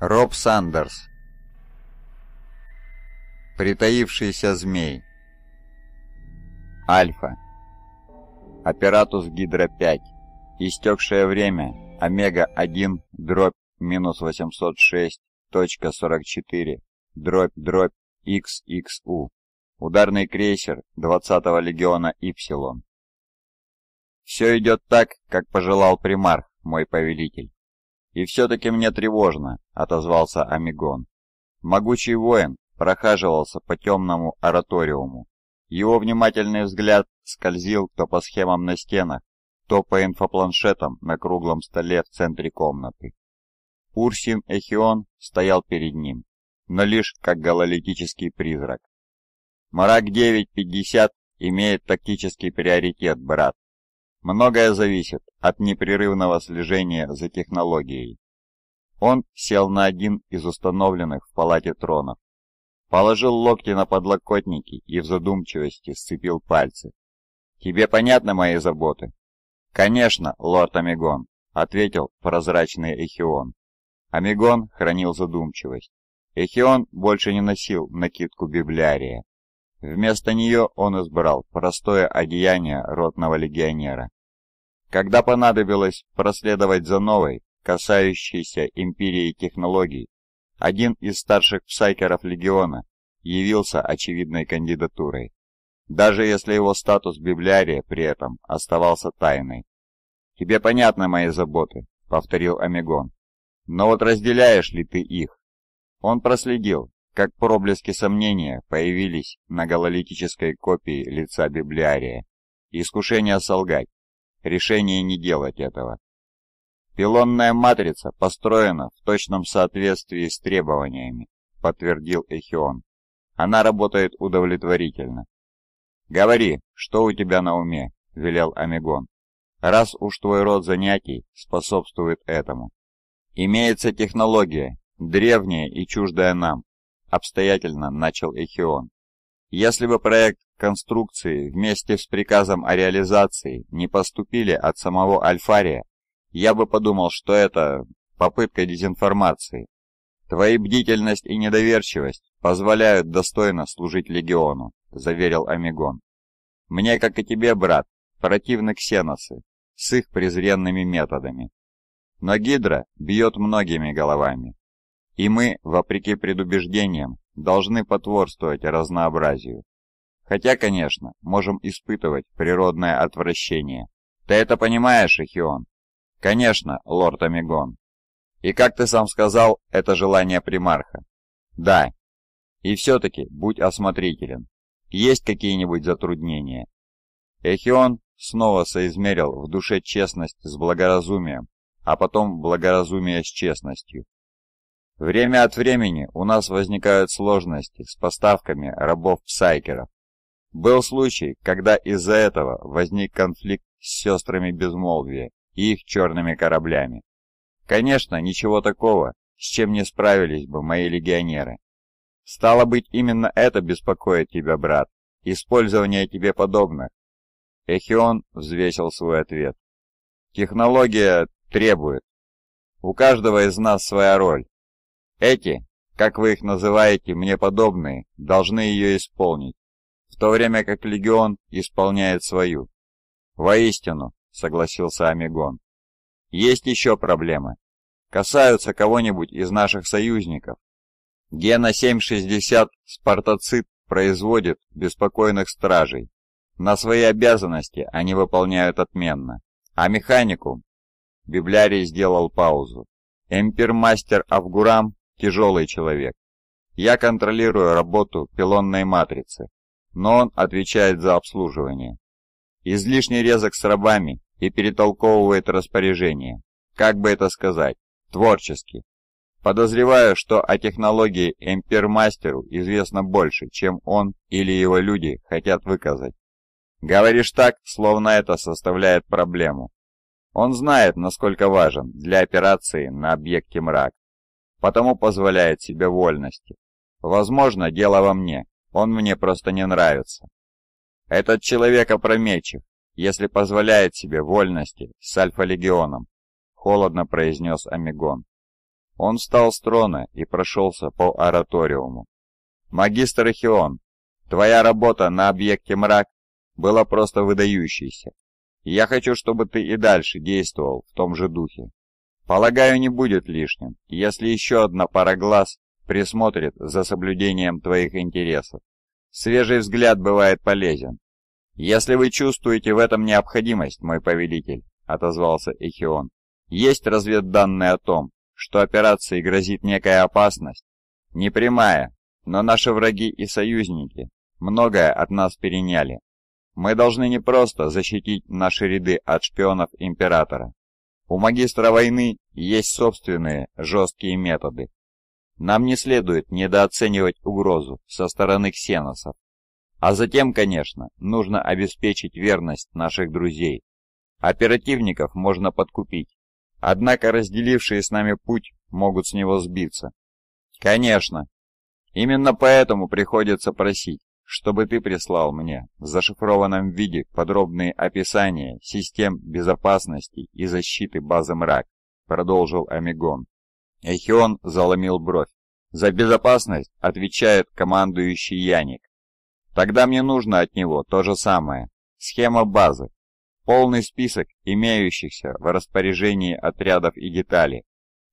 Роб Сандерс. Притаившийся змей. Альфа. Оператус Гидра 5 Истекшее время. Омега-1 дробь минус 806.44 дробь дробь. XXU Ударный крейсер 20-го легиона Ипсилон. Все идет так, как пожелал примарх, мой повелитель. «И все-таки мне тревожно», — отозвался Амигон. Могучий воин прохаживался по темному ораториуму. Его внимательный взгляд скользил то по схемам на стенах, то по инфопланшетам на круглом столе в центре комнаты. Урсин Эхион стоял перед ним, но лишь как гололитический призрак. «Марак-950 имеет тактический приоритет, брат», Многое зависит от непрерывного слежения за технологией. Он сел на один из установленных в палате тронов, положил локти на подлокотники и в задумчивости сцепил пальцы. «Тебе понятны мои заботы?» «Конечно, лорд Амигон», — ответил прозрачный Эхион. Амигон хранил задумчивость. Эхион больше не носил накидку библиария. Вместо нее он избрал простое одеяние ротного легионера. Когда понадобилось проследовать за новой, касающейся империи технологий, один из старших псайкеров Легиона явился очевидной кандидатурой, даже если его статус библиария при этом оставался тайной. «Тебе понятны мои заботы», — повторил Амигон. «Но вот разделяешь ли ты их?» Он проследил, как проблески сомнения появились на гололитической копии лица библиария. Искушение солгать. Решение не делать этого. Пилонная матрица построена в точном соответствии с требованиями, подтвердил Эхион. Она работает удовлетворительно. «Говори, что у тебя на уме?» – велел Амигон. «Раз уж твой род занятий способствует этому. Имеется технология, древняя и чуждая нам, обстоятельно начал Эхион. Если бы проект конструкции вместе с приказом о реализации не поступили от самого Альфария, я бы подумал, что это попытка дезинформации. Твои бдительность и недоверчивость позволяют достойно служить Легиону, заверил Амигон. Мне, как и тебе, брат, противны ксеносы с их презренными методами. Но Гидра бьет многими головами, и мы, вопреки предубеждениям, должны потворствовать разнообразию. Хотя, конечно, можем испытывать природное отвращение. Ты это понимаешь, Эхион? Конечно, лорд Амигон. И как ты сам сказал, это желание примарха. Да. И все-таки будь осмотрителен. Есть какие-нибудь затруднения? Эхион снова соизмерил в душе честность с благоразумием, а потом благоразумие с честностью. Время от времени у нас возникают сложности с поставками рабов-псайкеров. Был случай, когда из-за этого возник конфликт с сестрами Безмолвия и их черными кораблями. Конечно, ничего такого, с чем не справились бы мои легионеры. Стало быть, именно это беспокоит тебя, брат, использование тебе подобных. Эхион взвесил свой ответ. Технология требует. У каждого из нас своя роль, эти, как вы их называете, мне подобные, должны ее исполнить, в то время как Легион исполняет свою. Воистину, согласился Амигон. Есть еще проблемы. Касаются кого-нибудь из наших союзников. Гена 760 Спартацит производит беспокойных стражей. На свои обязанности они выполняют отменно. А механику? Библярий сделал паузу. Эмпирмастер Авгурам тяжелый человек. Я контролирую работу пилонной матрицы, но он отвечает за обслуживание. Излишне резок с рабами и перетолковывает распоряжение. Как бы это сказать? Творчески. Подозреваю, что о технологии Эмпермастеру известно больше, чем он или его люди хотят выказать. Говоришь так, словно это составляет проблему. Он знает, насколько важен для операции на объекте мрак потому позволяет себе вольности. Возможно, дело во мне, он мне просто не нравится. Этот человек опрометчив, если позволяет себе вольности с Альфа-легионом, холодно произнес Амигон. Он встал с трона и прошелся по ораториуму. «Магистр Эхион, твоя работа на объекте мрак была просто выдающейся. Я хочу, чтобы ты и дальше действовал в том же духе. Полагаю, не будет лишним, если еще одна пара глаз присмотрит за соблюдением твоих интересов. Свежий взгляд бывает полезен. Если вы чувствуете в этом необходимость, мой повелитель, отозвался Эхион, есть разведданные о том, что операции грозит некая опасность? Не прямая, но наши враги и союзники многое от нас переняли. Мы должны не просто защитить наши ряды от шпионов Императора. У магистра войны есть собственные жесткие методы. Нам не следует недооценивать угрозу со стороны ксеносов. А затем, конечно, нужно обеспечить верность наших друзей. Оперативников можно подкупить, однако разделившие с нами путь могут с него сбиться. Конечно. Именно поэтому приходится просить, чтобы ты прислал мне в зашифрованном виде подробные описания систем безопасности и защиты базы мрак, продолжил Амигон. Эхион заломил бровь. За безопасность отвечает командующий Яник. Тогда мне нужно от него то же самое. Схема базы. Полный список имеющихся в распоряжении отрядов и деталей,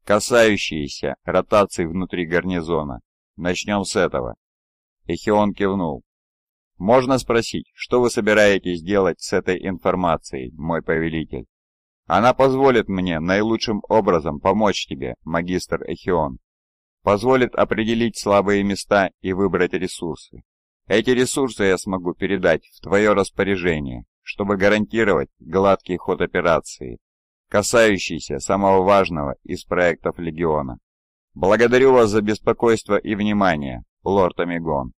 касающиеся ротации внутри гарнизона. Начнем с этого. Эхион кивнул. Можно спросить, что вы собираетесь делать с этой информацией, мой повелитель? Она позволит мне наилучшим образом помочь тебе, магистр Эхион. Позволит определить слабые места и выбрать ресурсы. Эти ресурсы я смогу передать в твое распоряжение, чтобы гарантировать гладкий ход операции, касающийся самого важного из проектов Легиона. Благодарю вас за беспокойство и внимание, лорд Амигон.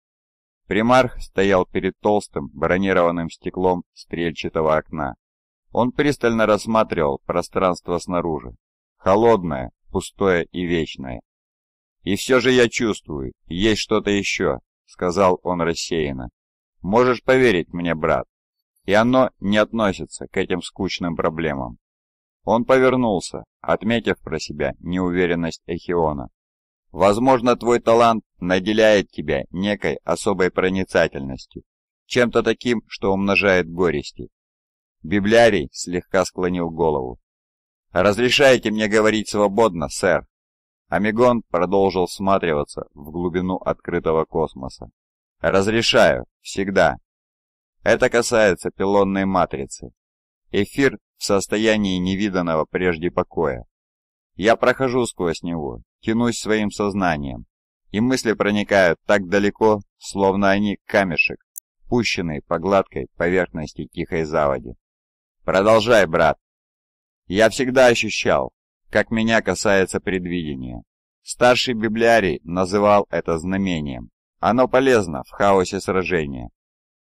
Примарх стоял перед толстым бронированным стеклом стрельчатого окна. Он пристально рассматривал пространство снаружи. Холодное, пустое и вечное. «И все же я чувствую, есть что-то еще», — сказал он рассеянно. «Можешь поверить мне, брат, и оно не относится к этим скучным проблемам». Он повернулся, отметив про себя неуверенность Эхиона. Возможно, твой талант наделяет тебя некой особой проницательностью, чем-то таким, что умножает горести. Библиарий слегка склонил голову. «Разрешаете мне говорить свободно, сэр?» Амигон продолжил всматриваться в глубину открытого космоса. «Разрешаю, всегда. Это касается пилонной матрицы. Эфир в состоянии невиданного прежде покоя. Я прохожу сквозь него, тянусь своим сознанием, и мысли проникают так далеко, словно они камешек, пущенный по гладкой поверхности тихой заводи. Продолжай, брат. Я всегда ощущал, как меня касается предвидения. Старший библиарий называл это знамением. Оно полезно в хаосе сражения.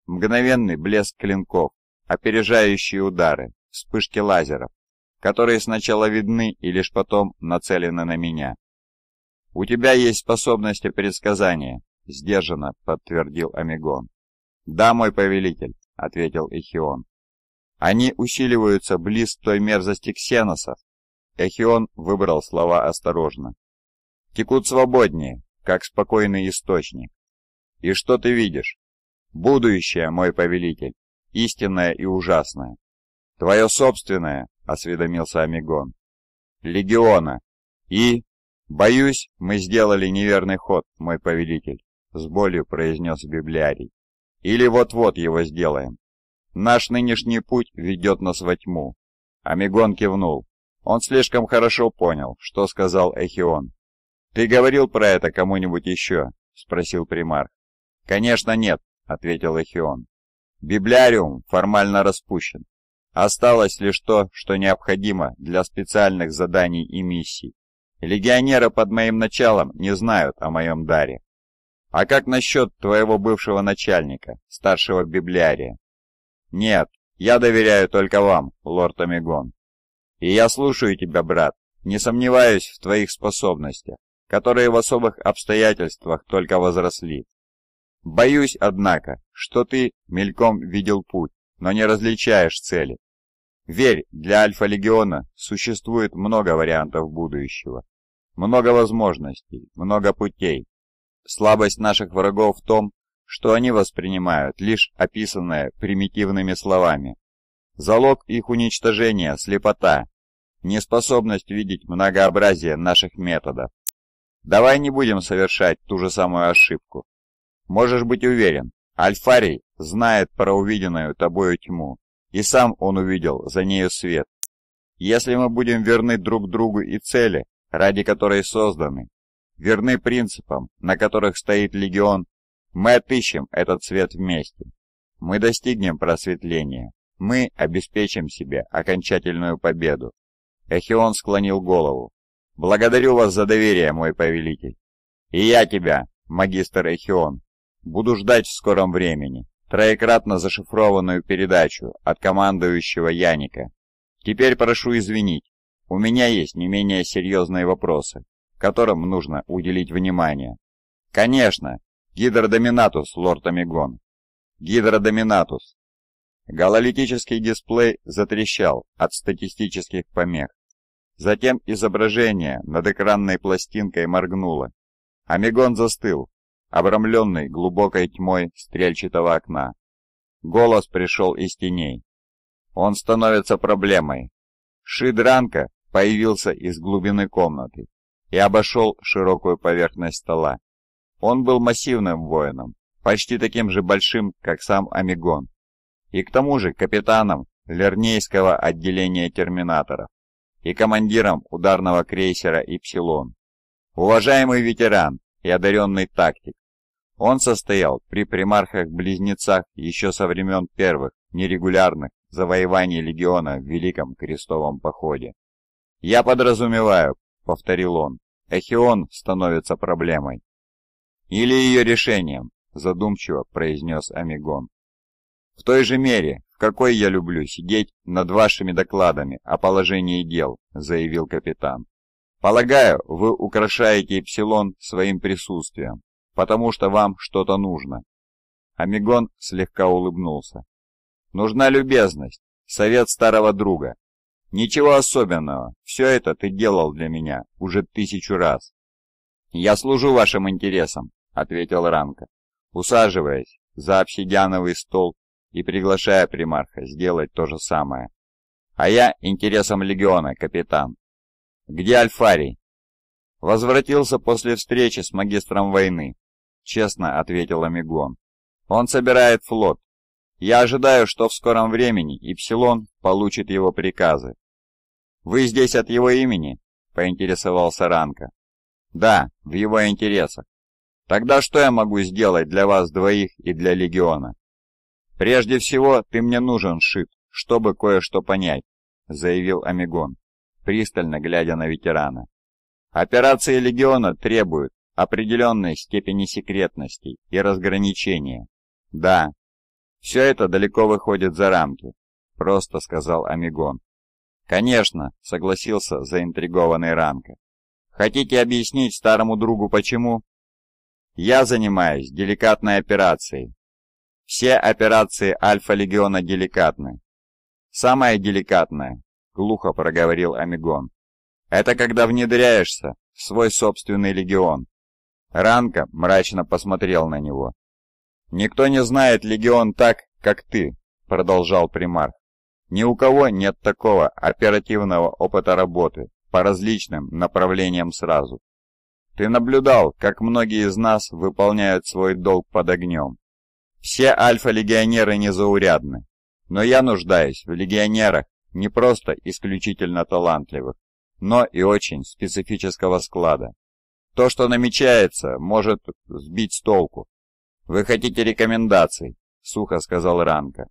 Мгновенный блеск клинков, опережающие удары, вспышки лазеров, которые сначала видны и лишь потом нацелены на меня. «У тебя есть способности предсказания», — сдержанно подтвердил Амигон. «Да, мой повелитель», — ответил Эхион. «Они усиливаются близ той мерзости ксеносов». Эхион выбрал слова осторожно. «Текут свободнее, как спокойный источник. И что ты видишь? Будущее, мой повелитель, истинное и ужасное. Твое собственное, — осведомился Амигон. «Легиона. И...» «Боюсь, мы сделали неверный ход, мой повелитель», — с болью произнес библиарий. «Или вот-вот его сделаем. Наш нынешний путь ведет нас во тьму». Амигон кивнул. Он слишком хорошо понял, что сказал Эхион. «Ты говорил про это кому-нибудь еще?» — спросил примарх. «Конечно нет», — ответил Эхион. «Библиариум формально распущен. Осталось лишь то, что необходимо для специальных заданий и миссий. Легионеры под моим началом не знают о моем даре. А как насчет твоего бывшего начальника, старшего библиария? Нет, я доверяю только вам, лорд Амигон. И я слушаю тебя, брат, не сомневаюсь в твоих способностях, которые в особых обстоятельствах только возросли. Боюсь, однако, что ты мельком видел путь, но не различаешь цели. Верь, для Альфа-Легиона существует много вариантов будущего. Много возможностей, много путей. Слабость наших врагов в том, что они воспринимают лишь описанное примитивными словами. Залог их уничтожения – слепота, неспособность видеть многообразие наших методов. Давай не будем совершать ту же самую ошибку. Можешь быть уверен, Альфарий знает про увиденную тобою тьму, и сам он увидел за нею свет. Если мы будем верны друг другу и цели, ради которой созданы, верны принципам, на которых стоит легион, мы отыщем этот свет вместе. Мы достигнем просветления. Мы обеспечим себе окончательную победу. Эхион склонил голову. «Благодарю вас за доверие, мой повелитель. И я тебя, магистр Эхион, буду ждать в скором времени троекратно зашифрованную передачу от командующего Яника. Теперь прошу извинить, у меня есть не менее серьезные вопросы, которым нужно уделить внимание. Конечно, гидродоминатус, лорд Амигон. Гидродоминатус. Гололитический дисплей затрещал от статистических помех. Затем изображение над экранной пластинкой моргнуло. Амигон застыл, обрамленный глубокой тьмой стрельчатого окна. Голос пришел из теней. Он становится проблемой. Шидранка появился из глубины комнаты и обошел широкую поверхность стола. Он был массивным воином, почти таким же большим, как сам Амигон, и к тому же капитаном Лернейского отделения терминаторов и командиром ударного крейсера «Ипсилон». Уважаемый ветеран и одаренный тактик, он состоял при примархах-близнецах еще со времен первых, нерегулярных, завоеваний легиона в Великом Крестовом Походе. «Я подразумеваю», — повторил он, — «Эхион становится проблемой». «Или ее решением», — задумчиво произнес Амигон. «В той же мере, в какой я люблю сидеть над вашими докладами о положении дел», — заявил капитан. «Полагаю, вы украшаете Эпсилон своим присутствием, потому что вам что-то нужно». Амигон слегка улыбнулся. «Нужна любезность, совет старого друга. Ничего особенного, все это ты делал для меня уже тысячу раз». «Я служу вашим интересам», — ответил Ранка, усаживаясь за обсидиановый стол и приглашая примарха сделать то же самое. «А я интересам легиона, капитан». «Где Альфарий?» «Возвратился после встречи с магистром войны честно ответил Амигон. Он собирает флот. Я ожидаю, что в скором времени Ипсилон получит его приказы. Вы здесь от его имени? поинтересовался Ранка. Да, в его интересах. Тогда что я могу сделать для вас двоих и для легиона? Прежде всего, ты мне нужен, Шит, чтобы кое-что понять, заявил Амигон, пристально глядя на ветерана. Операции легиона требуют, определенной степени секретности и разграничения. Да, все это далеко выходит за рамки, просто сказал Амигон. Конечно, согласился заинтригованный Ранка. Хотите объяснить старому другу почему? Я занимаюсь деликатной операцией. Все операции Альфа-легиона деликатны. Самая деликатная, глухо проговорил Амигон. Это когда внедряешься в свой собственный легион, Ранка мрачно посмотрел на него. «Никто не знает Легион так, как ты», — продолжал примарх. «Ни у кого нет такого оперативного опыта работы по различным направлениям сразу. Ты наблюдал, как многие из нас выполняют свой долг под огнем. Все альфа-легионеры незаурядны, но я нуждаюсь в легионерах не просто исключительно талантливых, но и очень специфического склада. То, что намечается, может сбить с толку. Вы хотите рекомендаций, сухо сказал Ранка.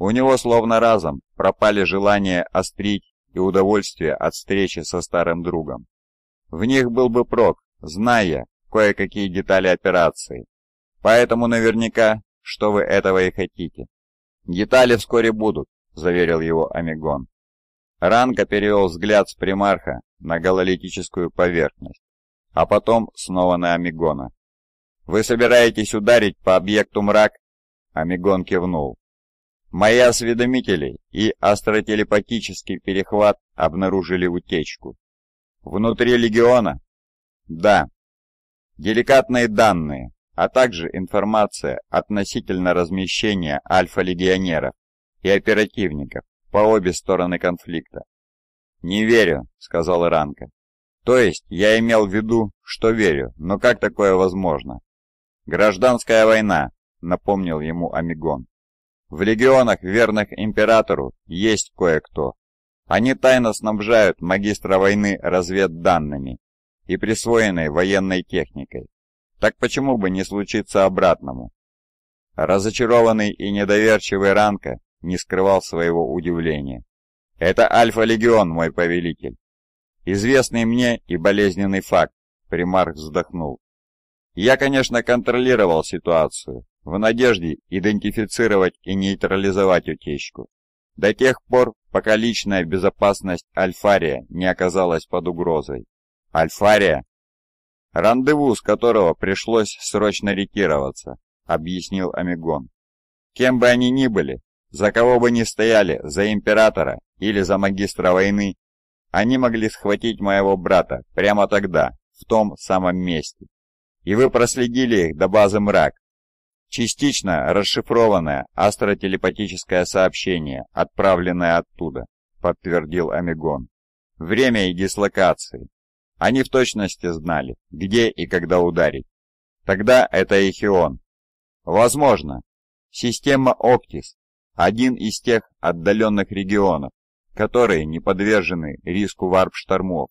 У него словно разом пропали желание острить и удовольствие от встречи со старым другом. В них был бы прок, зная кое-какие детали операции. Поэтому наверняка, что вы этого и хотите. Детали вскоре будут, заверил его Амигон. Ранка перевел взгляд с примарха на гололитическую поверхность а потом снова на Амигона. «Вы собираетесь ударить по объекту мрак?» Амигон кивнул. «Мои осведомители и астротелепатический перехват обнаружили утечку. Внутри легиона Да. Деликатные данные, а также информация относительно размещения альфа-легионеров и оперативников по обе стороны конфликта. «Не верю», — сказал Ранка. «То есть я имел в виду, что верю, но как такое возможно?» «Гражданская война», — напомнил ему Амигон. «В легионах, верных императору, есть кое-кто. Они тайно снабжают магистра войны разведданными и присвоенной военной техникой. Так почему бы не случиться обратному? Разочарованный и недоверчивый Ранка не скрывал своего удивления. «Это Альфа-легион, мой повелитель. Известный мне и болезненный факт», — Примарх вздохнул. «Я, конечно, контролировал ситуацию, в надежде идентифицировать и нейтрализовать утечку. До тех пор, пока личная безопасность Альфария не оказалась под угрозой. Альфария Рандеву, с которого пришлось срочно ретироваться, объяснил Амигон. Кем бы они ни были, за кого бы ни стояли, за императора или за магистра войны, они могли схватить моего брата прямо тогда, в том самом месте. И вы проследили их до базы мрак. Частично расшифрованное астротелепатическое сообщение, отправленное оттуда, подтвердил Амигон. Время и дислокации. Они в точности знали, где и когда ударить. Тогда это Эхион. Возможно, система Октис – один из тех отдаленных регионов, которые не подвержены риску варп-штормов.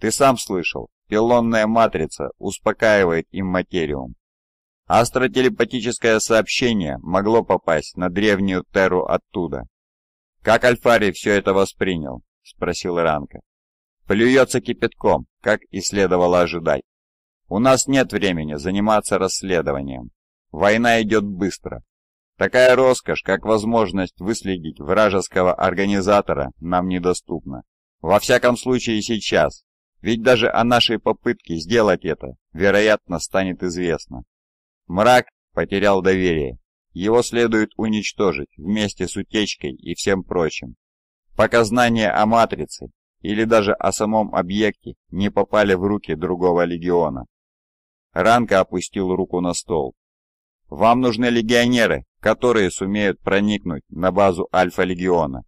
Ты сам слышал, пилонная матрица успокаивает им материум. Астротелепатическое сообщение могло попасть на древнюю Терру оттуда. «Как Альфари все это воспринял?» – спросил Ранка. Плюется кипятком, как и следовало ожидать. У нас нет времени заниматься расследованием. Война идет быстро. Такая роскошь, как возможность выследить вражеского организатора, нам недоступна. Во всяком случае сейчас. Ведь даже о нашей попытке сделать это, вероятно, станет известно. Мрак потерял доверие. Его следует уничтожить вместе с утечкой и всем прочим. Пока знания о Матрице или даже о самом объекте не попали в руки другого легиона. Ранка опустил руку на стол. «Вам нужны легионеры, которые сумеют проникнуть на базу Альфа-легиона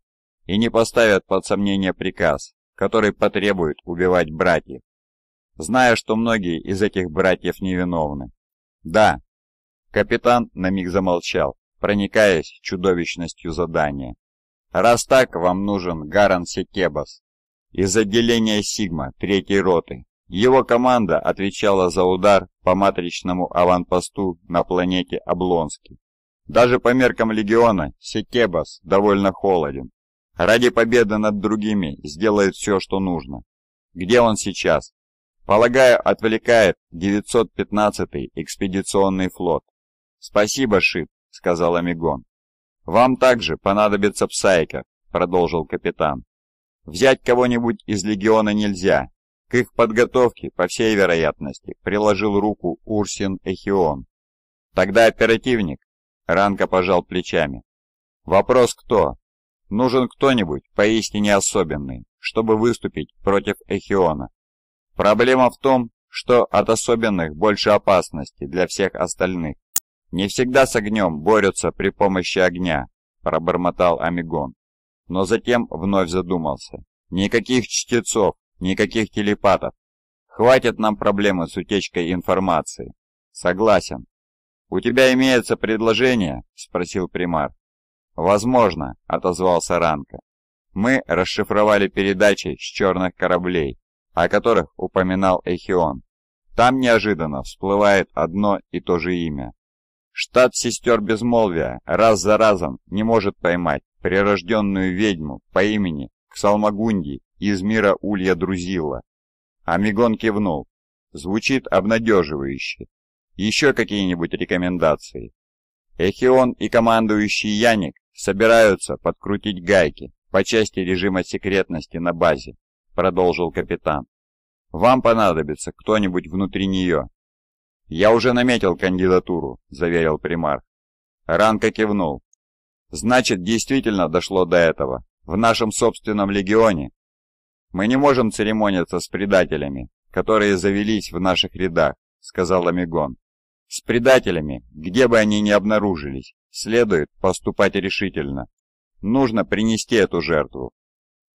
и не поставят под сомнение приказ, который потребует убивать братьев, зная, что многие из этих братьев невиновны. Да, капитан на миг замолчал, проникаясь чудовищностью задания. Раз так, вам нужен Гаран Секебас, из отделения «Сигма» третьей роты. Его команда отвечала за удар по матричному аванпосту на планете Облонский. Даже по меркам легиона Сикебас довольно холоден. Ради победы над другими сделает все, что нужно. Где он сейчас? Полагаю, отвлекает 915-й экспедиционный флот. «Спасибо, Шид», — сказал Омегон. «Вам также понадобится Псайкер», — продолжил капитан. Взять кого-нибудь из легиона нельзя. К их подготовке, по всей вероятности, приложил руку Урсин Эхион. Тогда оперативник. Ранка пожал плечами. Вопрос кто? Нужен кто-нибудь поистине особенный, чтобы выступить против Эхиона. Проблема в том, что от особенных больше опасности для всех остальных. Не всегда с огнем борются при помощи огня, пробормотал Амигон но затем вновь задумался. Никаких чтецов, никаких телепатов. Хватит нам проблемы с утечкой информации. Согласен. У тебя имеется предложение? Спросил примар. Возможно, отозвался Ранка. Мы расшифровали передачи с черных кораблей, о которых упоминал Эхион. Там неожиданно всплывает одно и то же имя. Штат сестер Безмолвия раз за разом не может поймать прирожденную ведьму по имени Ксалмагунди из мира Улья Друзила. Амигон кивнул. Звучит обнадеживающе. Еще какие-нибудь рекомендации? Эхион и командующий Яник собираются подкрутить гайки по части режима секретности на базе, продолжил капитан. Вам понадобится кто-нибудь внутри нее. Я уже наметил кандидатуру, заверил примар. Ранка кивнул. Значит, действительно дошло до этого. В нашем собственном легионе. Мы не можем церемониться с предателями, которые завелись в наших рядах», — сказал Амигон. «С предателями, где бы они ни обнаружились, следует поступать решительно. Нужно принести эту жертву».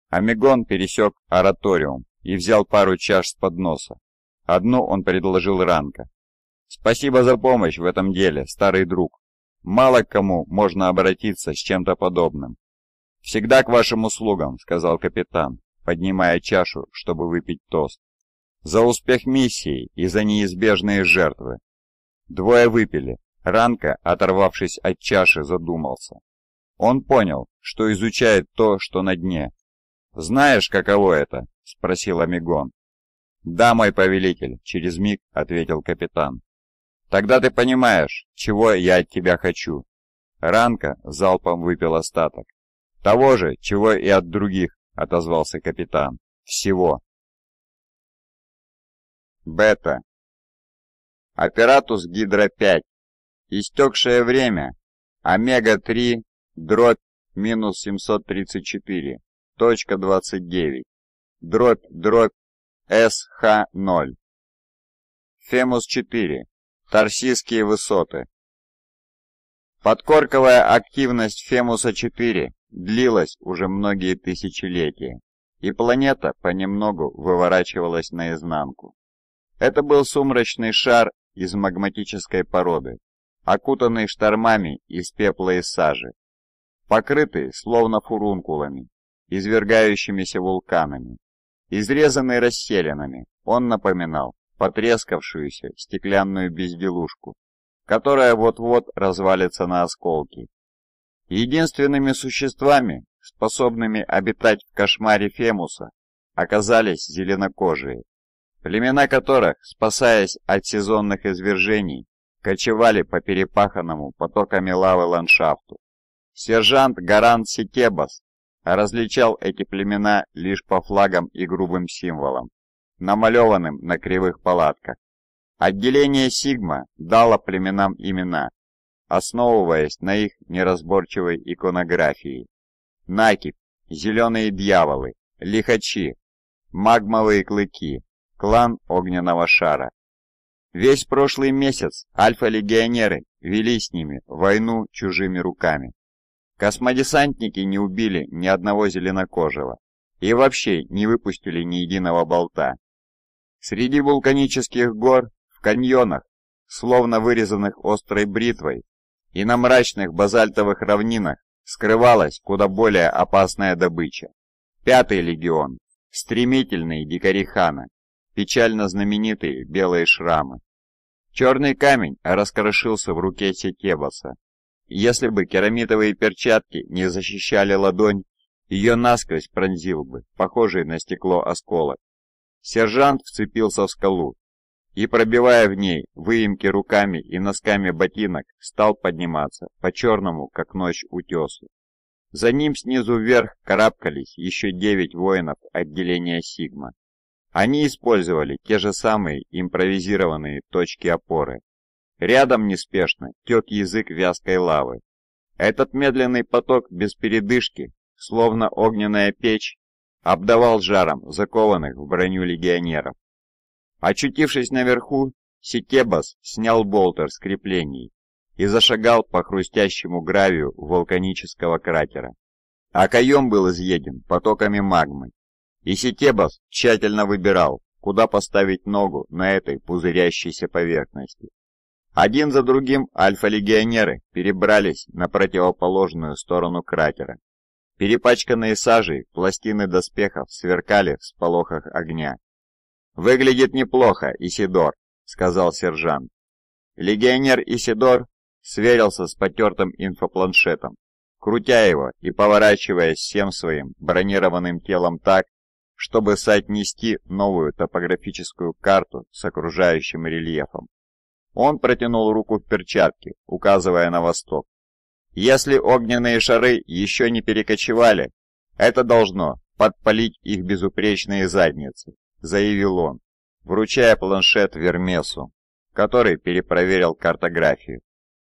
Амигон пересек ораториум и взял пару чаш с подноса. Одну он предложил Ранка. «Спасибо за помощь в этом деле, старый друг. Мало к кому можно обратиться с чем-то подобным». «Всегда к вашим услугам», — сказал капитан, поднимая чашу, чтобы выпить тост. «За успех миссии и за неизбежные жертвы». Двое выпили. Ранка, оторвавшись от чаши, задумался. Он понял, что изучает то, что на дне. «Знаешь, каково это?» — спросил Амигон. «Да, мой повелитель», — через миг ответил капитан. «Тогда ты понимаешь, чего я от тебя хочу». Ранка залпом выпил остаток. «Того же, чего и от других», — отозвался капитан. «Всего». Бета. Оператус Гидро-5. Истекшее время. Омега-3, дробь минус 734, точка 29. Дробь, дробь, СХ-0. Фемус-4. Тарсийские высоты. Подкорковая активность Фемуса-4 длилась уже многие тысячелетия, и планета понемногу выворачивалась наизнанку. Это был сумрачный шар из магматической породы, окутанный штормами из пепла и сажи, покрытый словно фурункулами, извергающимися вулканами. Изрезанный расселенными, он напоминал потрескавшуюся стеклянную безделушку, которая вот-вот развалится на осколки. Единственными существами, способными обитать в кошмаре Фемуса, оказались зеленокожие, племена которых, спасаясь от сезонных извержений, кочевали по перепаханному потоками лавы ландшафту. Сержант Гарант Сикебас различал эти племена лишь по флагам и грубым символам, намалеванным на кривых палатках. Отделение Сигма дало племенам имена, основываясь на их неразборчивой иконографии. Накипь, зеленые дьяволы, лихачи, магмовые клыки, клан огненного шара. Весь прошлый месяц альфа-легионеры вели с ними войну чужими руками. Космодесантники не убили ни одного зеленокожего и вообще не выпустили ни единого болта. Среди вулканических гор, в каньонах, словно вырезанных острой бритвой, и на мрачных базальтовых равнинах скрывалась куда более опасная добыча. Пятый легион, стремительные дикари хана, печально знаменитые белые шрамы. Черный камень раскрошился в руке Секебаса, если бы керамитовые перчатки не защищали ладонь, ее насквозь пронзил бы, похожий на стекло осколок. Сержант вцепился в скалу и, пробивая в ней выемки руками и носками ботинок, стал подниматься по черному, как ночь, утесу. За ним снизу вверх карабкались еще девять воинов отделения Сигма. Они использовали те же самые импровизированные точки опоры, Рядом неспешно тек язык вязкой лавы. Этот медленный поток без передышки, словно огненная печь, обдавал жаром закованных в броню легионеров. Очутившись наверху, Сикебас снял болтер с креплений и зашагал по хрустящему гравию вулканического кратера. Окоем был изъеден потоками магмы, и Сикебас тщательно выбирал, куда поставить ногу на этой пузырящейся поверхности. Один за другим альфа-легионеры перебрались на противоположную сторону кратера. Перепачканные сажей пластины доспехов сверкали в сполохах огня. «Выглядит неплохо, Исидор», — сказал сержант. Легионер Исидор сверился с потертым инфопланшетом, крутя его и поворачиваясь всем своим бронированным телом так, чтобы соотнести новую топографическую карту с окружающим рельефом. Он протянул руку в перчатке, указывая на восток. Если огненные шары еще не перекочевали, это должно подпалить их безупречные задницы, заявил он, вручая планшет Вермесу, который перепроверил картографию.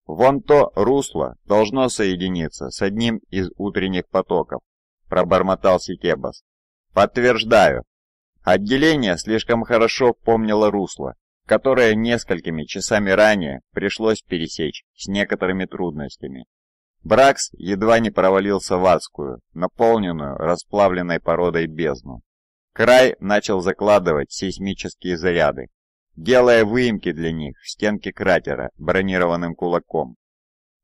Вон то русло должно соединиться с одним из утренних потоков, пробормотал Сикебас. Подтверждаю. Отделение слишком хорошо помнило русло, которое несколькими часами ранее пришлось пересечь с некоторыми трудностями. Бракс едва не провалился в адскую, наполненную расплавленной породой бездну. Край начал закладывать сейсмические заряды, делая выемки для них в стенке кратера бронированным кулаком.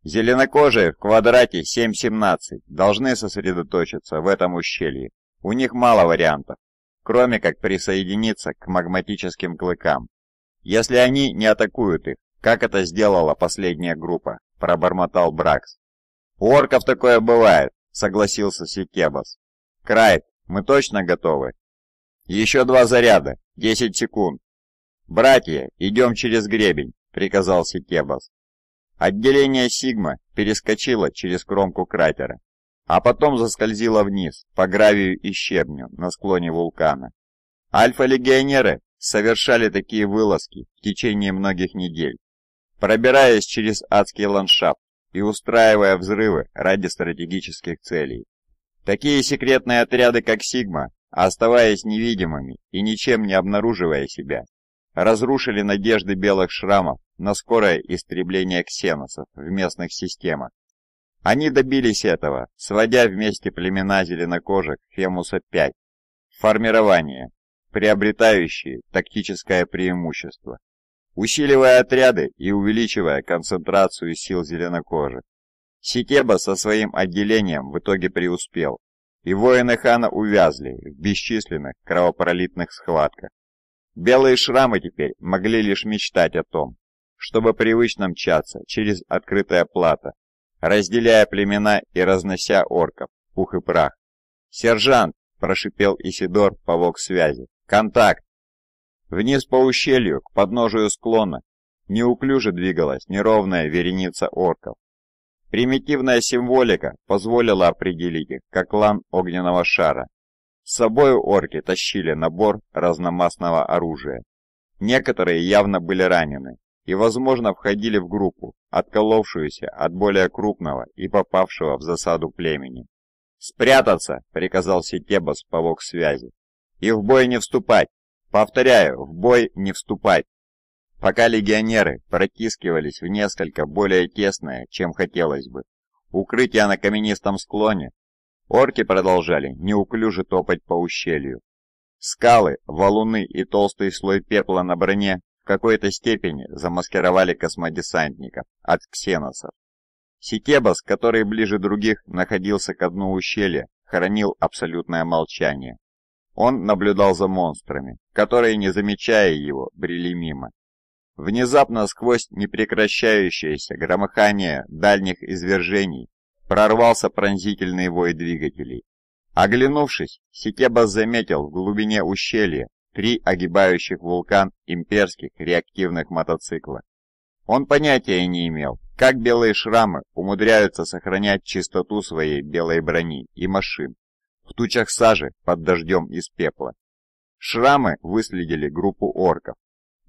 Зеленокожие в квадрате 7-17 должны сосредоточиться в этом ущелье. У них мало вариантов, кроме как присоединиться к магматическим клыкам. Если они не атакуют их, как это сделала последняя группа, пробормотал Бракс. У орков такое бывает, согласился Сикебас. Крайт, мы точно готовы? Еще два заряда, 10 секунд. «Братья, идем через гребень», — приказал Сикебас. Отделение Сигма перескочило через кромку кратера, а потом заскользило вниз по гравию и щебню на склоне вулкана. Альфа-легионеры совершали такие вылазки в течение многих недель, пробираясь через адский ландшафт и устраивая взрывы ради стратегических целей. Такие секретные отряды, как Сигма, оставаясь невидимыми и ничем не обнаруживая себя, разрушили надежды белых шрамов на скорое истребление ксеносов в местных системах. Они добились этого, сводя вместе племена зеленокожих Фемуса-5 формирование, приобретающие тактическое преимущество, усиливая отряды и увеличивая концентрацию сил зеленокожих. Ситеба со своим отделением в итоге преуспел, и воины хана увязли в бесчисленных кровопролитных схватках. Белые шрамы теперь могли лишь мечтать о том, чтобы привычно мчаться через открытое плато, разделяя племена и разнося орков, пух и прах. «Сержант!» – прошипел Исидор по вок-связи. «Контакт!» Вниз по ущелью, к подножию склона, неуклюже двигалась неровная вереница орков. Примитивная символика позволила определить их как клан огненного шара, с собой орки тащили набор разномастного оружия. Некоторые явно были ранены и, возможно, входили в группу, отколовшуюся от более крупного и попавшего в засаду племени. «Спрятаться!» — приказал Сетебас по вок-связи. «И в бой не вступать! Повторяю, в бой не вступать!» Пока легионеры протискивались в несколько более тесное, чем хотелось бы, укрытие на каменистом склоне, Орки продолжали неуклюже топать по ущелью. Скалы, валуны и толстый слой пепла на броне в какой-то степени замаскировали космодесантников от ксеносов. Ситебас, который ближе других находился к дну ущелья, хранил абсолютное молчание. Он наблюдал за монстрами, которые, не замечая его, брели мимо. Внезапно сквозь непрекращающееся громыхание дальних извержений прорвался пронзительный вой двигателей. Оглянувшись, Сикебас заметил в глубине ущелья три огибающих вулкан имперских реактивных мотоцикла. Он понятия не имел, как белые шрамы умудряются сохранять чистоту своей белой брони и машин в тучах сажи под дождем из пепла. Шрамы выследили группу орков.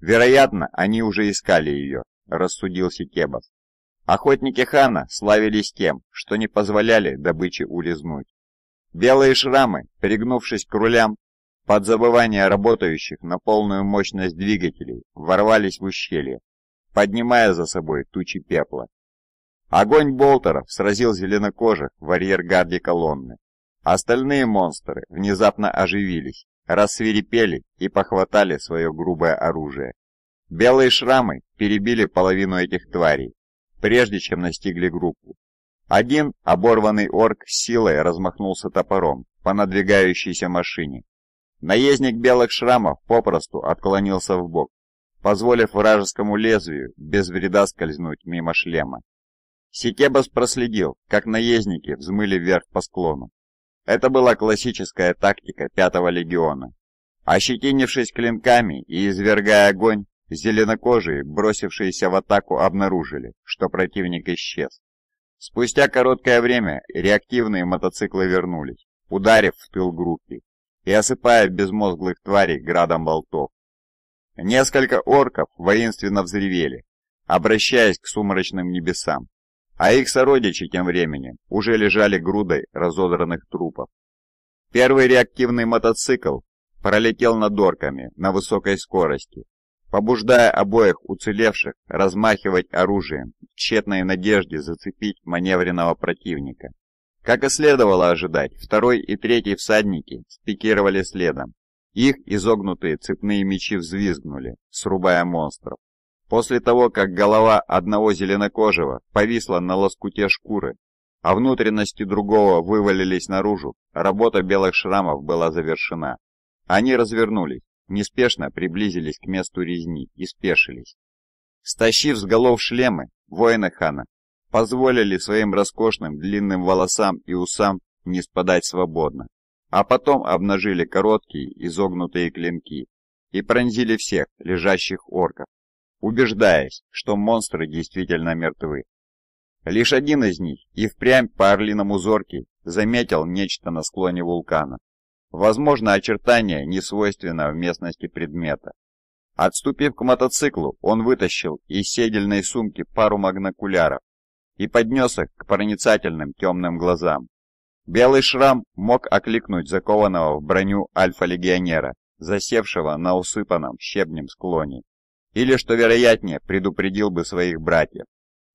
Вероятно, они уже искали ее, рассудил Сикебас. Охотники хана славились тем, что не позволяли добыче улизнуть. Белые шрамы, пригнувшись к рулям, под забывание работающих на полную мощность двигателей, ворвались в ущелье, поднимая за собой тучи пепла. Огонь болтеров сразил зеленокожих в арьергарде колонны. Остальные монстры внезапно оживились, рассверепели и похватали свое грубое оружие. Белые шрамы перебили половину этих тварей, прежде чем настигли группу. Один оборванный орк с силой размахнулся топором по надвигающейся машине. Наездник белых шрамов попросту отклонился в бок, позволив вражескому лезвию без вреда скользнуть мимо шлема. Сикебас проследил, как наездники взмыли вверх по склону. Это была классическая тактика Пятого легиона. Ощетинившись клинками и извергая огонь, Зеленокожие, бросившиеся в атаку, обнаружили, что противник исчез. Спустя короткое время реактивные мотоциклы вернулись, ударив в тыл группе и осыпая безмозглых тварей градом болтов. Несколько орков воинственно взревели, обращаясь к сумрачным небесам, а их сородичи тем временем уже лежали грудой разодранных трупов. Первый реактивный мотоцикл пролетел над орками на высокой скорости, побуждая обоих уцелевших размахивать оружием в тщетной надежде зацепить маневренного противника. Как и следовало ожидать, второй и третий всадники спикировали следом. Их изогнутые цепные мечи взвизгнули, срубая монстров. После того, как голова одного зеленокожего повисла на лоскуте шкуры, а внутренности другого вывалились наружу, работа белых шрамов была завершена. Они развернулись неспешно приблизились к месту резни и спешились. Стащив с голов шлемы, воины хана позволили своим роскошным длинным волосам и усам не спадать свободно, а потом обнажили короткие изогнутые клинки и пронзили всех лежащих орков, убеждаясь, что монстры действительно мертвы. Лишь один из них и впрямь по орлиному зорке заметил нечто на склоне вулкана. Возможно, очертания несвойственного в местности предмета. Отступив к мотоциклу, он вытащил из седельной сумки пару магнокуляров и поднес их к проницательным темным глазам. Белый шрам мог окликнуть закованного в броню альфа-легионера, засевшего на усыпанном щебнем склоне, или, что вероятнее, предупредил бы своих братьев.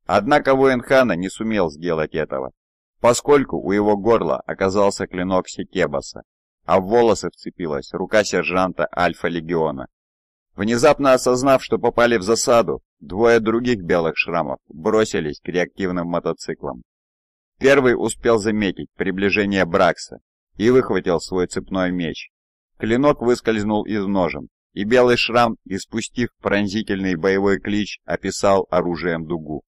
Однако воин хана не сумел сделать этого, поскольку у его горла оказался клинок Секебаса, а в волосы вцепилась рука сержанта Альфа-легиона. Внезапно осознав, что попали в засаду, двое других белых шрамов бросились к реактивным мотоциклам. Первый успел заметить приближение Бракса и выхватил свой цепной меч. Клинок выскользнул из ножен, и белый шрам, испустив пронзительный боевой клич, описал оружием дугу.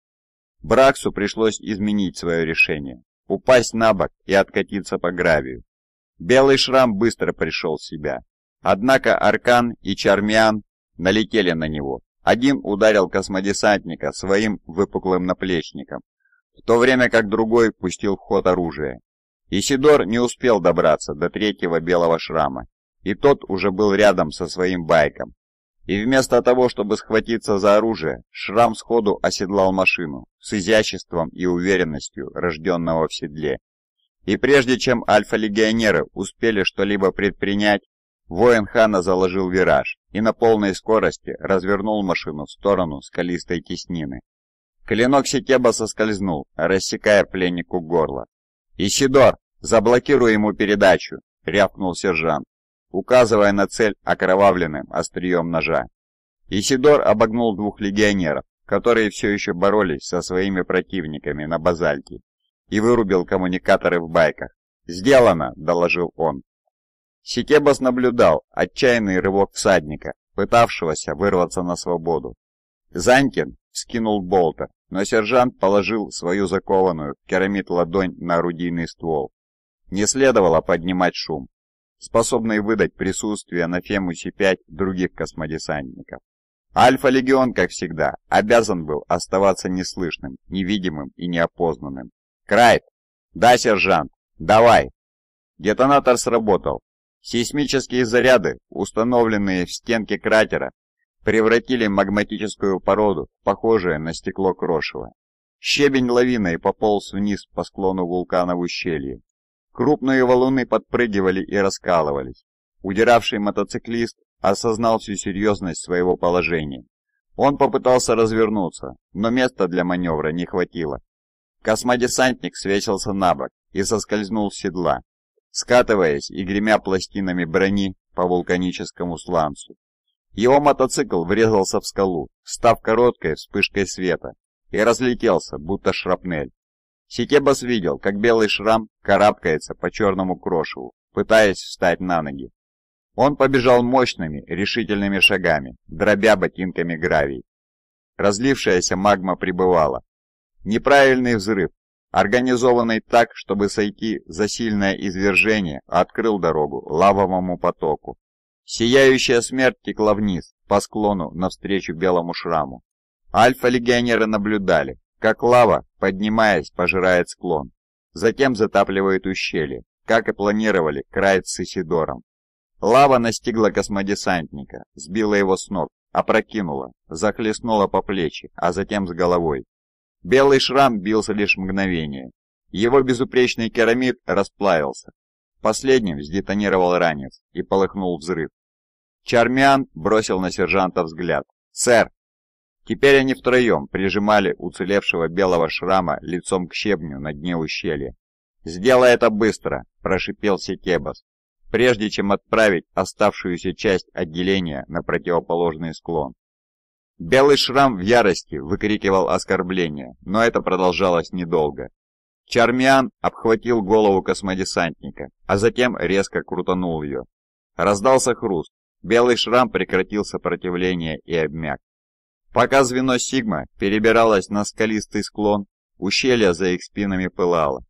Браксу пришлось изменить свое решение, упасть на бок и откатиться по гравию. Белый шрам быстро пришел в себя. Однако Аркан и Чармиан налетели на него. Один ударил космодесантника своим выпуклым наплечником, в то время как другой пустил в ход оружие. Исидор не успел добраться до третьего белого шрама, и тот уже был рядом со своим байком. И вместо того, чтобы схватиться за оружие, шрам сходу оседлал машину с изяществом и уверенностью рожденного в седле. И прежде чем альфа-легионеры успели что-либо предпринять, воин Хана заложил вираж и на полной скорости развернул машину в сторону скалистой теснины. Клинок Сетеба соскользнул, рассекая пленнику горло. «Исидор, заблокируй ему передачу!» — рявкнул сержант, указывая на цель окровавленным острием ножа. Исидор обогнул двух легионеров, которые все еще боролись со своими противниками на базальте и вырубил коммуникаторы в байках. «Сделано!» – доложил он. Сикебас наблюдал отчаянный рывок всадника, пытавшегося вырваться на свободу. Занькин скинул болтер, но сержант положил свою закованную в керамид ладонь на орудийный ствол. Не следовало поднимать шум, способный выдать присутствие на Фемусе-5 других космодесантников. Альфа-легион, как всегда, обязан был оставаться неслышным, невидимым и неопознанным. «Крайт!» «Да, сержант! Давай!» Детонатор сработал. Сейсмические заряды, установленные в стенке кратера, превратили магматическую породу в похожее на стекло крошево. Щебень лавиной пополз вниз по склону вулкана в ущелье. Крупные валуны подпрыгивали и раскалывались. Удиравший мотоциклист осознал всю серьезность своего положения. Он попытался развернуться, но места для маневра не хватило. Космодесантник свесился на бок и соскользнул с седла, скатываясь и гремя пластинами брони по вулканическому сланцу. Его мотоцикл врезался в скалу, став короткой вспышкой света, и разлетелся, будто шрапнель. Сикебас видел, как белый шрам карабкается по черному крошеву, пытаясь встать на ноги. Он побежал мощными, решительными шагами, дробя ботинками гравий. Разлившаяся магма прибывала, Неправильный взрыв, организованный так, чтобы сойти за сильное извержение, открыл дорогу лавовому потоку. Сияющая смерть текла вниз, по склону, навстречу белому шраму. Альфа-легионеры наблюдали, как лава, поднимаясь, пожирает склон. Затем затапливает ущелье, как и планировали Крайт с Исидором. Лава настигла космодесантника, сбила его с ног, опрокинула, захлестнула по плечи, а затем с головой. Белый шрам бился лишь мгновение. Его безупречный керамид расплавился. Последним сдетонировал ранец и полыхнул взрыв. Чармиан бросил на сержанта взгляд. «Сэр!» Теперь они втроем прижимали уцелевшего белого шрама лицом к щебню на дне ущелья. «Сделай это быстро!» – прошипел Секебас, прежде чем отправить оставшуюся часть отделения на противоположный склон. Белый шрам в ярости выкрикивал оскорбления, но это продолжалось недолго. Чармиан обхватил голову космодесантника, а затем резко крутанул ее. Раздался хруст, белый шрам прекратил сопротивление и обмяк. Пока звено Сигма перебиралось на скалистый склон, ущелье за их спинами пылало.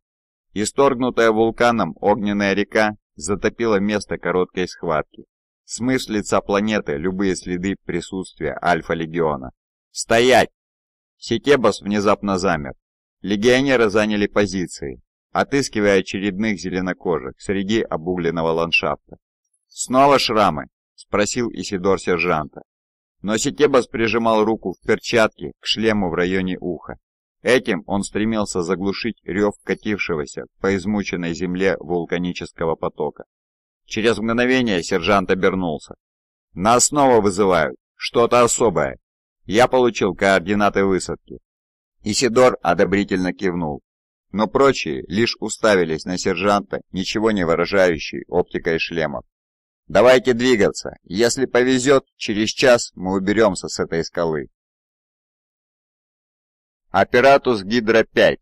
Исторгнутая вулканом огненная река затопила место короткой схватки, смыв с лица планеты любые следы присутствия Альфа-легиона. «Стоять!» Сетебас внезапно замер. Легионеры заняли позиции, отыскивая очередных зеленокожих среди обугленного ландшафта. «Снова шрамы?» – спросил Исидор сержанта. Но Сетебас прижимал руку в перчатке к шлему в районе уха. Этим он стремился заглушить рев катившегося по измученной земле вулканического потока. Через мгновение сержант обернулся. «Нас снова вызывают. Что-то особое. Я получил координаты высадки». Исидор одобрительно кивнул, но прочие лишь уставились на сержанта, ничего не выражающий оптикой шлемов. Давайте двигаться. Если повезет, через час мы уберемся с этой скалы. Аппаратус Гидро-5.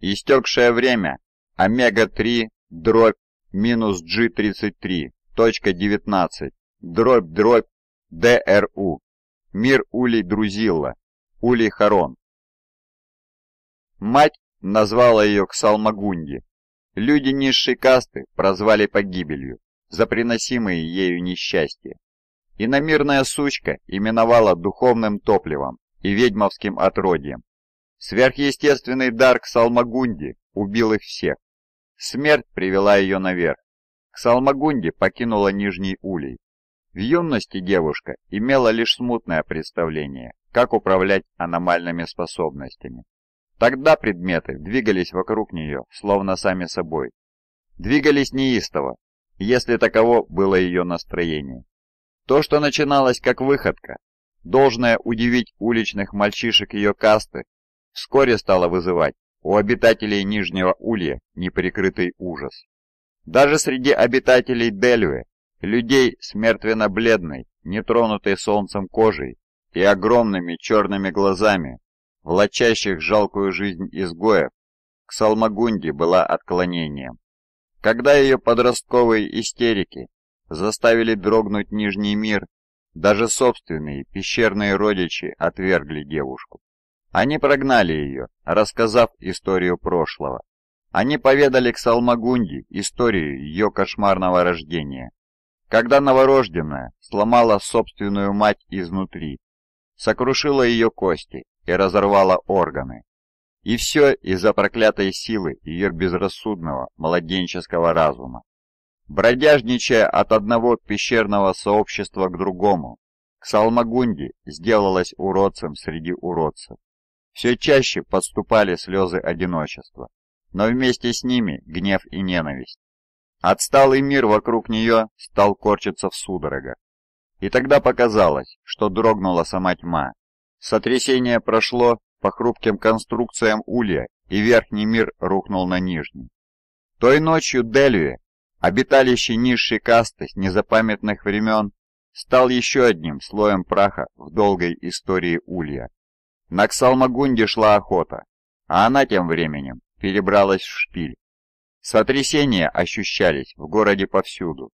Истекшее время. Омега-3, дробь, минус G33, точка 19, дробь, дробь, ДРУ. Мир Улей Друзилла. Улей Харон. Мать назвала ее Ксалмагунди. Люди низшей касты прозвали погибелью за приносимые ею несчастья. Иномирная сучка именовала духовным топливом и ведьмовским отродьем. Сверхъестественный дар Ксалмагунди убил их всех. Смерть привела ее наверх. Ксалмагунди покинула Нижний Улей. В юности девушка имела лишь смутное представление, как управлять аномальными способностями. Тогда предметы двигались вокруг нее, словно сами собой. Двигались неистово, если таково было ее настроение. То, что начиналось как выходка, должное удивить уличных мальчишек ее касты, вскоре стало вызывать у обитателей Нижнего Улья неприкрытый ужас. Даже среди обитателей Дельвы, людей с мертвенно-бледной, нетронутой солнцем кожей и огромными черными глазами, влачащих жалкую жизнь изгоев, к Салмагунде была отклонением. Когда ее подростковые истерики заставили дрогнуть Нижний мир, даже собственные пещерные родичи отвергли девушку. Они прогнали ее, рассказав историю прошлого. Они поведали к Салмагунде историю ее кошмарного рождения. Когда новорожденная сломала собственную мать изнутри, сокрушила ее кости и разорвала органы. И все из-за проклятой силы ее безрассудного младенческого разума. Бродяжничая от одного пещерного сообщества к другому, Ксалмагунди сделалась уродцем среди уродцев. Все чаще подступали слезы одиночества, но вместе с ними гнев и ненависть. Отсталый мир вокруг нее стал корчиться в судорогах. И тогда показалось, что дрогнула сама тьма. Сотрясение прошло, по хрупким конструкциям улья, и верхний мир рухнул на нижний. Той ночью Дельви, обиталище низшей касты незапамятных времен, стал еще одним слоем праха в долгой истории улья. На Ксалмагунде шла охота, а она тем временем перебралась в шпиль. Сотрясения ощущались в городе повсюду.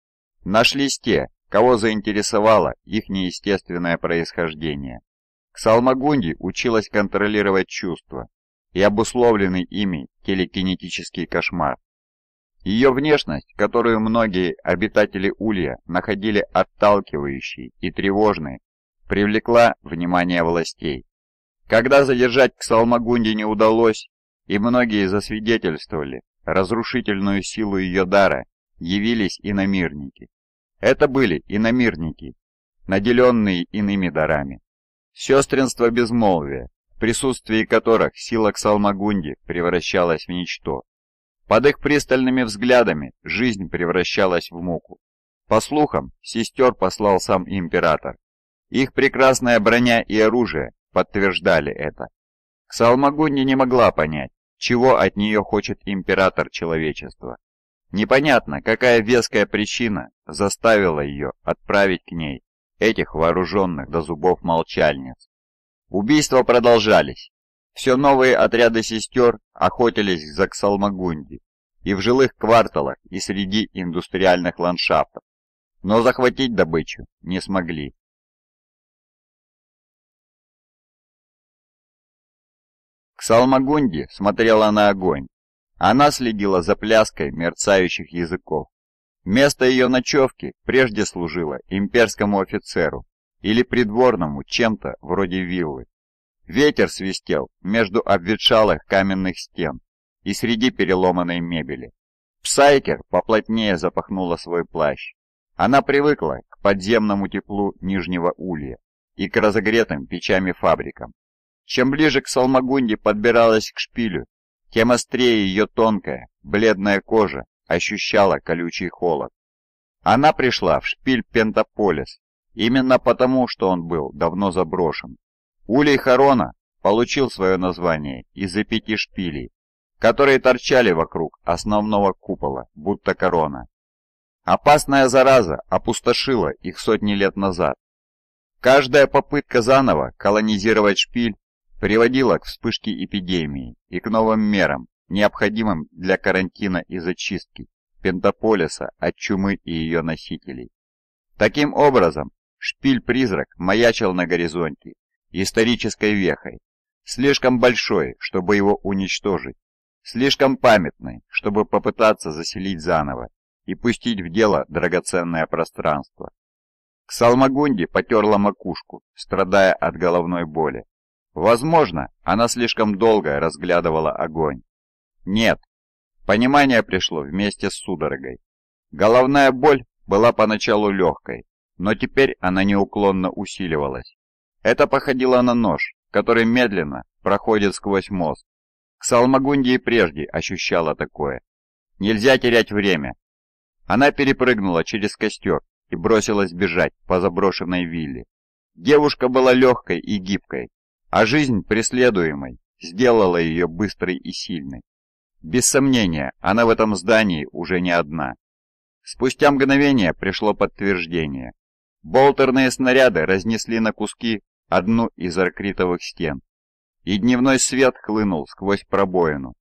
Нашлись те, кого заинтересовало их неестественное происхождение. Ксалмагунди училась контролировать чувства и обусловленный ими телекинетический кошмар. Ее внешность, которую многие обитатели Улья находили отталкивающей и тревожной, привлекла внимание властей. Когда задержать Ксалмагунди не удалось, и многие засвидетельствовали разрушительную силу ее дара, явились иномирники. Это были иномирники, наделенные иными дарами. Сестринство безмолвия, в присутствии которых сила Ксалмагунди превращалась в ничто. Под их пристальными взглядами жизнь превращалась в муку. По слухам, сестер послал сам император. Их прекрасная броня и оружие подтверждали это. Ксалмагунни не могла понять, чего от нее хочет император человечества. Непонятно, какая веская причина заставила ее отправить к ней этих вооруженных до зубов молчальниц. Убийства продолжались. Все новые отряды сестер охотились за Ксалмагунди и в жилых кварталах, и среди индустриальных ландшафтов, но захватить добычу не смогли. Ксалмагунди смотрела на огонь. Она следила за пляской мерцающих языков. Место ее ночевки прежде служило имперскому офицеру или придворному чем-то вроде виллы. Ветер свистел между обветшалых каменных стен и среди переломанной мебели. Псайкер поплотнее запахнула свой плащ. Она привыкла к подземному теплу Нижнего Улья и к разогретым печами фабрикам. Чем ближе к Салмагунде подбиралась к шпилю, тем острее ее тонкая, бледная кожа ощущала колючий холод. Она пришла в шпиль Пентаполис именно потому, что он был давно заброшен. Улей Харона получил свое название из-за пяти шпилей, которые торчали вокруг основного купола, будто корона. Опасная зараза опустошила их сотни лет назад. Каждая попытка заново колонизировать шпиль приводила к вспышке эпидемии и к новым мерам, необходимым для карантина и зачистки Пентаполиса от чумы и ее носителей. Таким образом, шпиль-призрак маячил на горизонте исторической вехой, слишком большой, чтобы его уничтожить, слишком памятный, чтобы попытаться заселить заново и пустить в дело драгоценное пространство. Ксалмагунди потерла макушку, страдая от головной боли. Возможно, она слишком долго разглядывала огонь. Нет, понимание пришло вместе с судорогой. Головная боль была поначалу легкой, но теперь она неуклонно усиливалась. Это походило на нож, который медленно проходит сквозь мозг. Ксалмагунди и прежде ощущала такое. Нельзя терять время, она перепрыгнула через костер и бросилась бежать по заброшенной вилле. Девушка была легкой и гибкой, а жизнь преследуемой сделала ее быстрой и сильной. Без сомнения, она в этом здании уже не одна. Спустя мгновение пришло подтверждение. Болтерные снаряды разнесли на куски одну из аркритовых стен, и дневной свет хлынул сквозь пробоину.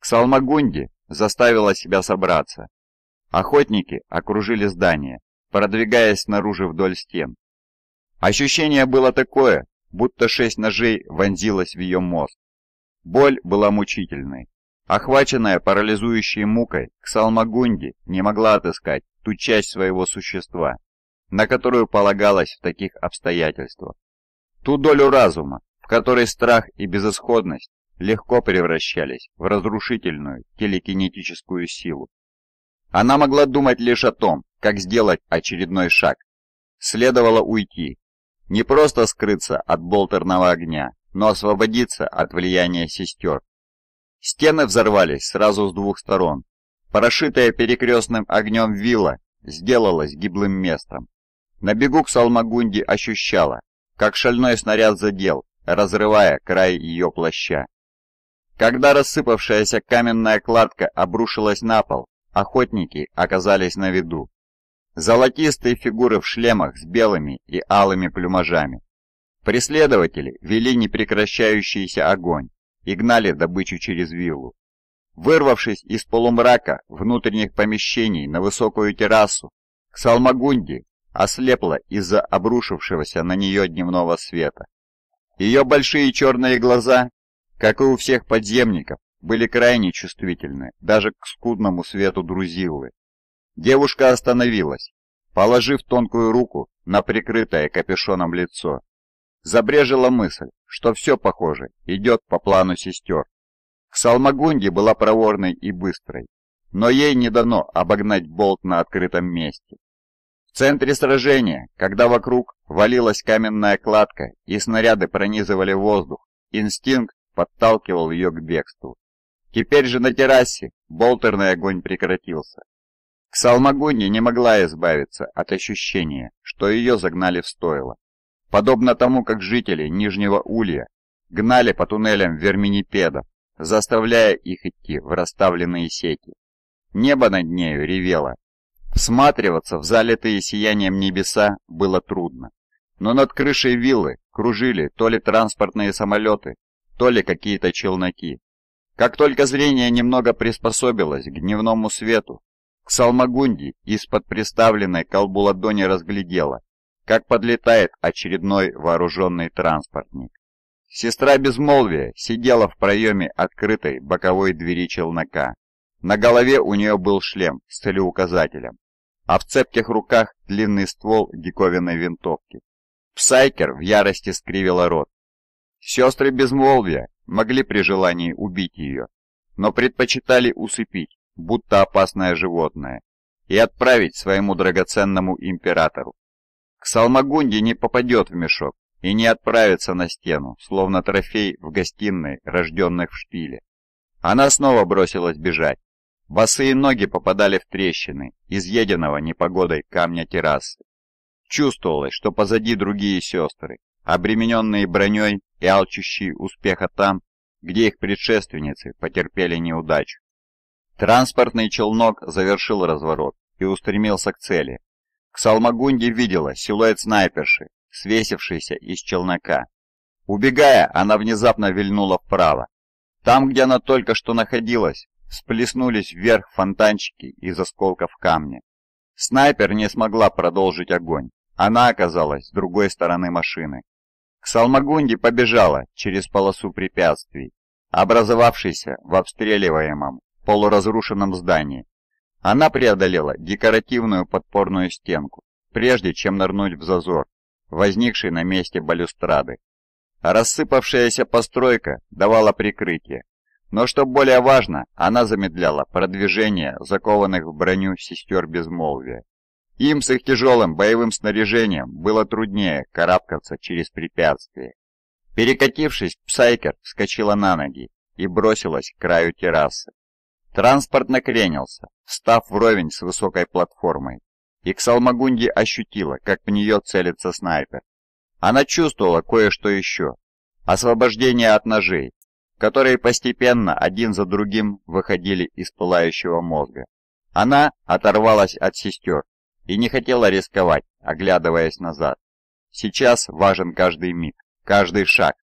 Ксалмагунди заставила себя собраться Охотники окружили здание, продвигаясь снаружи вдоль стен. Ощущение было такое, будто шесть ножей вонзилось в ее мозг. Боль была мучительной. Охваченная парализующей мукой, Ксалмагунди не могла отыскать ту часть своего существа, на которую полагалось в таких обстоятельствах. Ту долю разума, в которой страх и безысходность легко превращались в разрушительную телекинетическую силу. Она могла думать лишь о том, как сделать очередной шаг. Следовало уйти. Не просто скрыться от болтерного огня, но освободиться от влияния сестер. Стены взорвались сразу с двух сторон. Прошитая перекрестным огнем вилла сделалась гиблым местом. На бегу к Салмагунди ощущала, как шальной снаряд задел, разрывая край ее плаща. Когда рассыпавшаяся каменная кладка обрушилась на пол, охотники оказались на виду. Золотистые фигуры в шлемах с белыми и алыми плюмажами. Преследователи вели непрекращающийся огонь и гнали добычу через виллу. Вырвавшись из полумрака внутренних помещений на высокую террасу, Ксалмагунди ослепла из-за обрушившегося на нее дневного света. Ее большие черные глаза, как и у всех подземников, были крайне чувствительны даже к скудному свету друзиллы. Девушка остановилась, положив тонкую руку на прикрытое капюшоном лицо. Забрежила мысль, что все, похоже, идет по плану сестер. Ксалмагунди была проворной и быстрой, но ей не дано обогнать болт на открытом месте. В центре сражения, когда вокруг валилась каменная кладка и снаряды пронизывали воздух, инстинкт подталкивал ее к бегству. Теперь же на террасе болтерный огонь прекратился. Ксалмагунья не могла избавиться от ощущения, что ее загнали в стойло. Подобно тому, как жители Нижнего Улья гнали по туннелям верминипедов, заставляя их идти в расставленные сети. Небо над нею ревело. Всматриваться в залитые сиянием небеса было трудно. Но над крышей виллы кружили то ли транспортные самолеты, то ли какие-то челноки. Как только зрение немного приспособилось к дневному свету, к Салмагунди из-под приставленной колбу ладони разглядела, как подлетает очередной вооруженный транспортник. Сестра Безмолвия сидела в проеме открытой боковой двери челнока. На голове у нее был шлем с целеуказателем, а в цепких руках длинный ствол диковинной винтовки. Псайкер в ярости скривила рот. Сестры Безмолвия могли при желании убить ее, но предпочитали усыпить, будто опасное животное, и отправить своему драгоценному императору. К Салмагунде не попадет в мешок и не отправится на стену, словно трофей в гостиной, рожденных в шпиле. Она снова бросилась бежать. Босые ноги попадали в трещины, изъеденного непогодой камня террасы. Чувствовалось, что позади другие сестры, обремененные броней и алчущие успеха там, где их предшественницы потерпели неудачу. Транспортный челнок завершил разворот и устремился к цели. К Салмагунде видела силуэт снайперши, свесившийся из челнока. Убегая, она внезапно вильнула вправо. Там, где она только что находилась, всплеснулись вверх фонтанчики из осколков камня. Снайпер не смогла продолжить огонь. Она оказалась с другой стороны машины. К Салмагунде побежала через полосу препятствий, образовавшейся в обстреливаемом полуразрушенном здании. Она преодолела декоративную подпорную стенку, прежде чем нырнуть в зазор, возникший на месте балюстрады. Рассыпавшаяся постройка давала прикрытие, но что более важно, она замедляла продвижение закованных в броню сестер безмолвия. Им с их тяжелым боевым снаряжением было труднее карабкаться через препятствия. Перекатившись, Псайкер вскочила на ноги и бросилась к краю террасы. Транспорт накренился, встав вровень с высокой платформой, и Ксалмагунди ощутила, как в нее целится снайпер. Она чувствовала кое-что еще. Освобождение от ножей, которые постепенно один за другим выходили из пылающего мозга. Она оторвалась от сестер и не хотела рисковать, оглядываясь назад. Сейчас важен каждый миг, каждый шаг.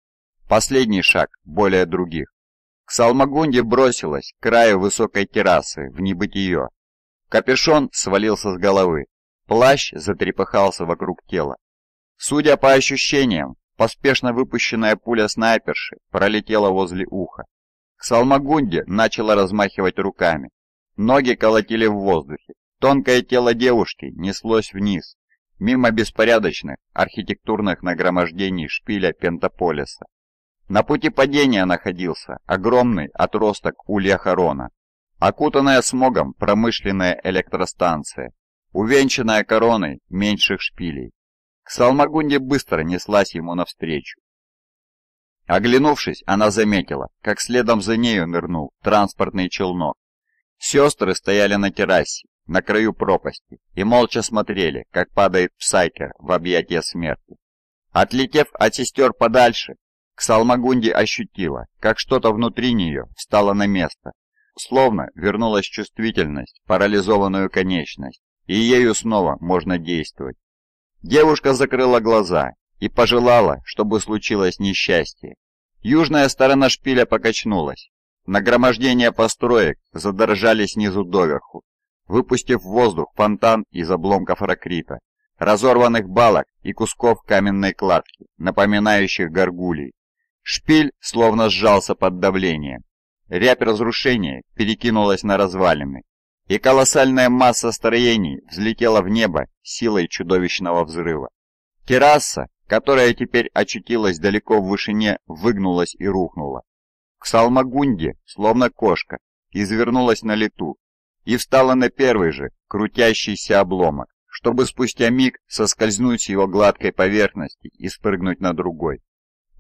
Последний шаг более других. К Салмагунде бросилась к краю высокой террасы в небытие. Капюшон свалился с головы. Плащ затрепыхался вокруг тела. Судя по ощущениям, поспешно выпущенная пуля снайперши пролетела возле уха. К Салмагунде начала размахивать руками. Ноги колотили в воздухе. Тонкое тело девушки неслось вниз, мимо беспорядочных архитектурных нагромождений шпиля Пентаполиса. На пути падения находился огромный отросток улья Харона, окутанная смогом промышленная электростанция, увенчанная короной меньших шпилей. К Салмагунде быстро неслась ему навстречу. Оглянувшись, она заметила, как следом за нею нырнул транспортный челнок. Сестры стояли на террасе, на краю пропасти и молча смотрели, как падает Псайкер в объятия смерти. Отлетев от сестер подальше, Ксалмагунди ощутила, как что-то внутри нее встало на место, словно вернулась чувствительность, парализованную конечность, и ею снова можно действовать. Девушка закрыла глаза и пожелала, чтобы случилось несчастье. Южная сторона шпиля покачнулась. Нагромождения построек задрожали снизу доверху, выпустив в воздух фонтан из обломков ракрита, разорванных балок и кусков каменной кладки, напоминающих горгулей. Шпиль словно сжался под давлением. Рябь разрушения перекинулась на развалины, и колоссальная масса строений взлетела в небо силой чудовищного взрыва. Терраса, которая теперь очутилась далеко в вышине, выгнулась и рухнула. К Салмагунде, словно кошка, извернулась на лету и встала на первый же крутящийся обломок, чтобы спустя миг соскользнуть с его гладкой поверхности и спрыгнуть на другой.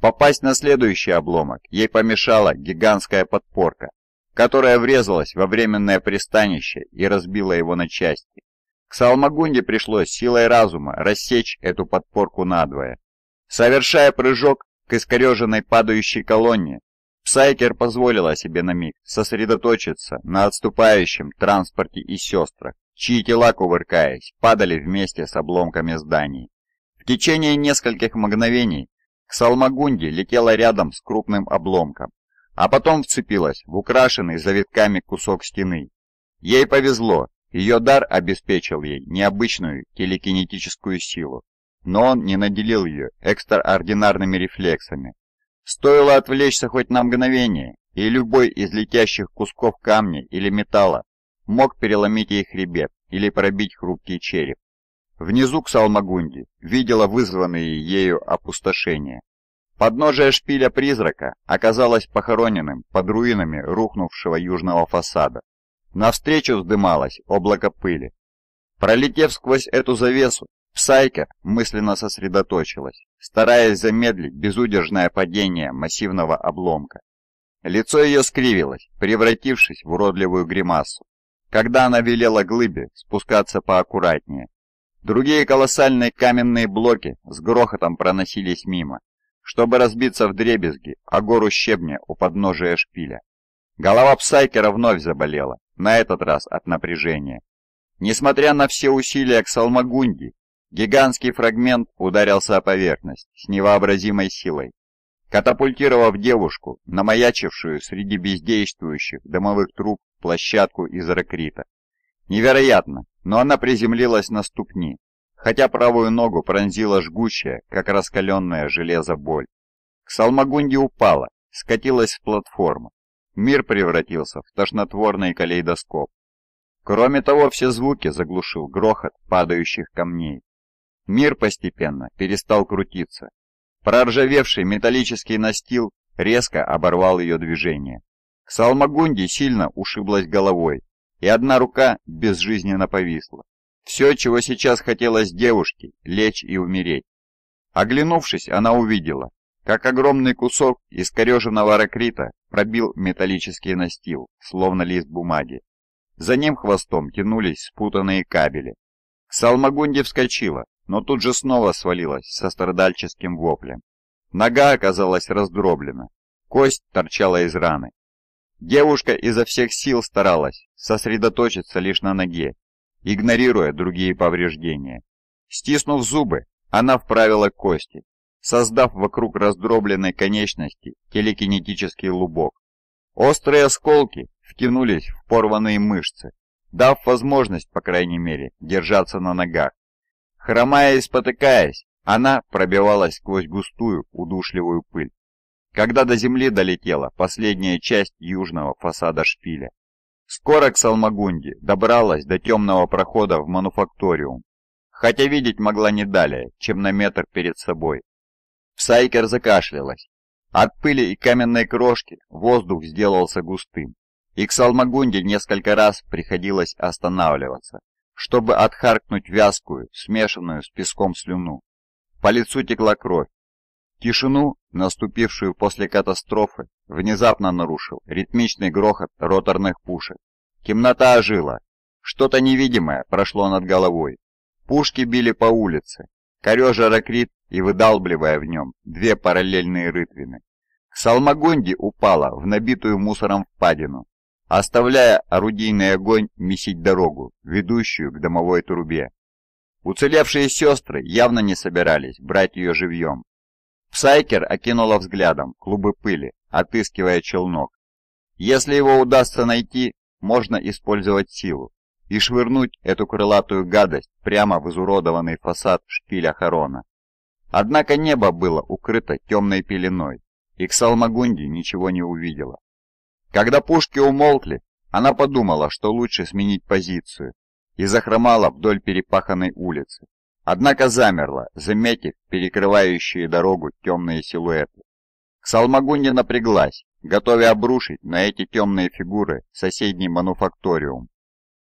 Попасть на следующий обломок ей помешала гигантская подпорка, которая врезалась во временное пристанище и разбила его на части. К Салмагунде пришлось силой разума рассечь эту подпорку надвое. Совершая прыжок к искореженной падающей колонне, Псайкер позволила себе на миг сосредоточиться на отступающем транспорте и сестрах, чьи тела, кувыркаясь, падали вместе с обломками зданий. В течение нескольких мгновений к Салмагунде летела рядом с крупным обломком, а потом вцепилась в украшенный завитками кусок стены. Ей повезло, ее дар обеспечил ей необычную телекинетическую силу, но он не наделил ее экстраординарными рефлексами. Стоило отвлечься хоть на мгновение, и любой из летящих кусков камня или металла мог переломить ей хребет или пробить хрупкий череп. Внизу к Салмагунди видела вызванные ею опустошения. Подножие шпиля призрака оказалось похороненным под руинами рухнувшего южного фасада. Навстречу вздымалось облако пыли. Пролетев сквозь эту завесу, Псайка мысленно сосредоточилась, стараясь замедлить безудержное падение массивного обломка. Лицо ее скривилось, превратившись в уродливую гримасу, когда она велела глыбе спускаться поаккуратнее. Другие колоссальные каменные блоки с грохотом проносились мимо, чтобы разбиться в дребезги о гору щебня у подножия шпиля. Голова Псайкера вновь заболела, на этот раз от напряжения. Несмотря на все усилия к Салмагунди, Гигантский фрагмент ударился о поверхность с невообразимой силой, катапультировав девушку, намаячившую среди бездействующих домовых труб площадку из ракрита. Невероятно, но она приземлилась на ступни, хотя правую ногу пронзила жгучая, как раскаленное железо боль. К Салмагунде упала, скатилась с платформы. Мир превратился в тошнотворный калейдоскоп. Кроме того, все звуки заглушил грохот падающих камней. Мир постепенно перестал крутиться. Проржавевший металлический настил резко оборвал ее движение. К Салмагунде сильно ушиблась головой, и одна рука безжизненно повисла. Все, чего сейчас хотелось девушке, лечь и умереть. Оглянувшись, она увидела, как огромный кусок искореженного ракрита пробил металлический настил, словно лист бумаги. За ним хвостом тянулись спутанные кабели. Салмагунди вскочила, но тут же снова свалилась со страдальческим воплем. Нога оказалась раздроблена, кость торчала из раны. Девушка изо всех сил старалась сосредоточиться лишь на ноге, игнорируя другие повреждения. Стиснув зубы, она вправила кости, создав вокруг раздробленной конечности телекинетический лубок. Острые осколки втянулись в порванные мышцы, дав возможность, по крайней мере, держаться на ногах. Хромая и спотыкаясь, она пробивалась сквозь густую, удушливую пыль. Когда до земли долетела последняя часть южного фасада шпиля, скоро к Салмагунде добралась до темного прохода в мануфакториум, хотя видеть могла не далее, чем на метр перед собой. Псайкер закашлялась. От пыли и каменной крошки воздух сделался густым, и к Салмагунде несколько раз приходилось останавливаться, чтобы отхаркнуть вязкую, смешанную с песком слюну. По лицу текла кровь. Тишину, наступившую после катастрофы, внезапно нарушил ритмичный грохот роторных пушек. Темнота ожила. Что-то невидимое прошло над головой. Пушки били по улице, корежа ракрит и выдалбливая в нем две параллельные рытвины. Салмагонди упала в набитую мусором впадину, оставляя орудийный огонь месить дорогу, ведущую к домовой трубе. Уцелевшие сестры явно не собирались брать ее живьем. Псайкер окинула взглядом клубы пыли, отыскивая челнок. Если его удастся найти, можно использовать силу и швырнуть эту крылатую гадость прямо в изуродованный фасад шпиля Харона. Однако небо было укрыто темной пеленой, и к Салмагунде ничего не увидела. Когда пушки умолкли, она подумала, что лучше сменить позицию, и захромала вдоль перепаханной улицы. Однако замерла, заметив перекрывающие дорогу темные силуэты. Салмагунья напряглась, готовя обрушить на эти темные фигуры соседний мануфакториум.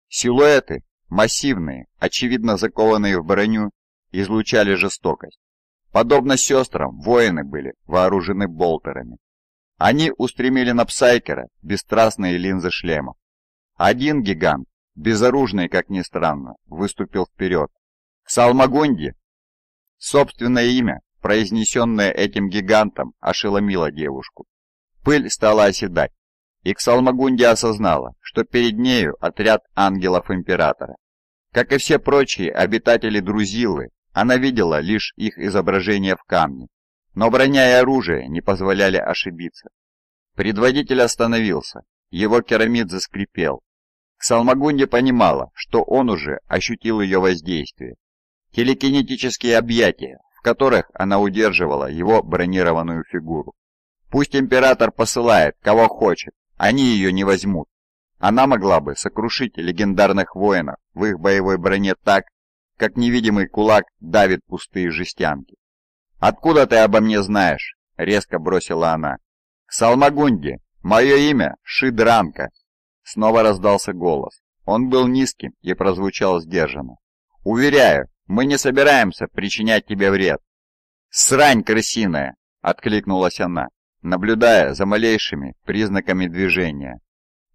Силуэты, массивные, очевидно закованные в броню, излучали жестокость. Подобно сестрам, воины были вооружены болтерами. Они устремили на Псайкера бесстрастные линзы шлемов. Один гигант, безоружный, как ни странно, выступил вперед. Салмагунди, собственное имя, произнесенное этим гигантом, ошеломило девушку. Пыль стала оседать, и Ксалмагунди осознала, что перед нею отряд ангелов Императора. Как и все прочие обитатели Друзилы, она видела лишь их изображение в камне, но броня и оружие не позволяли ошибиться. Предводитель остановился, его керамид заскрипел. Ксалмагунди понимала, что он уже ощутил ее воздействие. Телекинетические объятия, в которых она удерживала его бронированную фигуру. Пусть император посылает, кого хочет, они ее не возьмут. Она могла бы сокрушить легендарных воинов в их боевой броне так, как невидимый кулак давит пустые жестянки. «Откуда ты обо мне знаешь?» — резко бросила она. «Салмагунди, мое имя Шидранка!» Снова раздался голос. Он был низким и прозвучал сдержанно. «Уверяю, мы не собираемся причинять тебе вред». «Срань крысиная!» — откликнулась она наблюдая за малейшими признаками движения.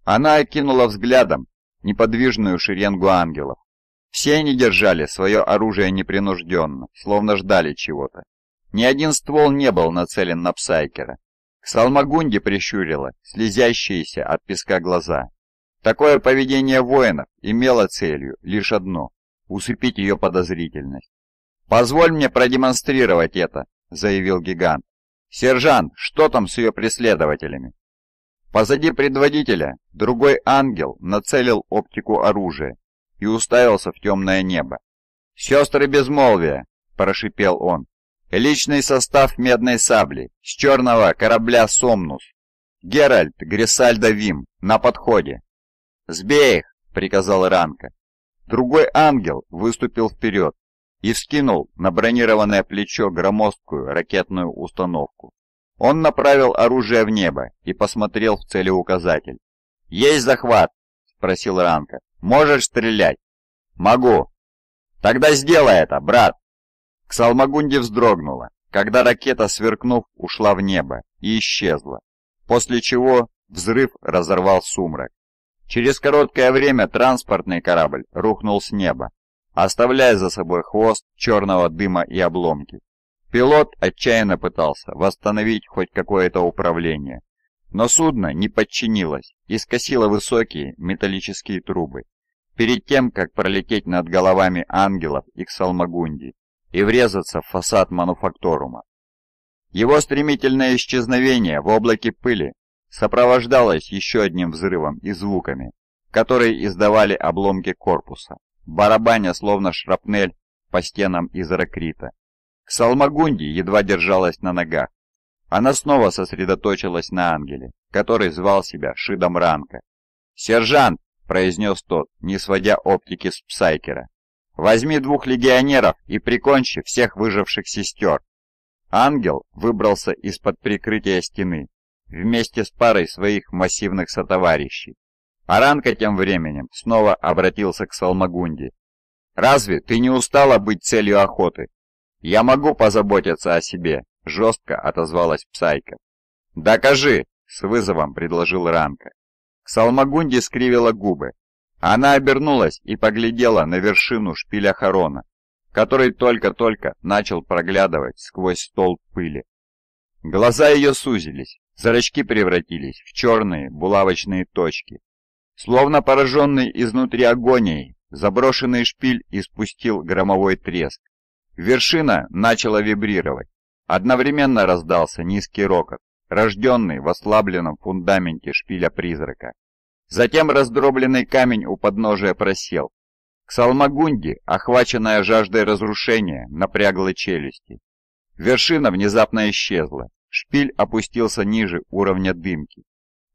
Она окинула взглядом неподвижную шеренгу ангелов. Все они держали свое оружие непринужденно, словно ждали чего-то. Ни один ствол не был нацелен на Псайкера. Салмагунди прищурила слезящиеся от песка глаза. Такое поведение воинов имело целью лишь одно – усыпить ее подозрительность. «Позволь мне продемонстрировать это», – заявил гигант. «Сержант, что там с ее преследователями?» Позади предводителя другой ангел нацелил оптику оружия и уставился в темное небо. «Сестры безмолвия!» – прошипел он. «Личный состав медной сабли с черного корабля «Сомнус». Геральт Грисальда Вим на подходе». «Сбей их!» – приказал Ранка. Другой ангел выступил вперед и вскинул на бронированное плечо громоздкую ракетную установку. Он направил оружие в небо и посмотрел в целеуказатель. «Есть захват?» – спросил Ранка. «Можешь стрелять?» «Могу». «Тогда сделай это, брат!» Ксалмагунди вздрогнула, когда ракета, сверкнув, ушла в небо и исчезла, после чего взрыв разорвал сумрак. Через короткое время транспортный корабль рухнул с неба, оставляя за собой хвост черного дыма и обломки. Пилот отчаянно пытался восстановить хоть какое-то управление, но судно не подчинилось и скосило высокие металлические трубы, перед тем, как пролететь над головами ангелов и Ксалмагунди и врезаться в фасад мануфакторума. Его стремительное исчезновение в облаке пыли сопровождалось еще одним взрывом и звуками, которые издавали обломки корпуса барабаня словно шрапнель по стенам из ракрита. Салмагунди едва держалась на ногах. Она снова сосредоточилась на ангеле, который звал себя Шидом Ранка. «Сержант!» – произнес тот, не сводя оптики с Псайкера. «Возьми двух легионеров и прикончи всех выживших сестер». Ангел выбрался из-под прикрытия стены вместе с парой своих массивных сотоварищей. Аранка тем временем снова обратился к Салмагунди. «Разве ты не устала быть целью охоты?» «Я могу позаботиться о себе», — жестко отозвалась Псайка. «Докажи!» — с вызовом предложил Ранка. Салмагунди скривила губы. Она обернулась и поглядела на вершину шпиля Харона, который только-только начал проглядывать сквозь стол пыли. Глаза ее сузились, зрачки превратились в черные булавочные точки, Словно пораженный изнутри агонией, заброшенный шпиль испустил громовой треск. Вершина начала вибрировать. Одновременно раздался низкий рокот, рожденный в ослабленном фундаменте шпиля призрака. Затем раздробленный камень у подножия просел. К Салмагунди, охваченная жаждой разрушения, напрягла челюсти. Вершина внезапно исчезла. Шпиль опустился ниже уровня дымки.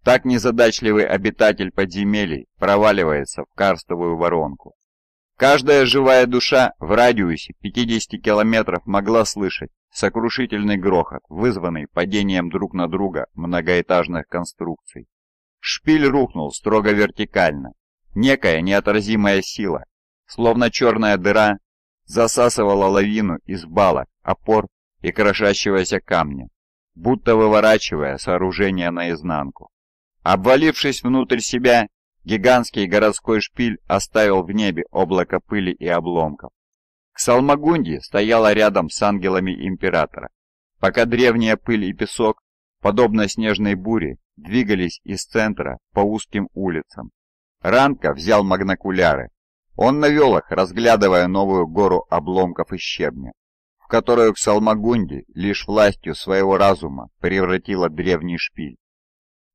Так незадачливый обитатель подземелий проваливается в карстовую воронку. Каждая живая душа в радиусе 50 километров могла слышать сокрушительный грохот, вызванный падением друг на друга многоэтажных конструкций. Шпиль рухнул строго вертикально. Некая неотразимая сила, словно черная дыра, засасывала лавину из балок, опор и крошащегося камня. Будто выворачивая сооружение наизнанку. Обвалившись внутрь себя, гигантский городской шпиль оставил в небе облако пыли и обломков. Ксалмагунди стояла рядом с ангелами Императора, пока древняя пыль и песок, подобно снежной буре, двигались из центра по узким улицам. Ранка взял магнокуляры. Он навел их, разглядывая новую гору обломков и щебня, в которую Ксалмагунди лишь властью своего разума превратила древний шпиль.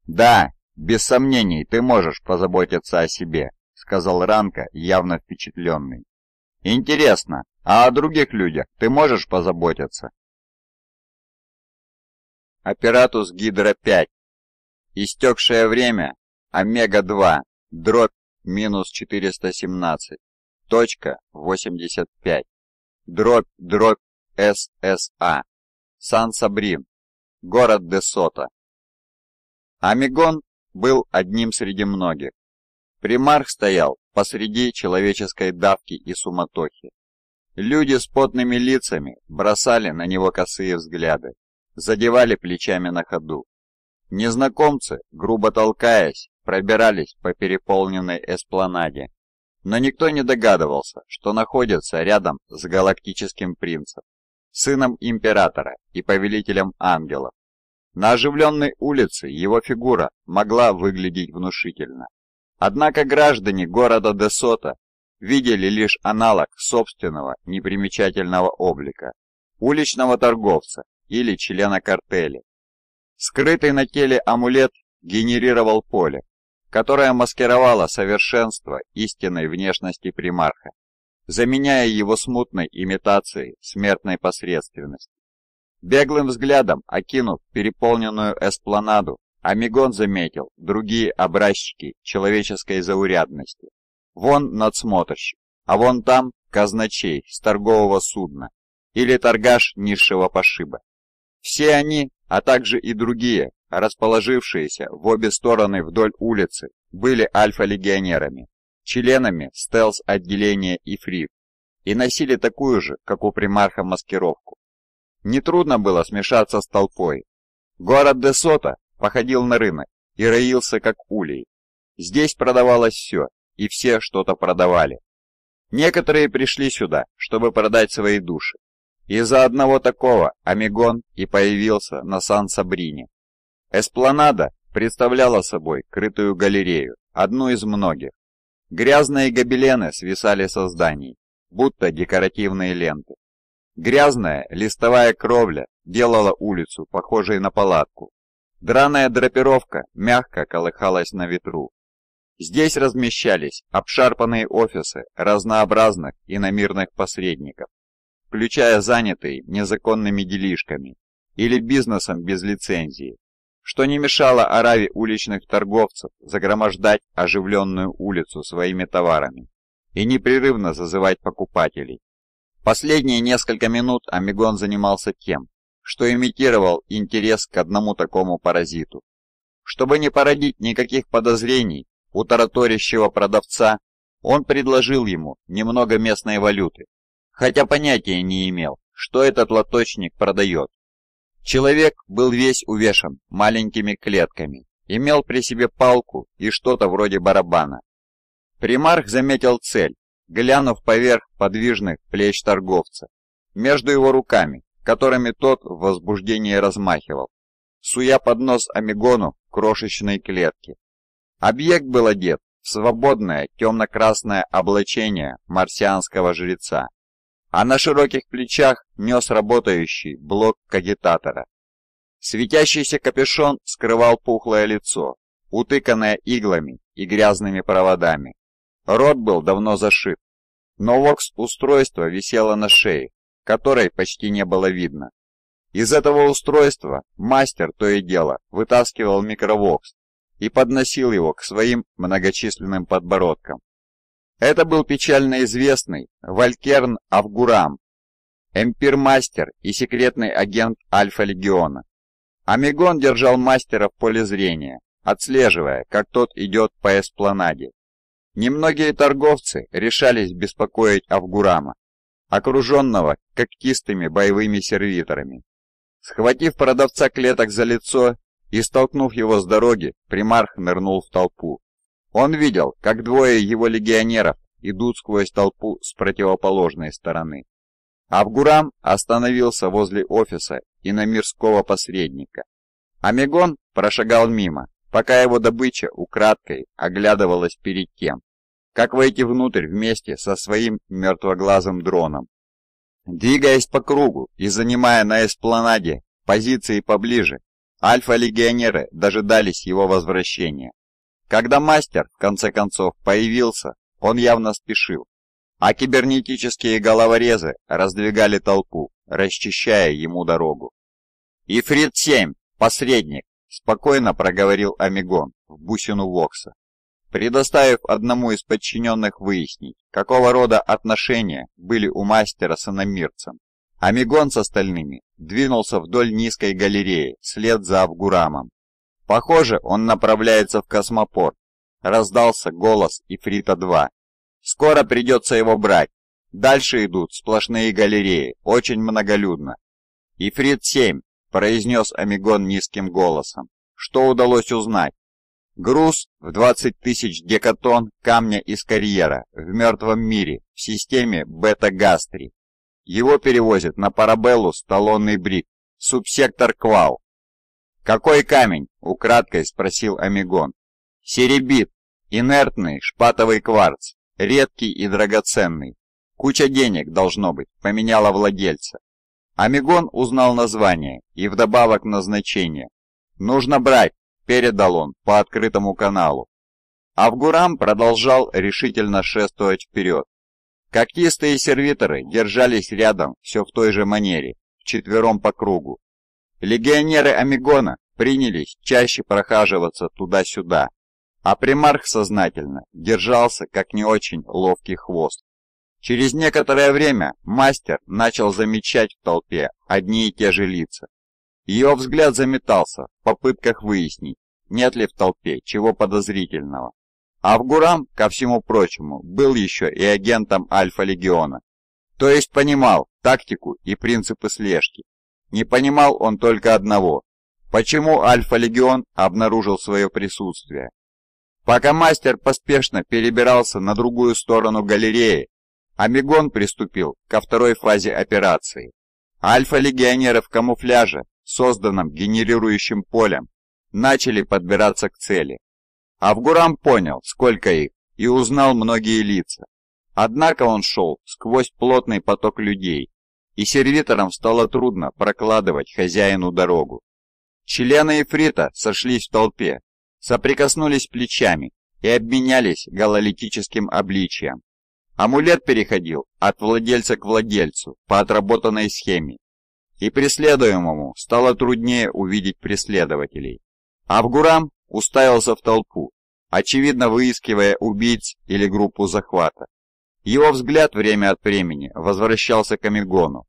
«Да, без сомнений, ты можешь позаботиться о себе», — сказал Ранка, явно впечатленный. «Интересно, а о других людях ты можешь позаботиться?» Аппаратус Гидро-5. Истекшее время Омега-2, дробь минус 417, точка 85, дробь, дробь ССА, Сан-Сабрин, город Десота. Амигон был одним среди многих. Примарх стоял посреди человеческой давки и суматохи. Люди с потными лицами бросали на него косые взгляды задевали плечами на ходу. Незнакомцы, грубо толкаясь, пробирались по переполненной эспланаде, но никто не догадывался, что находится рядом с галактическим принцем, сыном императора и повелителем ангелов. На оживленной улице его фигура могла выглядеть внушительно. Однако граждане города Десота видели лишь аналог собственного непримечательного облика – уличного торговца, или члена картеля. Скрытый на теле амулет генерировал поле, которое маскировало совершенство истинной внешности примарха, заменяя его смутной имитацией смертной посредственности. Беглым взглядом окинув переполненную эспланаду, Амигон заметил другие образчики человеческой заурядности. Вон надсмотрщик, а вон там казначей с торгового судна или торгаш низшего пошиба. Все они, а также и другие, расположившиеся в обе стороны вдоль улицы, были альфа-легионерами, членами стелс-отделения ИФРИФ, и носили такую же, как у примарха, маскировку. Нетрудно было смешаться с толпой. Город Десота походил на рынок и роился как улей. Здесь продавалось все, и все что-то продавали. Некоторые пришли сюда, чтобы продать свои души, из-за одного такого Амигон и появился на Сан-Сабрине. Эспланада представляла собой крытую галерею, одну из многих. Грязные гобелены свисали со зданий, будто декоративные ленты. Грязная листовая кровля делала улицу похожей на палатку. Драная драпировка мягко колыхалась на ветру. Здесь размещались обшарпанные офисы разнообразных иномирных посредников, включая занятые незаконными делишками или бизнесом без лицензии, что не мешало ораве уличных торговцев загромождать оживленную улицу своими товарами и непрерывно зазывать покупателей. Последние несколько минут Амигон занимался тем, что имитировал интерес к одному такому паразиту. Чтобы не породить никаких подозрений у тараторящего продавца, он предложил ему немного местной валюты хотя понятия не имел, что этот лоточник продает. Человек был весь увешан маленькими клетками, имел при себе палку и что-то вроде барабана. Примарх заметил цель, глянув поверх подвижных плеч торговца, между его руками, которыми тот в возбуждении размахивал, суя под нос Амигону крошечные клетки. Объект был одет в свободное темно-красное облачение марсианского жреца а на широких плечах нес работающий блок кагитатора. Светящийся капюшон скрывал пухлое лицо, утыканное иглами и грязными проводами. Рот был давно зашит, но вокс-устройство висело на шее, которой почти не было видно. Из этого устройства мастер то и дело вытаскивал микровокс и подносил его к своим многочисленным подбородкам. Это был печально известный Валькерн Авгурам, эмпирмастер и секретный агент Альфа-Легиона. Амигон держал мастера в поле зрения, отслеживая, как тот идет по эспланаде. Немногие торговцы решались беспокоить Авгурама, окруженного когтистыми боевыми сервиторами. Схватив продавца клеток за лицо и столкнув его с дороги, примарх нырнул в толпу. Он видел, как двое его легионеров идут сквозь толпу с противоположной стороны. Авгурам остановился возле офиса иномирского посредника. Амигон прошагал мимо, пока его добыча украдкой оглядывалась перед тем, как войти внутрь вместе со своим мертвоглазым дроном. Двигаясь по кругу и занимая на эспланаде позиции поближе, альфа-легионеры дожидались его возвращения. Когда мастер, в конце концов, появился, он явно спешил, а кибернетические головорезы раздвигали толпу, расчищая ему дорогу. «Ифрит-7, посредник!» — спокойно проговорил Амигон в бусину Вокса, предоставив одному из подчиненных выяснить, какого рода отношения были у мастера с иномирцем. Амигон с остальными двинулся вдоль низкой галереи, вслед за Авгурамом. Похоже, он направляется в космопорт. Раздался голос Ифрита-2, Скоро придется его брать. Дальше идут сплошные галереи, очень многолюдно. «Ифрит-7», — произнес Амигон низким голосом. «Что удалось узнать?» Груз в 20 тысяч декатон камня из карьера в мертвом мире в системе Бета-Гастри. Его перевозят на Парабеллу сталлонный брик, субсектор Квал. «Какой камень?» — украдкой спросил Амигон. «Серебит, инертный шпатовый кварц, редкий и драгоценный. Куча денег, должно быть, поменяла владельца. Амигон узнал название и вдобавок назначение. «Нужно брать», — передал он по открытому каналу. Авгурам продолжал решительно шествовать вперед. Когтистые сервиторы держались рядом все в той же манере, вчетвером по кругу. Легионеры Амигона принялись чаще прохаживаться туда-сюда, а примарх сознательно держался как не очень ловкий хвост. Через некоторое время мастер начал замечать в толпе одни и те же лица. Ее взгляд заметался в попытках выяснить, нет ли в толпе чего подозрительного. Авгурам, ко всему прочему, был еще и агентом Альфа-Легиона, то есть понимал тактику и принципы слежки. Не понимал он только одного, почему Альфа-Легион обнаружил свое присутствие Пока мастер поспешно перебирался на другую сторону галереи, Амигон приступил ко второй фазе операции. Альфа-легионеры в камуфляже, созданном генерирующим полем, начали подбираться к цели. Авгурам понял, сколько их, и узнал многие лица. Однако он шел сквозь плотный поток людей, и сервиторам стало трудно прокладывать хозяину дорогу. Члены Ифрита сошлись в толпе, соприкоснулись плечами и обменялись гололитическим обличием. Амулет переходил от владельца к владельцу по отработанной схеме, и преследуемому стало труднее увидеть преследователей. Авгурам уставился в толпу, очевидно выискивая убийц или группу захвата. Его взгляд время от времени возвращался к Амигону,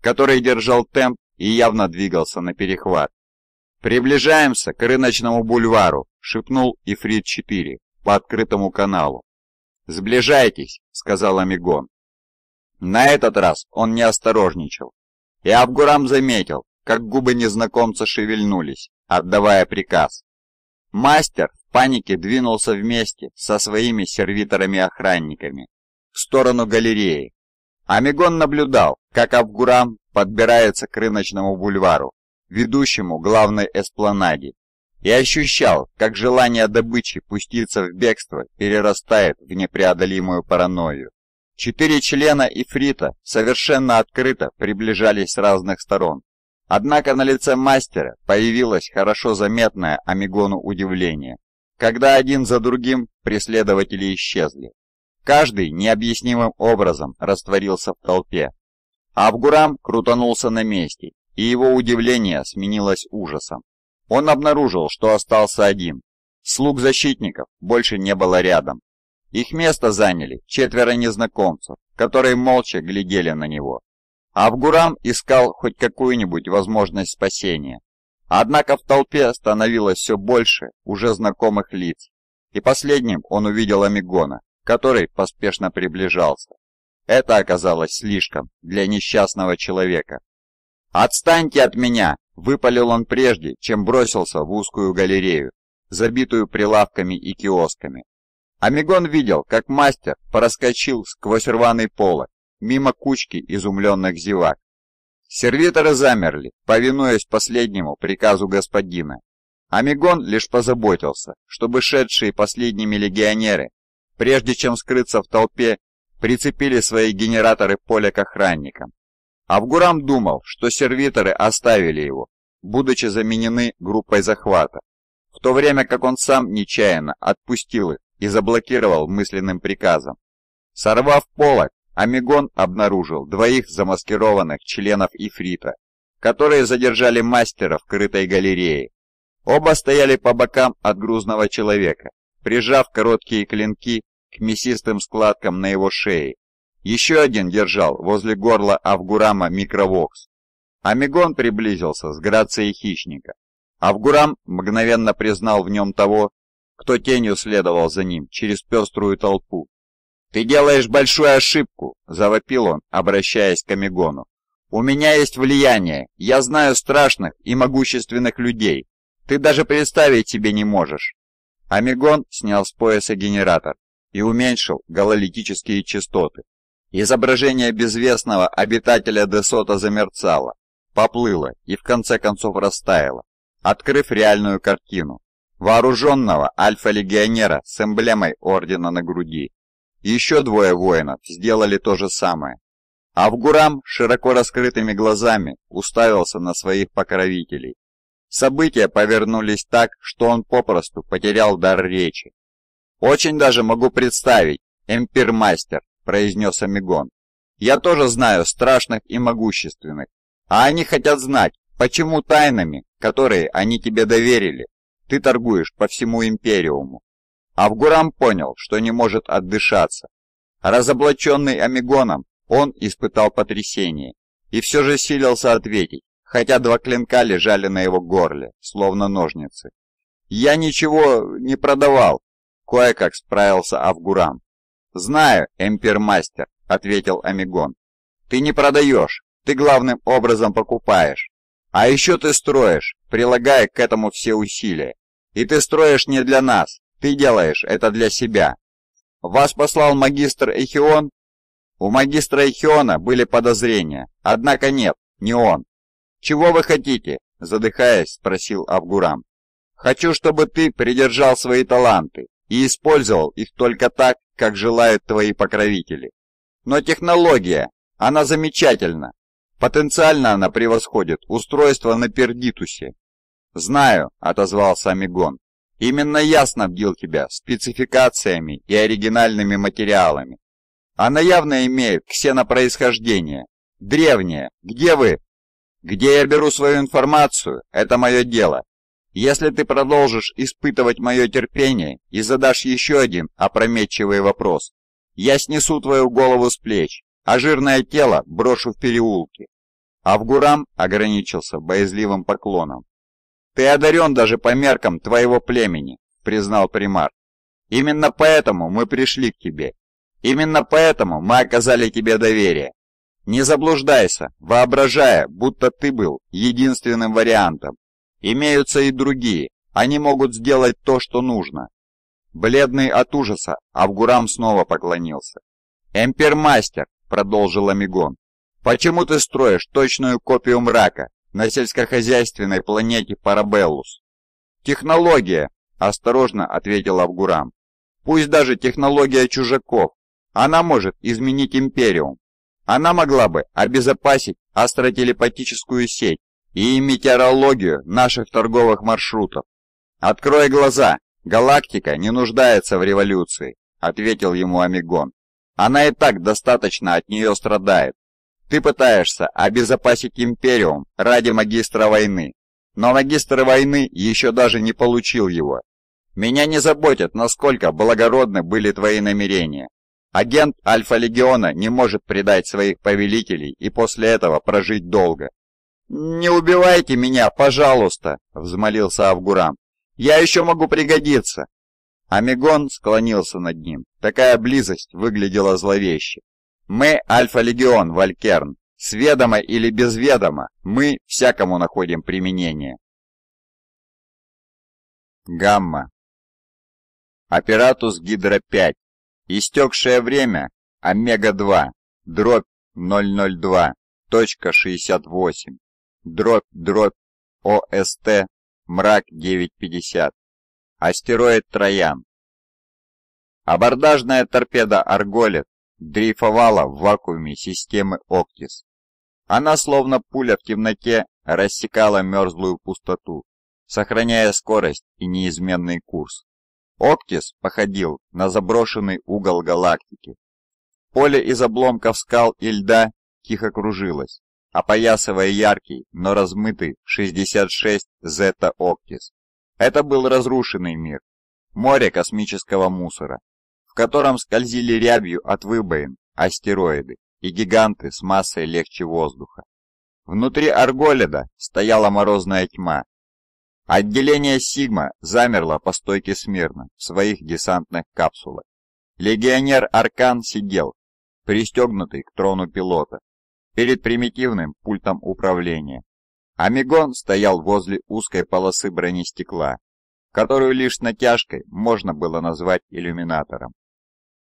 который держал темп и явно двигался на перехват. «Приближаемся к рыночному бульвару», — шепнул Ифрит-4 по открытому каналу. «Сближайтесь», — сказал Амигон. На этот раз он не осторожничал, и Абгурам заметил, как губы незнакомца шевельнулись, отдавая приказ. Мастер в панике двинулся вместе со своими сервиторами-охранниками в сторону галереи. Амигон наблюдал, как Абгурам подбирается к рыночному бульвару, ведущему главной эспланаде, и ощущал, как желание добычи пуститься в бегство перерастает в непреодолимую паранойю. Четыре члена Ифрита совершенно открыто приближались с разных сторон. Однако на лице мастера появилось хорошо заметное Амигону удивление, когда один за другим преследователи исчезли. Каждый необъяснимым образом растворился в толпе. Авгурам крутанулся на месте и его удивление сменилось ужасом. Он обнаружил, что остался один. Слуг защитников больше не было рядом. Их место заняли четверо незнакомцев, которые молча глядели на него. Авгурам искал хоть какую-нибудь возможность спасения. Однако в толпе становилось все больше уже знакомых лиц, и последним он увидел Амигона, который поспешно приближался. Это оказалось слишком для несчастного человека, «Отстаньте от меня!» – выпалил он прежде, чем бросился в узкую галерею, забитую прилавками и киосками. Амигон видел, как мастер проскочил сквозь рваный полок, мимо кучки изумленных зевак. Сервиторы замерли, повинуясь последнему приказу господина. Амигон лишь позаботился, чтобы шедшие последними легионеры, прежде чем скрыться в толпе, прицепили свои генераторы поля к охранникам. Авгурам думал, что сервиторы оставили его, будучи заменены группой захвата, в то время как он сам нечаянно отпустил их и заблокировал мысленным приказом. Сорвав полок, Амигон обнаружил двоих замаскированных членов Ифрита, которые задержали мастера в крытой галерее. Оба стояли по бокам от грузного человека, прижав короткие клинки к мясистым складкам на его шее. Еще один держал возле горла Авгурама микровокс. Амигон приблизился с грацией хищника. Авгурам мгновенно признал в нем того, кто тенью следовал за ним через пеструю толпу. «Ты делаешь большую ошибку», — завопил он, обращаясь к Амигону. «У меня есть влияние, я знаю страшных и могущественных людей. Ты даже представить себе не можешь». Амигон снял с пояса генератор и уменьшил гололитические частоты. Изображение безвестного обитателя Десота замерцало, поплыло и в конце концов растаяло, открыв реальную картину. Вооруженного альфа-легионера с эмблемой ордена на груди. Еще двое воинов сделали то же самое. Авгурам широко раскрытыми глазами уставился на своих покровителей. События повернулись так, что он попросту потерял дар речи. «Очень даже могу представить, эмпирмастер», — произнес Амигон. «Я тоже знаю страшных и могущественных, а они хотят знать, почему тайнами, которые они тебе доверили, ты торгуешь по всему Империуму. Авгурам понял, что не может отдышаться. Разоблаченный Амигоном, он испытал потрясение и все же силился ответить, хотя два клинка лежали на его горле, словно ножницы. «Я ничего не продавал», — кое-как справился Авгурам. «Знаю, эмпирмастер», — ответил Амигон. «Ты не продаешь, ты главным образом покупаешь. А еще ты строишь, прилагая к этому все усилия. И ты строишь не для нас, ты делаешь это для себя. Вас послал магистр Эхион? У магистра Эхиона были подозрения, однако нет, не он. Чего вы хотите? Задыхаясь, спросил Авгурам. Хочу, чтобы ты придержал свои таланты и использовал их только так, как желают твои покровители. Но технология, она замечательна. Потенциально она превосходит устройство на Пердитусе. «Знаю», — отозвался Амигон. Именно я снабдил тебя спецификациями и оригинальными материалами. Она явно имеет ксенопроисхождение. Древнее. Где вы? Где я беру свою информацию, это мое дело. Если ты продолжишь испытывать мое терпение и задашь еще один опрометчивый вопрос, я снесу твою голову с плеч, а жирное тело брошу в переулки. Авгурам ограничился боязливым поклоном. «Ты одарен даже по меркам твоего племени», — признал примар. «Именно поэтому мы пришли к тебе. Именно поэтому мы оказали тебе доверие. Не заблуждайся, воображая, будто ты был единственным вариантом. Имеются и другие, они могут сделать то, что нужно». Бледный от ужаса, Авгурам снова поклонился. «Эмпермастер», — продолжил Амигон, — «почему ты строишь точную копию мрака, на сельскохозяйственной планете Парабеллус. «Технология», – осторожно ответил Авгурам. «Пусть даже технология чужаков. Она может изменить Империум. Она могла бы обезопасить астротелепатическую сеть и метеорологию наших торговых маршрутов. Открой глаза, галактика не нуждается в революции», – ответил ему Амигон. «Она и так достаточно от нее страдает. Ты пытаешься обезопасить Империум ради магистра войны, но магистр войны еще даже не получил его. Меня не заботит, насколько благородны были твои намерения. Агент Альфа-Легиона не может предать своих повелителей и после этого прожить долго. «Не убивайте меня, пожалуйста!» — взмолился Авгурам. «Я еще могу пригодиться!» Амигон склонился над ним. Такая близость выглядела зловеще. «Мы Альфа-Легион, Валькерн», — С ведомо или без ведома мы всякому находим применение. Гамма. Оператус Гидро-5. Истекшее время Омега-2. Дробь 002.68. Дробь дробь ОСТ. Мрак 950. Астероид Троян. Абордажная торпеда «Арголет» дрейфовала в вакууме системы «Октис». Она, словно пуля в темноте, рассекала мерзлую пустоту, сохраняя скорость и неизменный курс. Октис походил на заброшенный угол галактики. Поле из обломков скал и льда тихо кружилось, опоясывая яркий, но размытый 66 Зета Октис. Это был разрушенный мир, море космического мусора, в котором скользили рябью от выбоин астероиды и гиганты с массой легче воздуха. Внутри Арголеда стояла морозная тьма. Отделение Сигма замерло по стойке смирно в своих десантных капсулах. Легионер Аркан сидел, пристегнутый к трону пилота, перед примитивным пультом управления. Амигон стоял возле узкой полосы бронестекла, которую лишь натяжкой можно было назвать иллюминатором.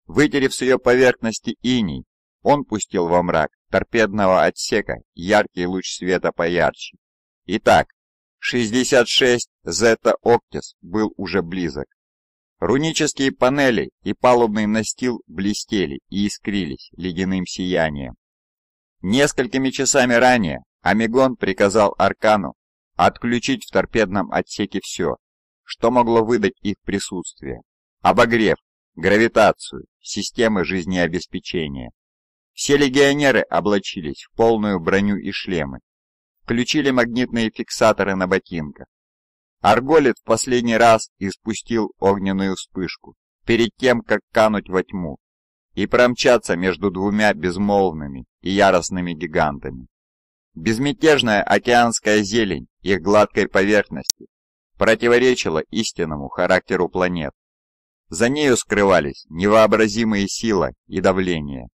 Вытерев с ее поверхности иней, он пустил во мрак торпедного отсека яркий луч света поярче. Итак, 66 Зета Октис был уже близок. Рунические панели и палубный настил блестели и искрились ледяным сиянием. Несколькими часами ранее Амигон приказал Аркану отключить в торпедном отсеке все, что могло выдать их присутствие, обогрев, гравитацию, системы жизнеобеспечения. Все легионеры облачились в полную броню и шлемы, включили магнитные фиксаторы на ботинках. Арголит в последний раз испустил огненную вспышку перед тем, как кануть во тьму и промчаться между двумя безмолвными и яростными гигантами. Безмятежная океанская зелень их гладкой поверхности противоречила истинному характеру планет. За нею скрывались невообразимые сила и давление,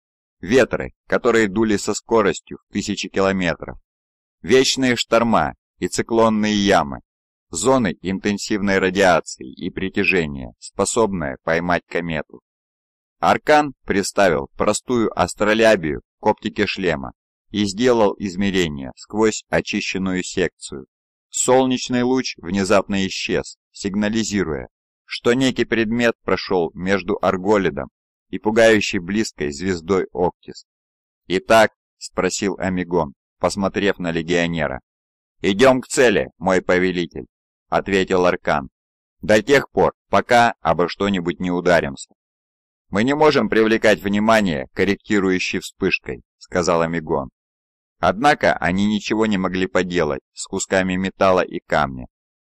ветры, которые дули со скоростью в тысячи километров, вечные шторма и циклонные ямы, зоны интенсивной радиации и притяжения, способные поймать комету. Аркан представил простую астролябию к оптике шлема и сделал измерения сквозь очищенную секцию. Солнечный луч внезапно исчез, сигнализируя, что некий предмет прошел между Арголидом и пугающей близкой звездой Октис. «Итак?» — спросил Амигон, посмотрев на легионера. «Идем к цели, мой повелитель», — ответил Аркан. «До тех пор, пока обо что-нибудь не ударимся». «Мы не можем привлекать внимание корректирующей вспышкой», — сказал Амигон. Однако они ничего не могли поделать с кусками металла и камня,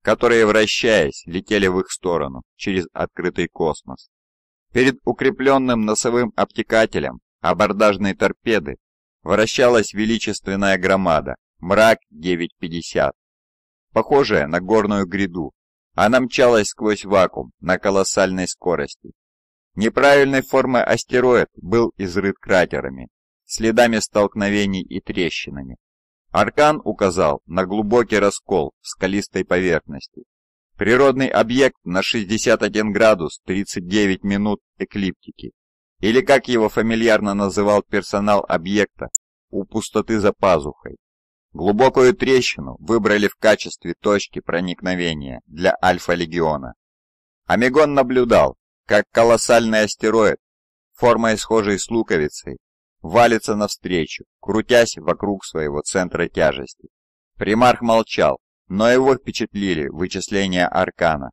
которые, вращаясь, летели в их сторону через открытый космос. Перед укрепленным носовым обтекателем абордажной торпеды вращалась величественная громада «Мрак 950». Похожая на горную гряду, она мчалась сквозь вакуум на колоссальной скорости. Неправильной формы астероид был изрыт кратерами, следами столкновений и трещинами. Аркан указал на глубокий раскол в скалистой поверхности. Природный объект на 61 градус 39 минут эклиптики, или как его фамильярно называл персонал объекта, у пустоты за пазухой. Глубокую трещину выбрали в качестве точки проникновения для Альфа-легиона. Амигон наблюдал, как колоссальный астероид, формой схожей с луковицей, валится навстречу, крутясь вокруг своего центра тяжести. Примарх молчал, но его впечатлили вычисления Аркана.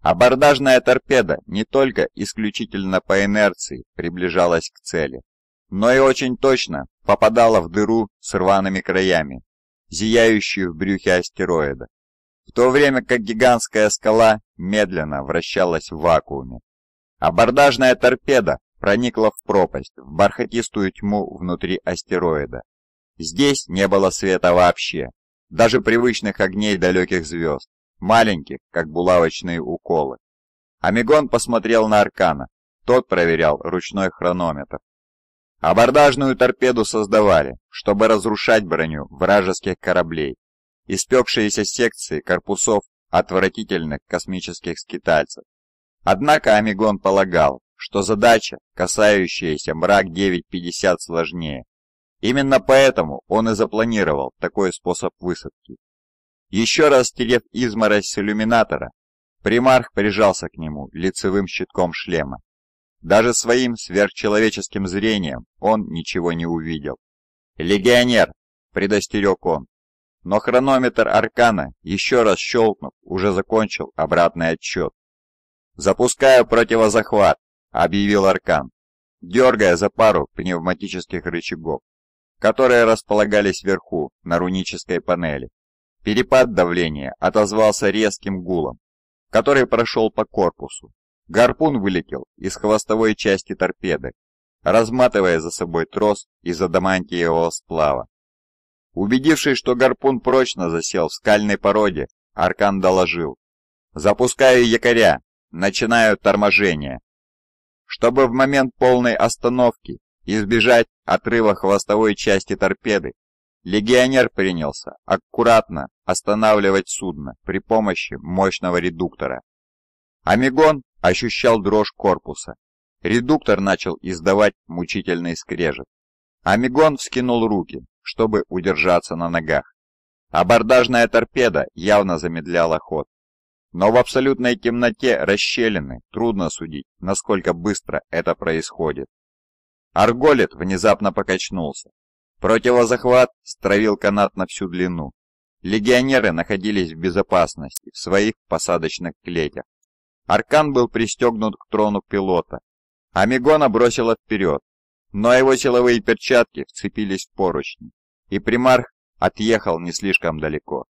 Абордажная торпеда не только исключительно по инерции приближалась к цели, но и очень точно попадала в дыру с рваными краями, зияющую в брюхе астероида, в то время как гигантская скала медленно вращалась в вакууме. Абордажная торпеда проникла в пропасть, в бархатистую тьму внутри астероида. Здесь не было света вообще, даже привычных огней далеких звезд, маленьких, как булавочные уколы. Амигон посмотрел на Аркана, тот проверял ручной хронометр. Абордажную торпеду создавали, чтобы разрушать броню вражеских кораблей. Испекшиеся секции корпусов отвратительных космических скитальцев. Однако Амигон полагал, что задача, касающаяся мрак 950 сложнее. Именно поэтому он и запланировал такой способ высадки. Еще раз стерев изморозь с иллюминатора, примарх прижался к нему лицевым щитком шлема. Даже своим сверхчеловеческим зрением он ничего не увидел. «Легионер!» – предостерег он. Но хронометр Аркана, еще раз щелкнув, уже закончил обратный отчет. «Запускаю противозахват», — объявил Аркан, дергая за пару пневматических рычагов, которые располагались вверху на рунической панели. Перепад давления отозвался резким гулом, который прошел по корпусу. Гарпун вылетел из хвостовой части торпеды, разматывая за собой трос из адамантиевого сплава. Убедившись, что гарпун прочно засел в скальной породе, Аркан доложил. «Запускаю якоря, начинаю торможение». Чтобы в момент полной остановки избежать отрыва хвостовой части торпеды, легионер принялся аккуратно останавливать судно при помощи мощного редуктора. Амигон ощущал дрожь корпуса. Редуктор начал издавать мучительный скрежет. Амигон вскинул руки, чтобы удержаться на ногах. Абордажная торпеда явно замедляла ход. Но в абсолютной темноте расщелины трудно судить, насколько быстро это происходит. Арголит внезапно покачнулся. Противозахват стравил канат на всю длину. Легионеры находились в безопасности в своих посадочных клетях. Аркан был пристегнут к трону пилота. Амигона бросила вперед, но его силовые перчатки вцепились в поручни, и примарх отъехал не слишком далеко.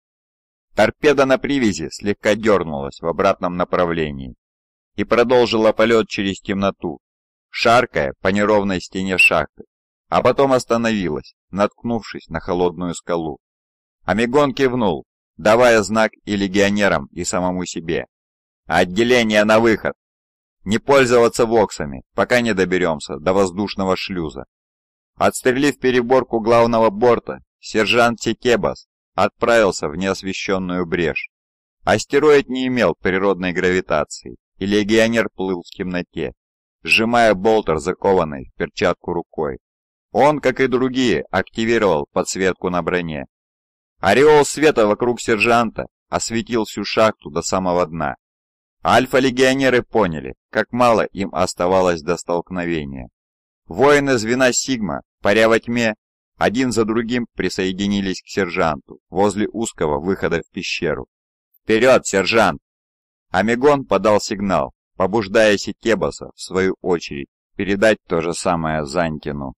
Торпеда на привязи слегка дернулась в обратном направлении и продолжила полет через темноту, шаркая по неровной стене шахты, а потом остановилась, наткнувшись на холодную скалу. Амигон кивнул, давая знак и легионерам, и самому себе. «Отделение на выход!» Не пользоваться воксами, пока не доберемся до воздушного шлюза. Отстрелив переборку главного борта, сержант Текебас отправился в неосвещенную брешь. Астероид не имел природной гравитации, и легионер плыл в темноте, сжимая болтер, закованный в перчатку рукой. Он, как и другие, активировал подсветку на броне. Ореол света вокруг сержанта осветил всю шахту до самого дна. Альфа-легионеры поняли, как мало им оставалось до столкновения. Воины звена Сигма, паря во тьме, один за другим присоединились к сержанту возле узкого выхода в пещеру. «Вперед, сержант!» Амигон подал сигнал, побуждая Сикебаса, в свою очередь, передать то же самое Зантину.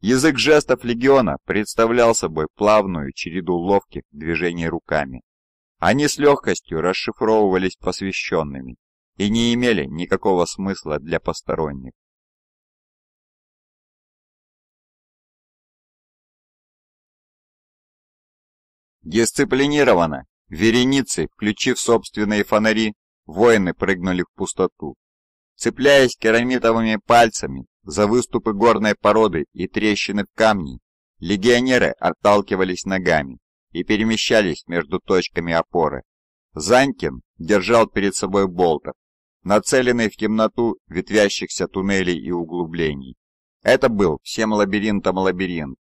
Язык жестов легиона представлял собой плавную череду ловких движений руками. Они с легкостью расшифровывались посвященными и не имели никакого смысла для посторонних. Дисциплинированно, вереницей, включив собственные фонари, воины прыгнули в пустоту. Цепляясь керамитовыми пальцами за выступы горной породы и трещины в камне, легионеры отталкивались ногами, и перемещались между точками опоры. Занькин держал перед собой болтер, нацеленный в темноту ветвящихся туннелей и углублений. Это был всем лабиринтом лабиринт,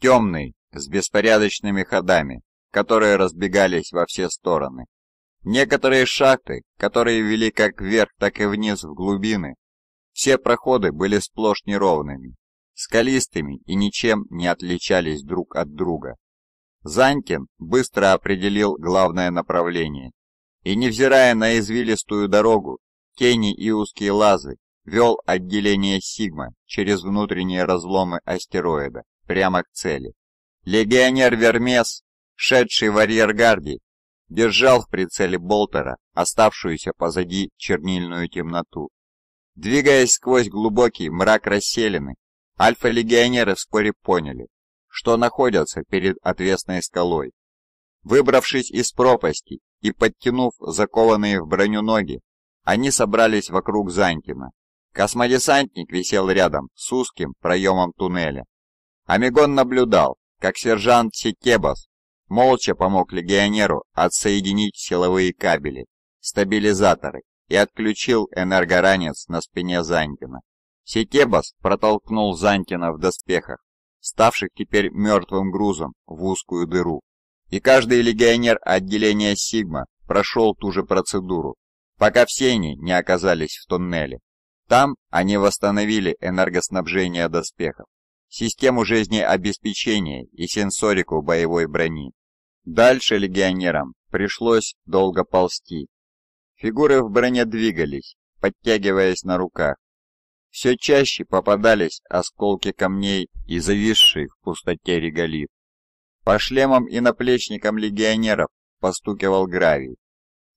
темный, с беспорядочными ходами, которые разбегались во все стороны. Некоторые шахты, которые вели как вверх, так и вниз в глубины, все проходы были сплошь неровными, скалистыми и ничем не отличались друг от друга. Занькин быстро определил главное направление и, невзирая на извилистую дорогу, тени и узкие лазы, вел отделение Сигма через внутренние разломы астероида прямо к цели. Легионер Вермес, шедший в арьергарде, держал в прицеле Болтера оставшуюся позади чернильную темноту. Двигаясь сквозь глубокий мрак расселены, альфа-легионеры вскоре поняли, что находятся перед отвесной скалой. Выбравшись из пропасти и подтянув закованные в броню ноги, они собрались вокруг Занькина, Космодесантник висел рядом с узким проемом туннеля. Амигон наблюдал, как сержант Сетебас молча помог легионеру отсоединить силовые кабели, стабилизаторы и отключил энергоранец на спине Зантина. Сетебас протолкнул Зантина в доспехах, ставших теперь мертвым грузом в узкую дыру. И каждый легионер отделения Сигма прошел ту же процедуру, пока все они не оказались в туннеле. Там они восстановили энергоснабжение доспехов, систему жизнеобеспечения и сенсорику боевой брони. Дальше легионерам пришлось долго ползти. Фигуры в броне двигались, подтягиваясь на руках. Все чаще попадались осколки камней и зависший в пустоте реголит. По шлемам и наплечникам легионеров постукивал гравий.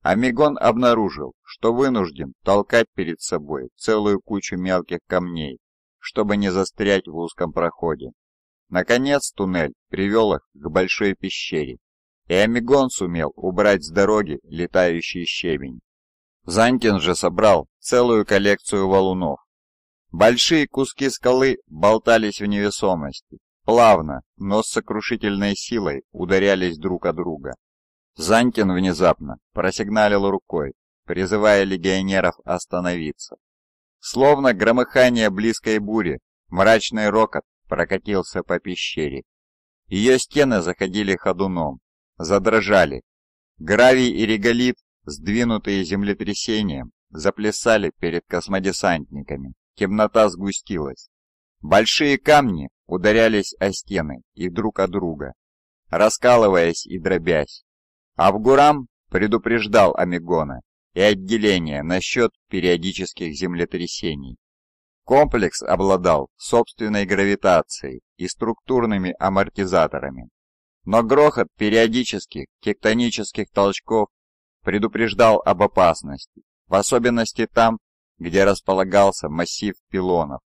Амигон обнаружил, что вынужден толкать перед собой целую кучу мелких камней, чтобы не застрять в узком проходе. Наконец туннель привел их к большой пещере, и Амигон сумел убрать с дороги летающий щебень. Зантин же собрал целую коллекцию валунов. Большие куски скалы болтались в невесомости, плавно, но с сокрушительной силой ударялись друг о друга. Зантин внезапно просигналил рукой, призывая легионеров остановиться. Словно громыхание близкой бури, мрачный рокот прокатился по пещере. Ее стены заходили ходуном, задрожали. Гравий и реголит, сдвинутые землетрясением, заплясали перед космодесантниками. Темнота сгустилась. Большие камни ударялись о стены и друг о друга, раскалываясь и дробясь. Авгурам предупреждал Амигона и отделение насчет периодических землетрясений. Комплекс обладал собственной гравитацией и структурными амортизаторами, но грохот периодических тектонических толчков предупреждал об опасности, в особенности там, где располагался массив пилонов.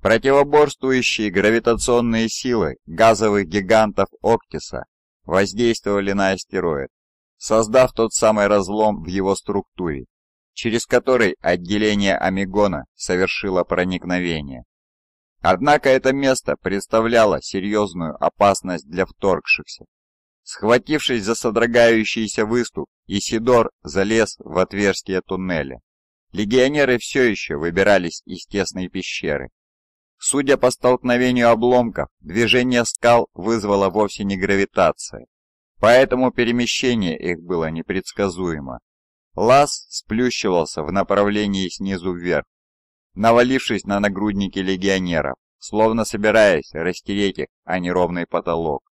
Противоборствующие гравитационные силы газовых гигантов Октиса воздействовали на астероид, создав тот самый разлом в его структуре, через который отделение Амигона совершило проникновение. Однако это место представляло серьезную опасность для вторгшихся. Схватившись за содрогающийся выступ, Исидор залез в отверстие туннеля. Легионеры все еще выбирались из тесной пещеры. Судя по столкновению обломков, движение скал вызвало вовсе не гравитация, поэтому перемещение их было непредсказуемо. Лаз сплющивался в направлении снизу вверх, навалившись на нагрудники легионеров, словно собираясь растереть их о неровный потолок.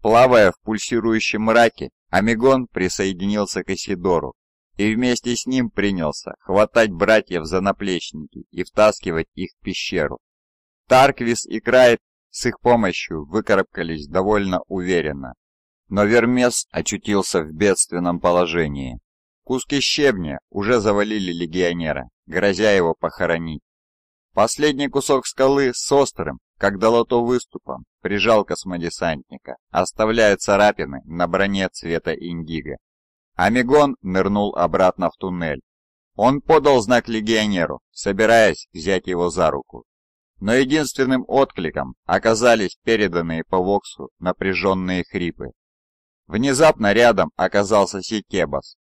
Плавая в пульсирующем мраке, Амигон присоединился к Исидору и вместе с ним принялся хватать братьев за наплечники и втаскивать их в пещеру. Тарквис и Крайт с их помощью выкарабкались довольно уверенно, но Вермес очутился в бедственном положении. Куски щебня уже завалили легионера, грозя его похоронить. Последний кусок скалы с острым, как долото выступом, прижал космодесантника, оставляя царапины на броне цвета индиго. Амигон нырнул обратно в туннель. Он подал знак легионеру, собираясь взять его за руку. Но единственным откликом оказались переданные по Воксу напряженные хрипы. Внезапно рядом оказался Сикебас.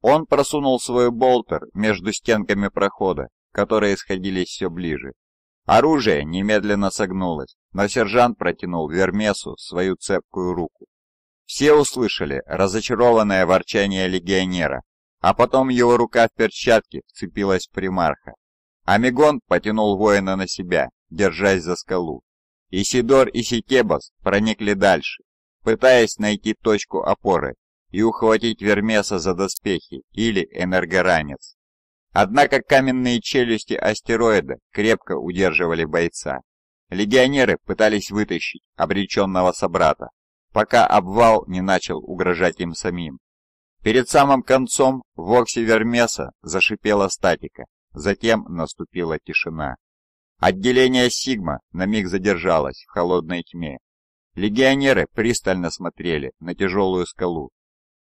Он просунул свой болтер между стенками прохода, которые сходились все ближе. Оружие немедленно согнулось, но сержант протянул Вермесу свою цепкую руку. Все услышали разочарованное ворчание легионера, а потом его рука в перчатке вцепилась в примарха. Амигон потянул воина на себя, держась за скалу. Исидор и Сикебас проникли дальше, пытаясь найти точку опоры и ухватить Вермеса за доспехи или энергоранец. Однако каменные челюсти астероида крепко удерживали бойца. Легионеры пытались вытащить обреченного собрата, пока обвал не начал угрожать им самим. Перед самым концом в оксе Вермеса зашипела статика, затем наступила тишина. Отделение Сигма на миг задержалось в холодной тьме, Легионеры пристально смотрели на тяжелую скалу.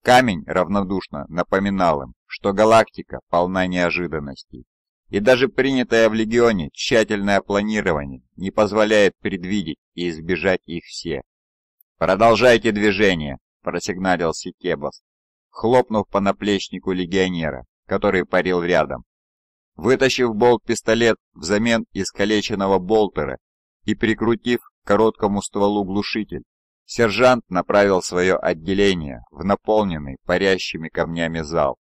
Камень равнодушно напоминал им, что галактика полна неожиданностей. И даже принятое в Легионе тщательное планирование не позволяет предвидеть и избежать их все. «Продолжайте движение», – просигналил Сикебас, хлопнув по наплечнику легионера, который парил рядом. Вытащив болт-пистолет взамен искалеченного болтера и прикрутив к короткому стволу глушитель, сержант направил свое отделение в наполненный парящими камнями зал.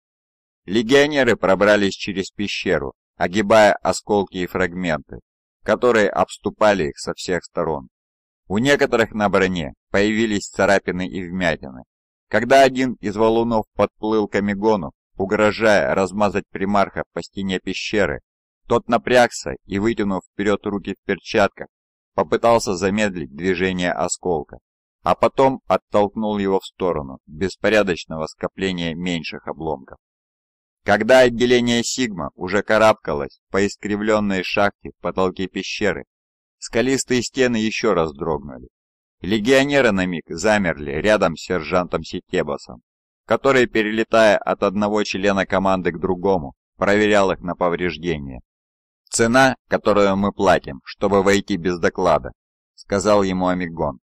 Легионеры пробрались через пещеру, огибая осколки и фрагменты, которые обступали их со всех сторон. У некоторых на броне появились царапины и вмятины. Когда один из валунов подплыл к Амигону, угрожая размазать примарха по стене пещеры, тот напрягся и, вытянув вперед руки в перчатках, попытался замедлить движение осколка, а потом оттолкнул его в сторону беспорядочного скопления меньших обломков. Когда отделение Сигма уже карабкалось по искривленной шахте в потолке пещеры, скалистые стены еще раз дрогнули. Легионеры на миг замерли рядом с сержантом Ситебасом, который, перелетая от одного члена команды к другому, проверял их на повреждения. «Цена, которую мы платим, чтобы войти без доклада», — сказал ему Амигон.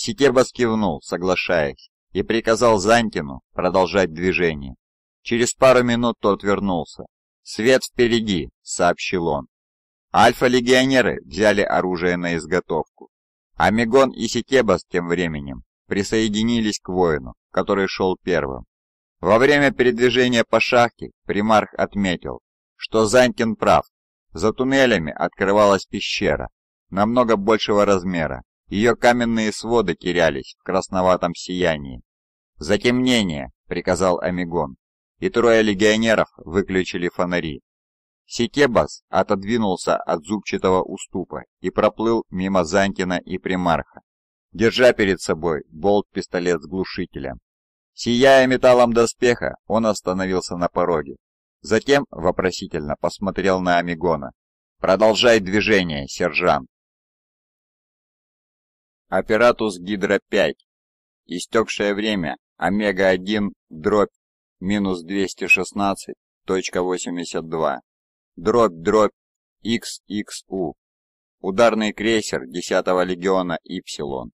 Ситебас кивнул, соглашаясь, и приказал Зантину продолжать движение. Через пару минут тот вернулся. «Свет впереди», — сообщил он. Альфа-легионеры взяли оружие на изготовку. Амигон и Ситебас тем временем присоединились к воину, который шел первым. Во время передвижения по шахте примарх отметил, что Зантин прав. За туннелями открывалась пещера, намного большего размера. Ее каменные своды терялись в красноватом сиянии. «Затемнение!» — приказал Амигон, и трое легионеров выключили фонари. Ситебас отодвинулся от зубчатого уступа и проплыл мимо Зантина и примарха держа перед собой болт-пистолет с глушителем. Сияя металлом доспеха, он остановился на пороге. Затем вопросительно посмотрел на Амигона. «Продолжай движение, сержант!» Оператус Гидро-5. Истекшее время Омега-1 дробь минус 216.82. Дробь дробь XXU. Ударный крейсер 10-го легиона Ипсилон.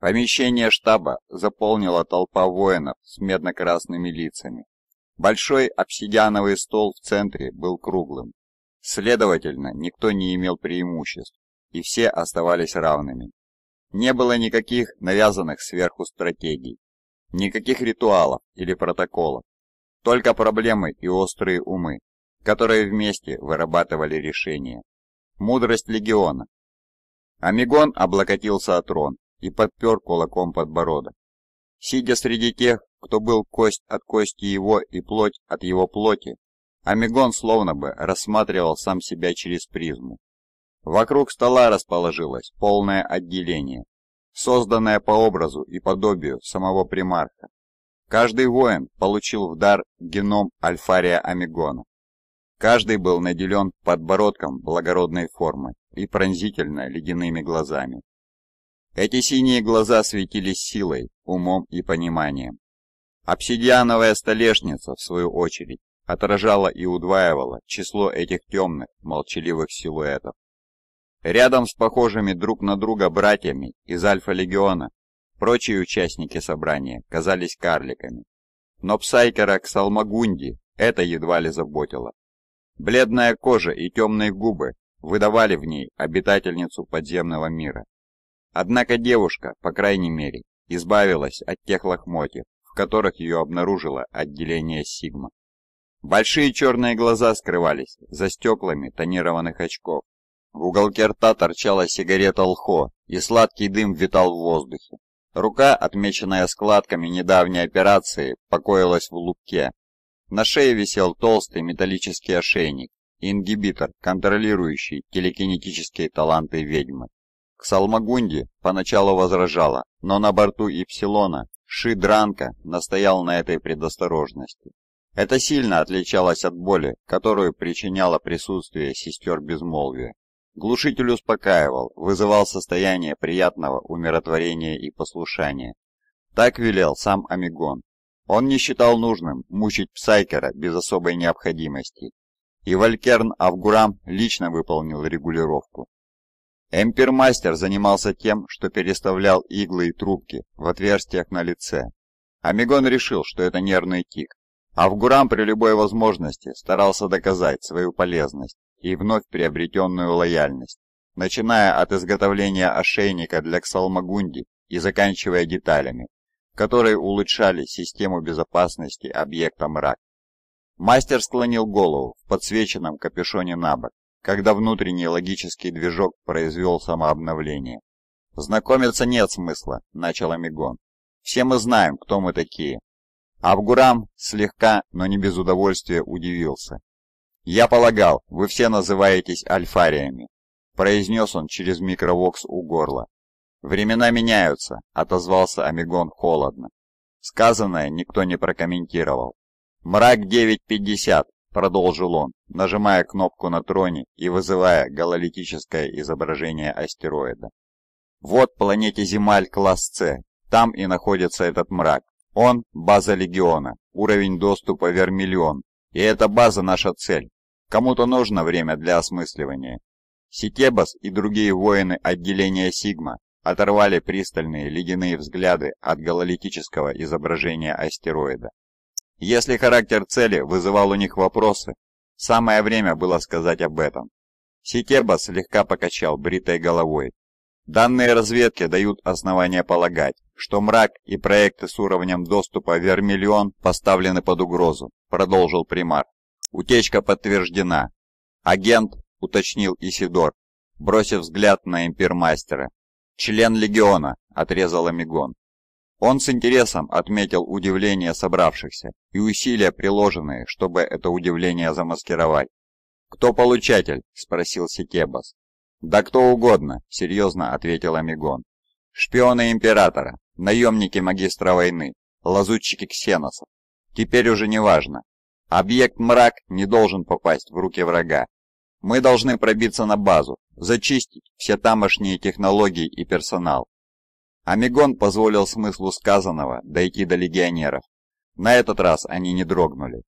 Помещение штаба заполнила толпа воинов с медно-красными лицами. Большой обсидиановый стол в центре был круглым. Следовательно, никто не имел преимуществ, и все оставались равными. Не было никаких навязанных сверху стратегий, никаких ритуалов или протоколов, только проблемы и острые умы, которые вместе вырабатывали решения. Мудрость легиона. Амигон облокотился о трон и подпер кулаком подбородок. Сидя среди тех, кто был кость от кости его и плоть от его плоти, Амигон словно бы рассматривал сам себя через призму. Вокруг стола расположилось полное отделение, созданное по образу и подобию самого примарха. Каждый воин получил в дар геном Альфария Амигона. Каждый был наделен подбородком благородной формы и пронзительно ледяными глазами. Эти синие глаза светились силой, умом и пониманием. Обсидиановая столешница, в свою очередь, отражала и удваивала число этих темных, молчаливых силуэтов. Рядом с похожими друг на друга братьями из Альфа-Легиона прочие участники собрания казались карликами. Но Псайкера к Салмагунди это едва ли заботило. Бледная кожа и темные губы выдавали в ней обитательницу подземного мира. Однако девушка, по крайней мере, избавилась от тех лохмотьев, в которых ее обнаружило отделение Сигма. Большие черные глаза скрывались за стеклами тонированных очков. В уголке рта торчала сигарета Лхо, и сладкий дым витал в воздухе. Рука, отмеченная складками недавней операции, покоилась в лупке. На шее висел толстый металлический ошейник, ингибитор, контролирующий телекинетические таланты ведьмы. Ксалмагунди поначалу возражала, но на борту Ипсилона Ши Дранка настоял на этой предосторожности. Это сильно отличалось от боли, которую причиняло присутствие сестер безмолвия. Глушитель успокаивал, вызывал состояние приятного умиротворения и послушания. Так велел сам Амигон. Он не считал нужным мучить Псайкера без особой необходимости. и Валькерн Авгурам лично выполнил регулировку. Эмпермастер занимался тем, что переставлял иглы и трубки в отверстиях на лице. Амигон решил, что это нервный тик. Авгурам при любой возможности старался доказать свою полезность и вновь приобретенную лояльность, начиная от изготовления ошейника для Ксалмагунди и заканчивая деталями, которые улучшали систему безопасности объекта мрак. Мастер склонил голову в подсвеченном капюшоне на бок, когда внутренний логический движок произвел самообновление. «Знакомиться нет смысла», — начал Амигон. «Все мы знаем, кто мы такие». Авгурам слегка, но не без удовольствия удивился. «Я полагал, вы все называетесь альфариями», — произнес он через микровокс у горла. «Времена меняются», — отозвался Амигон холодно. Сказанное никто не прокомментировал. «Мрак 950», — продолжил он, нажимая кнопку на троне и вызывая гололитическое изображение астероида. «Вот планете Земаль класс С. Там и находится этот мрак. Он – база Легиона, уровень доступа Вермиллион. И эта база – наша цель. Кому-то нужно время для осмысливания. Ситебас и другие воины отделения Сигма оторвали пристальные ледяные взгляды от гололитического изображения астероида. Если характер цели вызывал у них вопросы, самое время было сказать об этом. Ситеба слегка покачал бритой головой. Данные разведки дают основания полагать, что мрак и проекты с уровнем доступа Вермиллион поставлены под угрозу, продолжил примар. Утечка подтверждена. Агент, уточнил Исидор, бросив взгляд на импермастера. Член легиона, отрезал Амигон. Он с интересом отметил удивление собравшихся и усилия, приложенные, чтобы это удивление замаскировать. «Кто получатель?» – спросил Сикебас. «Да кто угодно», – серьезно ответил Амигон. «Шпионы Императора, наемники магистра войны, лазутчики ксеносов. Теперь уже не важно. Объект мрак не должен попасть в руки врага. Мы должны пробиться на базу, зачистить все тамошние технологии и персонал, Амигон позволил смыслу сказанного дойти до легионеров. На этот раз они не дрогнули.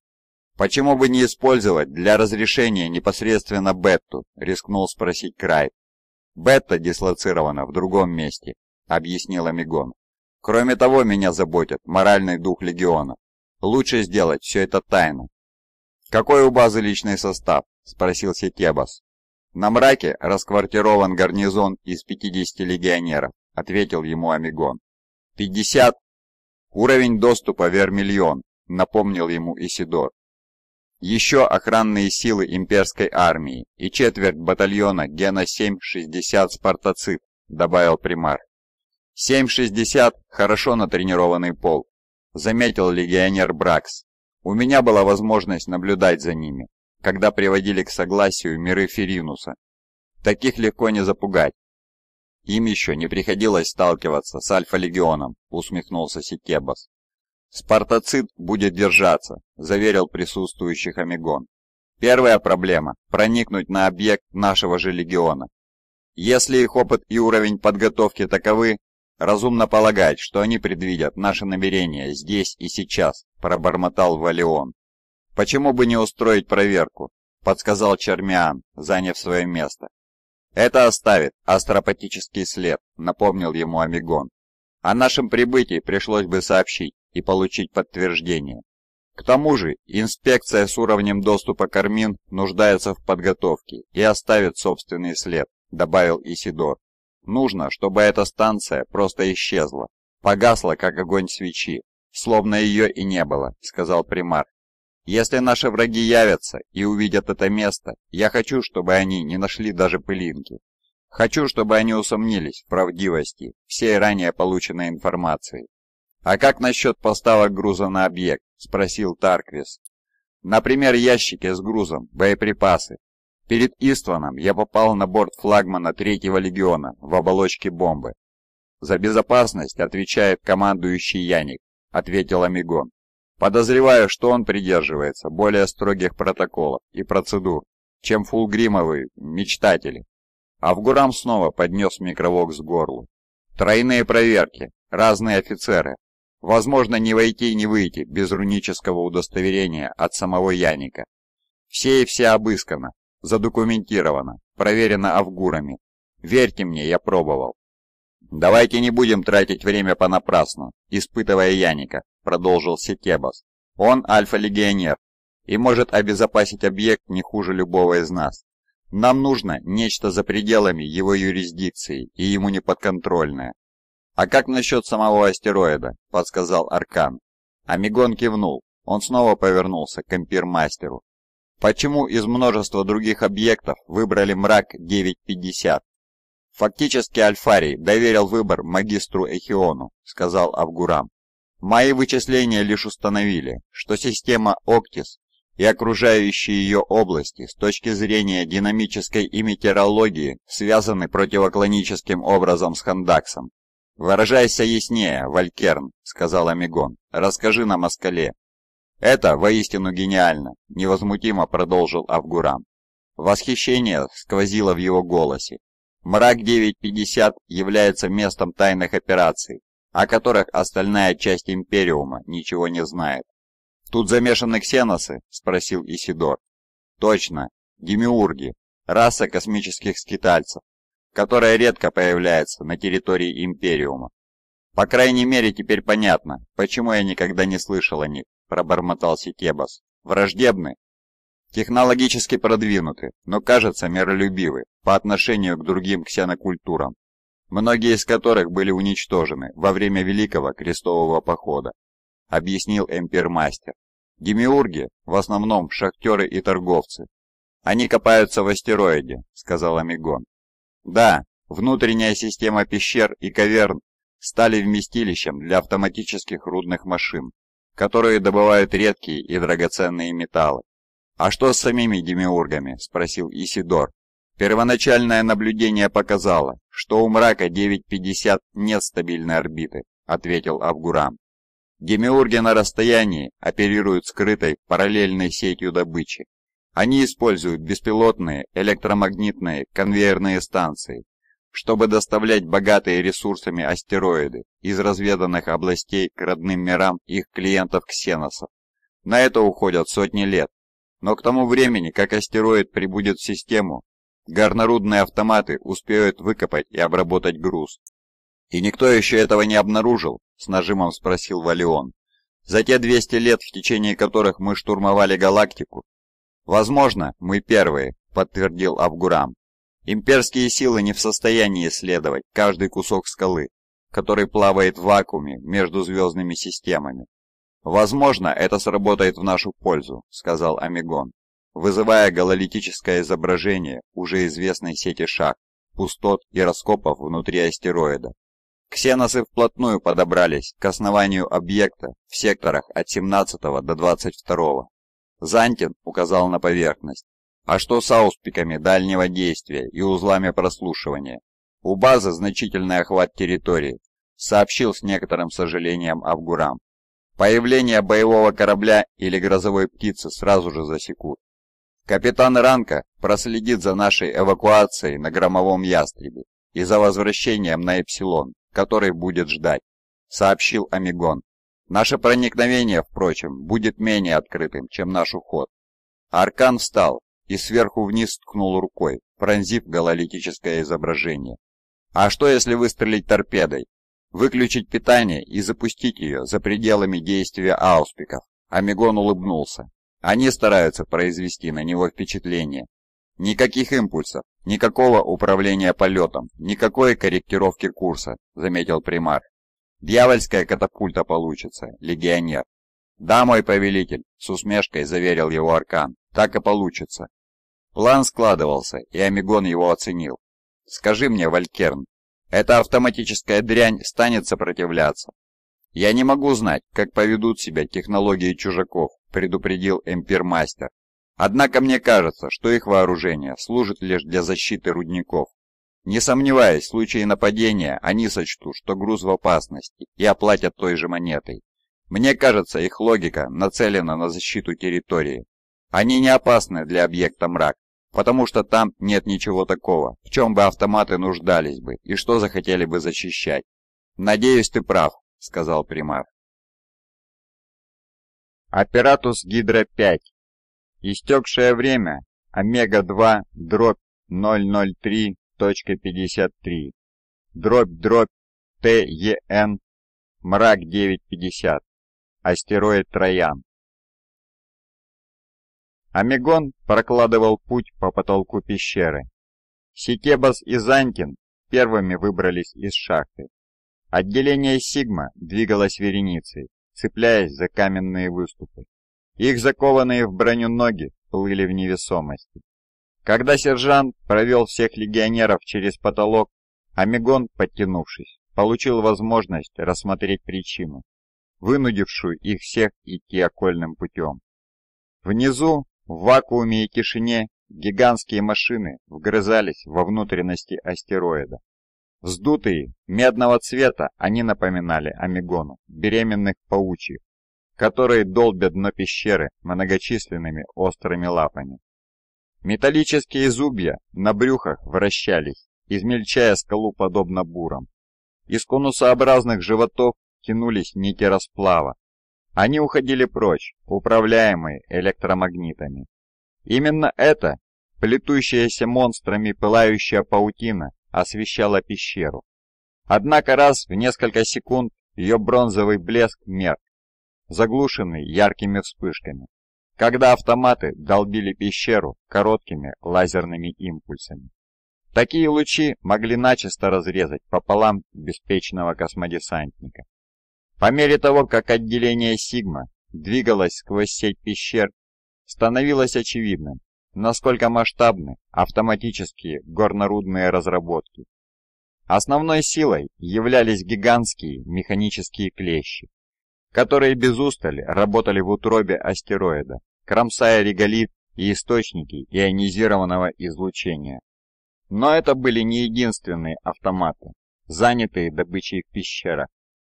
«Почему бы не использовать для разрешения непосредственно Бетту?» — рискнул спросить Крайт. «Бетта дислоцирована в другом месте», — объяснил Амигон. «Кроме того, меня заботит моральный дух Легиона. Лучше сделать все это тайно». «Какой у базы личный состав?» — спросил Сетебас. «На мраке расквартирован гарнизон из 50 легионеров ответил ему Амигон. «Пятьдесят? Уровень доступа Вермиллион», напомнил ему Исидор. Еще охранные силы имперской армии и четверть батальона Гена-7-60 «Спартацит», добавил примар. 7-60 – хорошо натренированный полк, заметил легионер Бракс. У меня была возможность наблюдать за ними, когда приводили к согласию миры Феринуса. Таких легко не запугать, им еще не приходилось сталкиваться с Альфа-легионом, усмехнулся Сикебас. Спартацит будет держаться, заверил присутствующих Амигон. Первая проблема – проникнуть на объект нашего же легиона. Если их опыт и уровень подготовки таковы, разумно полагать, что они предвидят наши намерения здесь и сейчас, пробормотал Валион. Почему бы не устроить проверку, подсказал Чермиан, заняв свое место. «Это оставит астропатический след», — напомнил ему Амигон. «О нашем прибытии пришлось бы сообщить и получить подтверждение. К тому же, инспекция с уровнем доступа к Армин нуждается в подготовке и оставит собственный след», — добавил Исидор. «Нужно, чтобы эта станция просто исчезла, погасла, как огонь свечи, словно ее и не было», — сказал примар. Если наши враги явятся и увидят это место, я хочу, чтобы они не нашли даже пылинки. Хочу, чтобы они усомнились в правдивости всей ранее полученной информации. «А как насчет поставок груза на объект?» – спросил Тарквис. «Например, ящики с грузом, боеприпасы. Перед Истваном я попал на борт флагмана Третьего легиона в оболочке бомбы. За безопасность отвечает командующий Яник», – ответил Амигон. Подозреваю, что он придерживается более строгих протоколов и процедур, чем фулгримовые мечтатели. Авгурам снова поднес микровок с горлу. Тройные проверки, разные офицеры. Возможно, не войти и не выйти без рунического удостоверения от самого Яника. Все и вся обыскано, задокументировано, проверено авгурами. Верьте мне, я пробовал. «Давайте не будем тратить время понапрасну, испытывая Яника», — продолжил Секебас. «Он альфа-легионер и может обезопасить объект не хуже любого из нас. Нам нужно нечто за пределами его юрисдикции и ему неподконтрольное. «А как насчет самого астероида?» – подсказал Аркан. Амигон кивнул. Он снова повернулся к эмпирмастеру. «Почему из множества других объектов выбрали мрак 950?» «Фактически Альфарий доверил выбор магистру Эхиону», – сказал Авгурам. «Мои вычисления лишь установили, что система Октис и окружающие ее области с точки зрения динамической и метеорологии связаны противоклоническим образом с Хандаксом. «Выражайся яснее, Валькерн», — сказал Амигон. «Расскажи нам о скале». «Это воистину гениально», — невозмутимо продолжил Авгурам. Восхищение сквозило в его голосе. Мрак-950 является местом тайных операций, о которых остальная часть Империума ничего не знает. «Тут замешаны ксеносы?» — спросил Исидор. «Точно. Демиурги. Раса космических скитальцев которая редко появляется на территории Империума. По крайней мере, теперь понятно, почему я никогда не слышал о них, пробормотал Ситебас. Враждебны? Технологически продвинуты, но, кажется, миролюбивы по отношению к другим ксенокультурам, многие из которых были уничтожены во время Великого Крестового Похода, объяснил эмпирмастер. Демиурги, в основном шахтеры и торговцы. Они копаются в астероиде, сказал Амигон. Да, внутренняя система пещер и каверн стали вместилищем для автоматических рудных машин, которые добывают редкие и драгоценные металлы. «А что с самими демиургами?» – спросил Исидор. «Первоначальное наблюдение показало, что у мрака 950 нет стабильной орбиты», – ответил Авгурам. Демиурги на расстоянии оперируют скрытой параллельной сетью добычи, они используют беспилотные электромагнитные конвейерные станции, чтобы доставлять богатые ресурсами астероиды из разведанных областей к родным мирам их клиентов-ксеносов. На это уходят сотни лет. Но к тому времени, как астероид прибудет в систему, горнорудные автоматы успеют выкопать и обработать груз. «И никто еще этого не обнаружил?» – с нажимом спросил Валион. «За те 200 лет, в течение которых мы штурмовали галактику, «Возможно, мы первые», — подтвердил Абгурам. «Имперские силы не в состоянии исследовать каждый кусок скалы, который плавает в вакууме между звездными системами. «Возможно, это сработает в нашу пользу», — сказал Амигон, вызывая гололитическое изображение уже известной сети шаг, пустот и раскопов внутри астероида. Ксеносы вплотную подобрались к основанию объекта в секторах от 17 до 22. Зантин указал на поверхность. А что с ауспиками дальнего действия и узлами прослушивания? У базы значительный охват территории, сообщил с некоторым сожалением Авгурам. Появление боевого корабля или грозовой птицы сразу же засекут. Капитан Ранка проследит за нашей эвакуацией на громовом ястребе и за возвращением на Эпсилон, который будет ждать, сообщил Амигон. Наше проникновение, впрочем, будет менее открытым, чем наш уход. Аркан встал и сверху вниз ткнул рукой, пронзив гололитическое изображение. А что если выстрелить торпедой? Выключить питание и запустить ее за пределами действия ауспиков? Амигон улыбнулся. Они стараются произвести на него впечатление. Никаких импульсов, никакого управления полетом, никакой корректировки курса, заметил примар. Дьявольская катапульта получится, легионер. Да, мой повелитель, с усмешкой заверил его Аркан, так и получится. План складывался, и Амигон его оценил. Скажи мне, Валькерн, эта автоматическая дрянь станет сопротивляться? Я не могу знать, как поведут себя технологии чужаков, предупредил Эмпирмастер. Однако мне кажется, что их вооружение служит лишь для защиты рудников. Не сомневаясь, в случае нападения они сочтут, что груз в опасности, и оплатят той же монетой. Мне кажется, их логика нацелена на защиту территории. Они не опасны для объекта мрак, потому что там нет ничего такого, в чем бы автоматы нуждались бы и что захотели бы защищать. «Надеюсь, ты прав», — сказал примар. Аппаратус Гидра-5 Истекшее время Омега-2 дробь 003.53 дробь дробь ТЕН мрак 950 астероид Троян. Амигон прокладывал путь по потолку пещеры. Сикебас и Зантин первыми выбрались из шахты. Отделение Сигма двигалось вереницей, цепляясь за каменные выступы. Их закованные в броню ноги плыли в невесомости. Когда сержант провел всех легионеров через потолок, Амигон, подтянувшись, получил возможность рассмотреть причину, вынудившую их всех идти окольным путем. Внизу, в вакууме и тишине, гигантские машины вгрызались во внутренности астероида. Вздутые, медного цвета, они напоминали Амигону, беременных паучьих, которые долбят дно пещеры многочисленными острыми лапами. Металлические зубья на брюхах вращались, измельчая скалу подобно бурам. Из конусообразных животов тянулись нити расплава. Они уходили прочь, управляемые электромагнитами. Именно это, плетущаяся монстрами пылающая паутина, освещала пещеру. Однако раз в несколько секунд ее бронзовый блеск мерк, заглушенный яркими вспышками, когда автоматы долбили пещеру короткими лазерными импульсами. Такие лучи могли начисто разрезать пополам беспечного космодесантника. По мере того, как отделение Сигма двигалось сквозь сеть пещер, становилось очевидным, насколько масштабны автоматические горнорудные разработки. Основной силой являлись гигантские механические клещи, которые без устали работали в утробе астероида, кромсая реголит и источники ионизированного излучения. Но это были не единственные автоматы, занятые добычей в пещерах.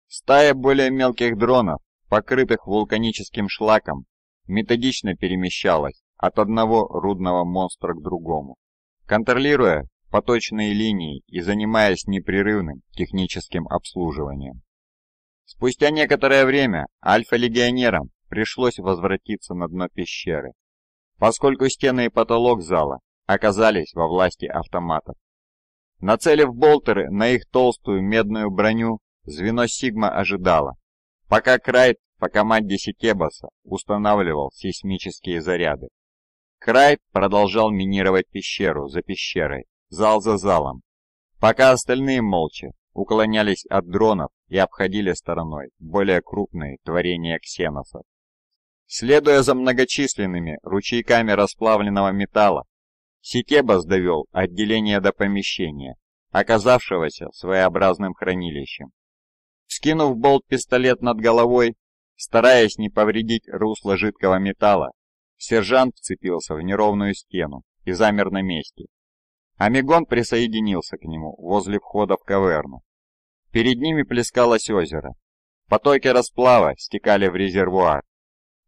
Стая более мелких дронов, покрытых вулканическим шлаком, методично перемещалась от одного рудного монстра к другому, контролируя поточные линии и занимаясь непрерывным техническим обслуживанием. Спустя некоторое время альфа-легионерам пришлось возвратиться на дно пещеры, поскольку стены и потолок зала оказались во власти автоматов. Нацелив болтеры на их толстую медную броню, звено Сигма ожидало, пока Крайт по команде Сикебаса устанавливал сейсмические заряды. Крайт продолжал минировать пещеру за пещерой, зал за залом, пока остальные молча уклонялись от дронов и обходили стороной более крупные творения ксеносов. Следуя за многочисленными ручейками расплавленного металла, Сикебас довел отделение до помещения, оказавшегося своеобразным хранилищем. Скинув болт-пистолет над головой, стараясь не повредить русло жидкого металла, сержант вцепился в неровную стену и замер на месте. Амигон присоединился к нему возле входа в каверну. Перед ними плескалось озеро. Потоки расплава стекали в резервуар.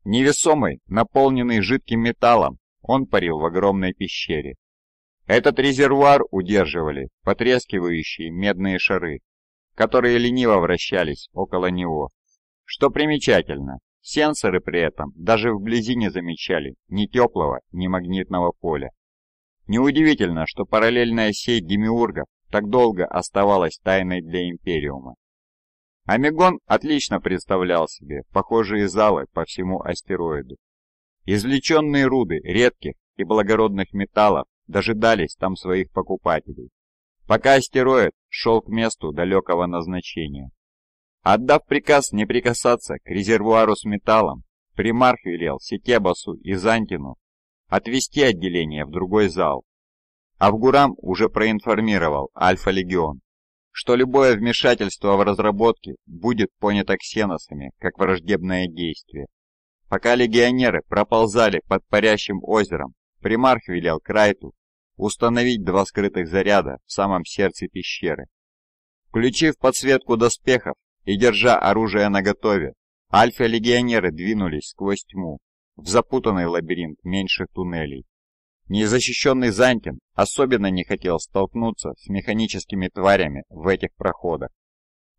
Невесомый, наполненный жидким металлом, он парил в огромной пещере. Этот резервуар удерживали потрескивающие медные шары, которые лениво вращались около него. Что примечательно, сенсоры при этом даже вблизи не замечали ни теплого, ни магнитного поля. Неудивительно, что параллельная сеть демиургов так долго оставалась тайной для Империума. Амигон отлично представлял себе похожие залы по всему астероиду. Извлеченные руды редких и благородных металлов дожидались там своих покупателей, пока астероид шел к месту далекого назначения. Отдав приказ не прикасаться к резервуару с металлом, примарх велел Сетебасу и Зантину отвести отделение в другой зал. Авгурам уже проинформировал Альфа-Легион, что любое вмешательство в разработки будет понято ксеносами как враждебное действие. Пока легионеры проползали под парящим озером, примарх велел Крайту установить два скрытых заряда в самом сердце пещеры. Включив подсветку доспехов и держа оружие наготове, альфа-легионеры двинулись сквозь тьму в запутанный лабиринт меньших туннелей. Незащищенный Зантин особенно не хотел столкнуться с механическими тварями в этих проходах.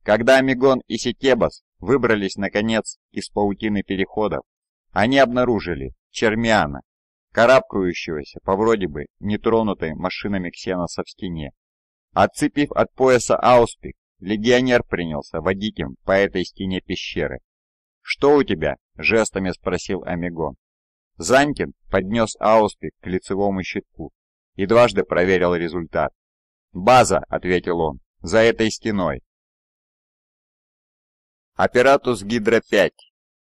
Когда Омегон и Сикебас выбрались наконец из паутины переходов, они обнаружили Чермиана, карабкающегося по вроде бы нетронутой машинами ксеносов стене. Отцепив от пояса ауспик, легионер принялся водить им по этой стене пещеры. «Что у тебя?» — жестами спросил Омегон. Занькин поднес ауспик к лицевому щитку и дважды проверил результат. «База», — ответил он, — «за этой стеной». Аппаратус Гидро-5.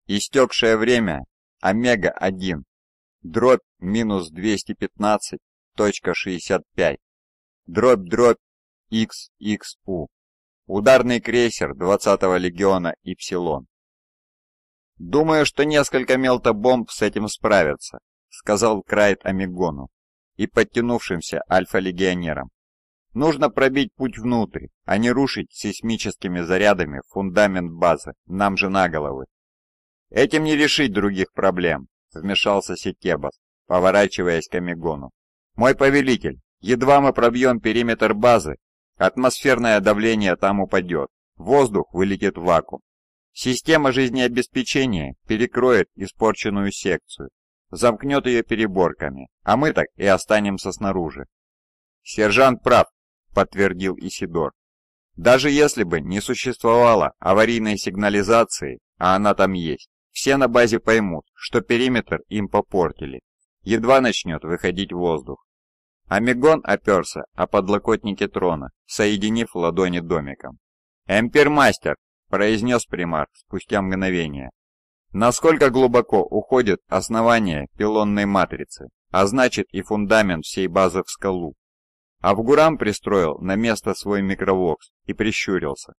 Истекшее время Омега-1. Дробь минус 215.65. Дробь-дробь XXU. Ударный крейсер 20-го легиона Ипсилон. «Думаю, что несколько мелтобомб с этим справятся», — сказал Крайт Амигону и подтянувшимся альфа-легионерам. «Нужно пробить путь внутрь, а не рушить сейсмическими зарядами фундамент базы, нам же на головы». «Этим не решить других проблем», — вмешался Сетебас, поворачиваясь к Амигону. «Мой повелитель, едва мы пробьем периметр базы, атмосферное давление там упадет, воздух вылетит в вакуум. Система жизнеобеспечения перекроет испорченную секцию, замкнет ее переборками, а мы так и останемся снаружи. Сержант прав, подтвердил Исидор. Даже если бы не существовало аварийной сигнализации, а она там есть, все на базе поймут, что периметр им попортили. Едва начнет выходить воздух. Амигон оперся о подлокотнике трона, соединив ладони домиком. «Эмпермастер!» произнес примар спустя мгновение. Насколько глубоко уходит основание пилонной матрицы, а значит и фундамент всей базы в скалу. Авгурам пристроил на место свой микровокс и прищурился.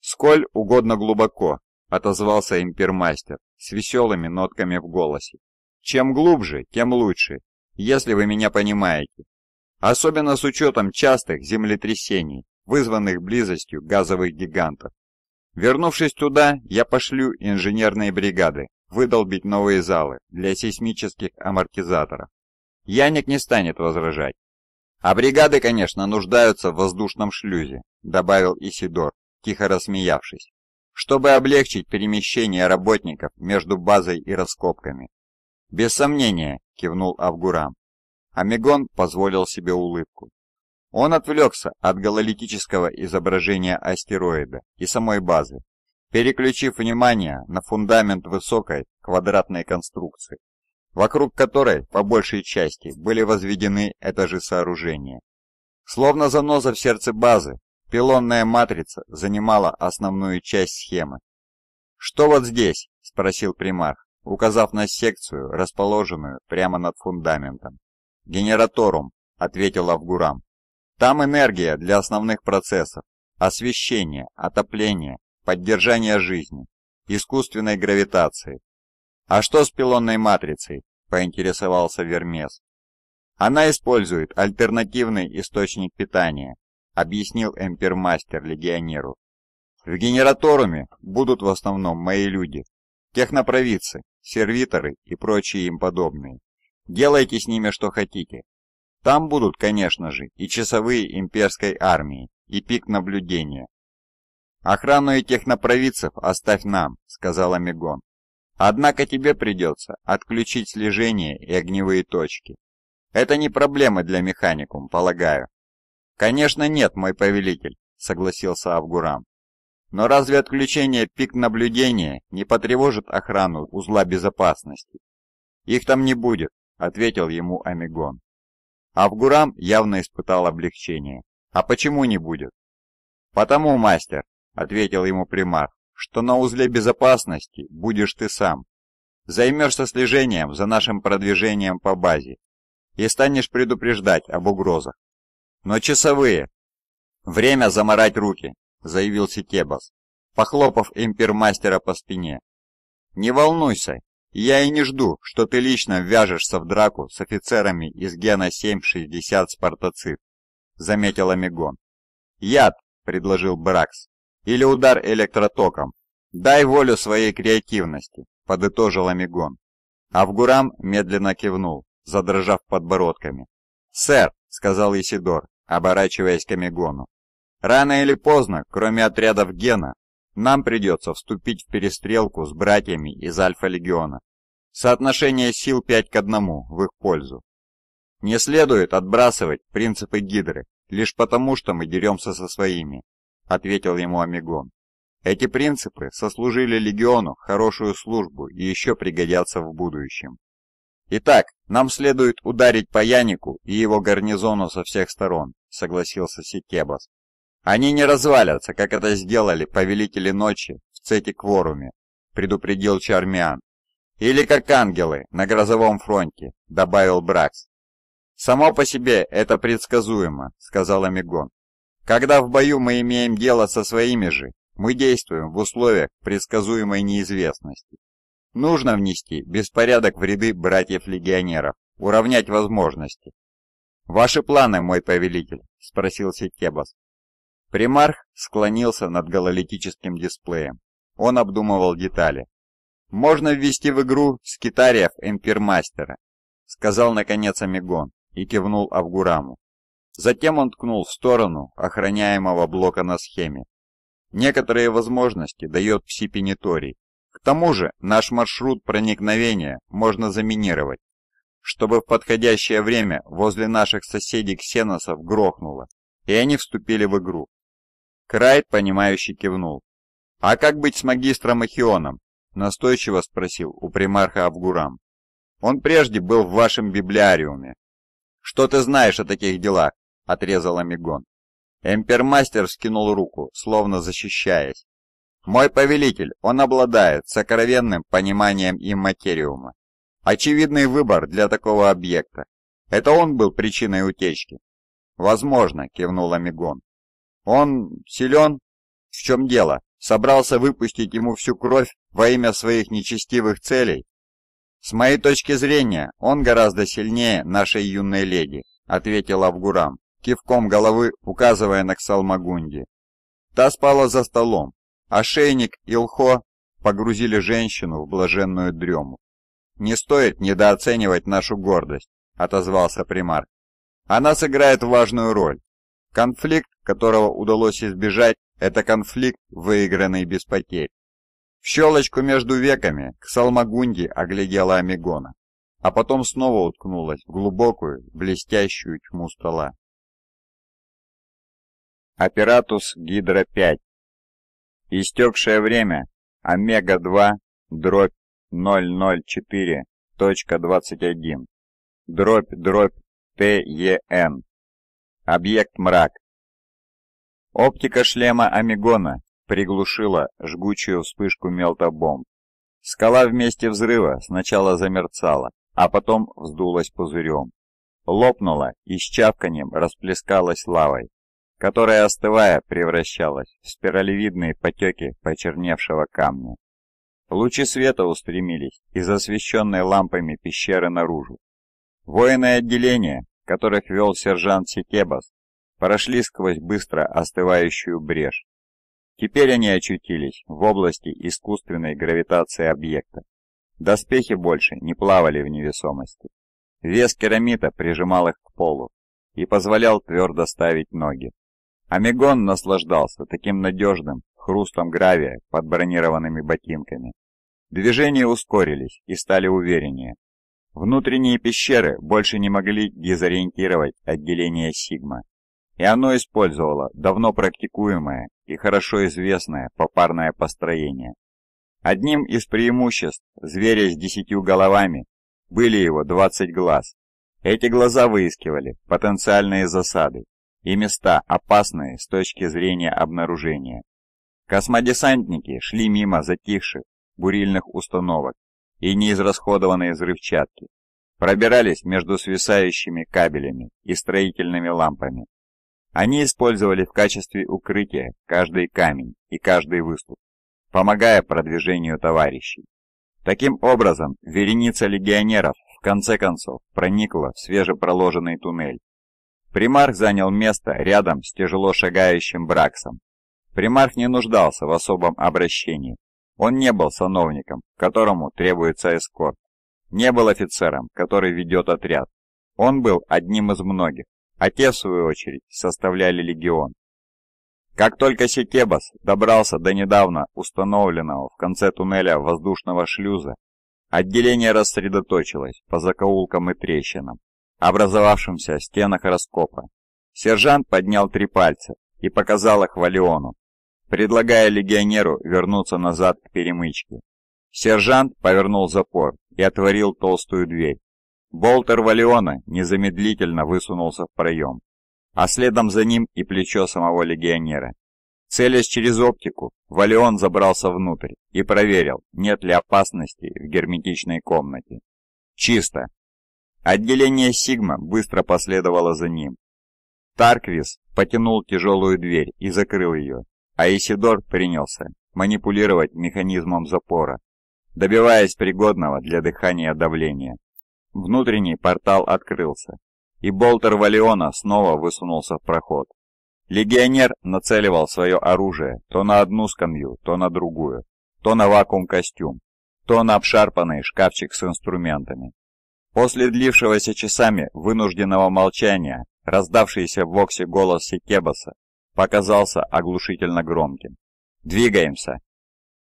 «Сколь угодно глубоко», — отозвался импермастер с веселыми нотками в голосе. «Чем глубже, тем лучше, если вы меня понимаете. Особенно с учетом частых землетрясений, вызванных близостью газовых гигантов. Вернувшись туда, я пошлю инженерные бригады выдолбить новые залы для сейсмических амортизаторов. Яник не станет возражать. А бригады, конечно, нуждаются в воздушном шлюзе, добавил Исидор, тихо рассмеявшись, чтобы облегчить перемещение работников между базой и раскопками. Без сомнения, кивнул Авгурам. Амигон позволил себе улыбку. Он отвлекся от гололитического изображения астероида и самой базы, переключив внимание на фундамент высокой квадратной конструкции, вокруг которой по большей части были возведены этажи сооружения. Словно заноза в сердце базы, пилонная матрица занимала основную часть схемы. «Что вот здесь?» – спросил примарх, указав на секцию, расположенную прямо над фундаментом. «Генераторум», – ответил Авгурам. Там энергия для основных процессов, освещение, отопление, поддержание жизни, искусственной гравитации. А что с пилонной матрицей? поинтересовался Вермес. Она использует альтернативный источник питания, объяснил эмпермастер легионеру. В генераторуме будут в основном мои люди, технопровидцы, сервиторы и прочие им подобные. Делайте с ними что хотите, там будут, конечно же, и часовые имперской армии, и пик наблюдения. «Охрану и технопровидцев оставь нам», — сказал Амигон. «Однако тебе придется отключить слежение и огневые точки. Это не проблема для механикум, полагаю». «Конечно нет, мой повелитель», — согласился Авгурам. «Но разве отключение пик наблюдения не потревожит охрану узла безопасности?» «Их там не будет», — ответил ему Амигон. Авгурам явно испытал облегчение. «А почему не будет?» «Потому, мастер», — ответил ему примар, — «что на узле безопасности будешь ты сам. Займешься слежением за нашим продвижением по базе и станешь предупреждать об угрозах. Но часовые...» «Время заморать руки», — заявил Ситебас, похлопав импермастера по спине. «Не волнуйся, я и не жду, что ты лично ввяжешься в драку с офицерами из гена 760 Спартацит, заметил Амигон. Яд, предложил Бракс, или удар электротоком. Дай волю своей креативности, подытожил Амигон. Авгурам медленно кивнул, задрожав подбородками. «Сэр», — сказал Исидор, оборачиваясь к Амигону, — «рано или поздно, кроме отрядов Гена, нам придется вступить в перестрелку с братьями из Альфа-Легиона. Соотношение сил 5 к 1 в их пользу. Не следует отбрасывать принципы Гидры лишь потому, что мы деремся со своими, ответил ему Амигон. Эти принципы сослужили легиону хорошую службу и еще пригодятся в будущем. Итак, нам следует ударить по Янику и его гарнизону со всех сторон, согласился Сикебас. Они не развалятся, как это сделали повелители ночи в Цете-Кворуме, предупредил Чармиан. Или как ангелы на грозовом фронте, добавил Бракс. Само по себе это предсказуемо, сказал Амигон. Когда в бою мы имеем дело со своими же, мы действуем в условиях предсказуемой неизвестности. Нужно внести беспорядок в ряды братьев-легионеров, уравнять возможности. «Ваши планы, мой повелитель?» – спросил Сетебас. Примарх склонился над гололитическим дисплеем. Он обдумывал детали. «Можно ввести в игру скитариев Эмпирмастера», — сказал наконец Амигон и кивнул Авгураму. Затем он ткнул в сторону охраняемого блока на схеме. Некоторые возможности дает псипениторий. К тому же наш маршрут проникновения можно заминировать, чтобы в подходящее время возле наших соседей-ксеносов грохнуло, и они вступили в игру. Крайт, понимающе кивнул. «А как быть с магистром Ахионом?» – настойчиво спросил у примарха Абгурам. «Он прежде был в вашем библиариуме». «Что ты знаешь о таких делах?» – отрезал Амигон. Эмпермастер скинул руку, словно защищаясь. «Мой повелитель, он обладает сокровенным пониманием имматериума. Очевидный выбор для такого объекта. Это он был причиной утечки?» «Возможно», — кивнул Амигон. Он силен? В чем дело? Собрался выпустить ему всю кровь во имя своих нечестивых целей? С моей точки зрения, он гораздо сильнее нашей юной леди, ответил Авгурам, кивком головы указывая на Ксалмагунди. Та спала за столом, а шейник и лхо погрузили женщину в блаженную дрему. «Не стоит недооценивать нашу гордость», — отозвался примарх. «Она сыграет важную роль. Конфликт, которого удалось избежать, это конфликт, выигранный без потерь. В щелочку между веками к Салмагунди оглядела Амигона, а потом снова уткнулась в глубокую, блестящую тьму стола. Оператус Гидра-5 Истекшее время Омега-2 дробь 004.21 дробь дробь ТЕН Объект мрак. Оптика шлема Амигона приглушила жгучую вспышку мелтобомб. Скала вместе взрыва сначала замерцала, а потом вздулась пузырем. Лопнула и с чавканием расплескалась лавой, которая, остывая, превращалась в спиралевидные потеки почерневшего камня. Лучи света устремились из освещенной лампами пещеры наружу. Воины отделения которых вел сержант Сикебас, прошли сквозь быстро остывающую брешь. Теперь они очутились в области искусственной гравитации объекта. Доспехи больше не плавали в невесомости. Вес керамита прижимал их к полу и позволял твердо ставить ноги. Амигон наслаждался таким надежным хрустом гравия под бронированными ботинками. Движения ускорились и стали увереннее, Внутренние пещеры больше не могли дезориентировать отделение Сигма, и оно использовало давно практикуемое и хорошо известное попарное построение. Одним из преимуществ зверя с десятью головами были его 20 глаз. Эти глаза выискивали потенциальные засады и места, опасные с точки зрения обнаружения. Космодесантники шли мимо затихших бурильных установок и неизрасходованные взрывчатки, пробирались между свисающими кабелями и строительными лампами. Они использовали в качестве укрытия каждый камень и каждый выступ, помогая продвижению товарищей. Таким образом, вереница легионеров в конце концов проникла в свежепроложенный туннель. Примарх занял место рядом с тяжело шагающим Браксом. Примарх не нуждался в особом обращении, он не был сановником, которому требуется эскорт. Не был офицером, который ведет отряд. Он был одним из многих, а те, в свою очередь, составляли легион. Как только Секебас добрался до недавно установленного в конце туннеля воздушного шлюза, Отделение рассредоточилось по закоулкам и трещинам, образовавшимся в стенах раскопа. Сержант поднял три пальца и показал их Валиону, предлагая легионеру вернуться назад к перемычке. Сержант повернул запор и отворил толстую дверь. Болтер Валиона незамедлительно высунулся в проем, а следом за ним и плечо самого легионера. Целясь через оптику, Валион забрался внутрь и проверил, нет ли опасности в герметичной комнате. Чисто. Отделение Сигма быстро последовало за ним. Тарквис потянул тяжелую дверь и закрыл ее, а Исидор принялся манипулировать механизмом запора, добиваясь пригодного для дыхания давления. Внутренний портал открылся, и болтер Валиона снова высунулся в проход. Легионер нацеливал свое оружие то на одну скамью, то на другую, то на вакуум-костюм, то на обшарпанный шкафчик с инструментами. После длившегося часами вынужденного молчания, раздавшийся в воксе голос Секебаса показался оглушительно громким. «Двигаемся!»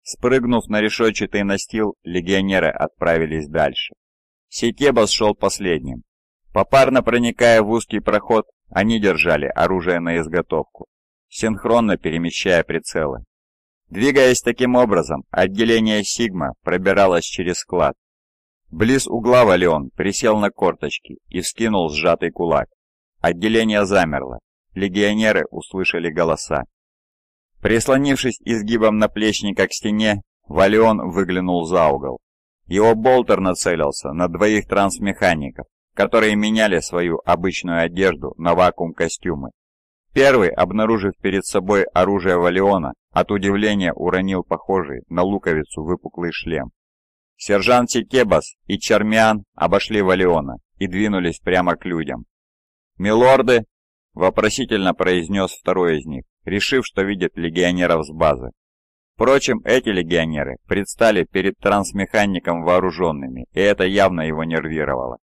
Спрыгнув на решетчатый настил, легионеры отправились дальше. Секебас шел последним. Попарно проникая в узкий проход, они держали оружие на изготовку, синхронно перемещая прицелы. Двигаясь таким образом, отделение «Сигма» пробиралось через склад. Близ угла Валион присел на корточки и вскинул сжатый кулак. Отделение замерло. Легионеры услышали голоса. Прислонившись изгибом наплечника к стене, Валион выглянул за угол. Его болтер нацелился на двоих трансмехаников, которые меняли свою обычную одежду на вакуум-костюмы. Первый, обнаружив перед собой оружие Валиона, от удивления уронил похожий на луковицу выпуклый шлем. Сержант Сикебас и Чармиан обошли Валиона и двинулись прямо к людям. «Милорды!» – вопросительно произнес второй из них, решив, что видит легионеров с базы. Впрочем, эти легионеры предстали перед трансмехаником вооруженными, и это явно его нервировало.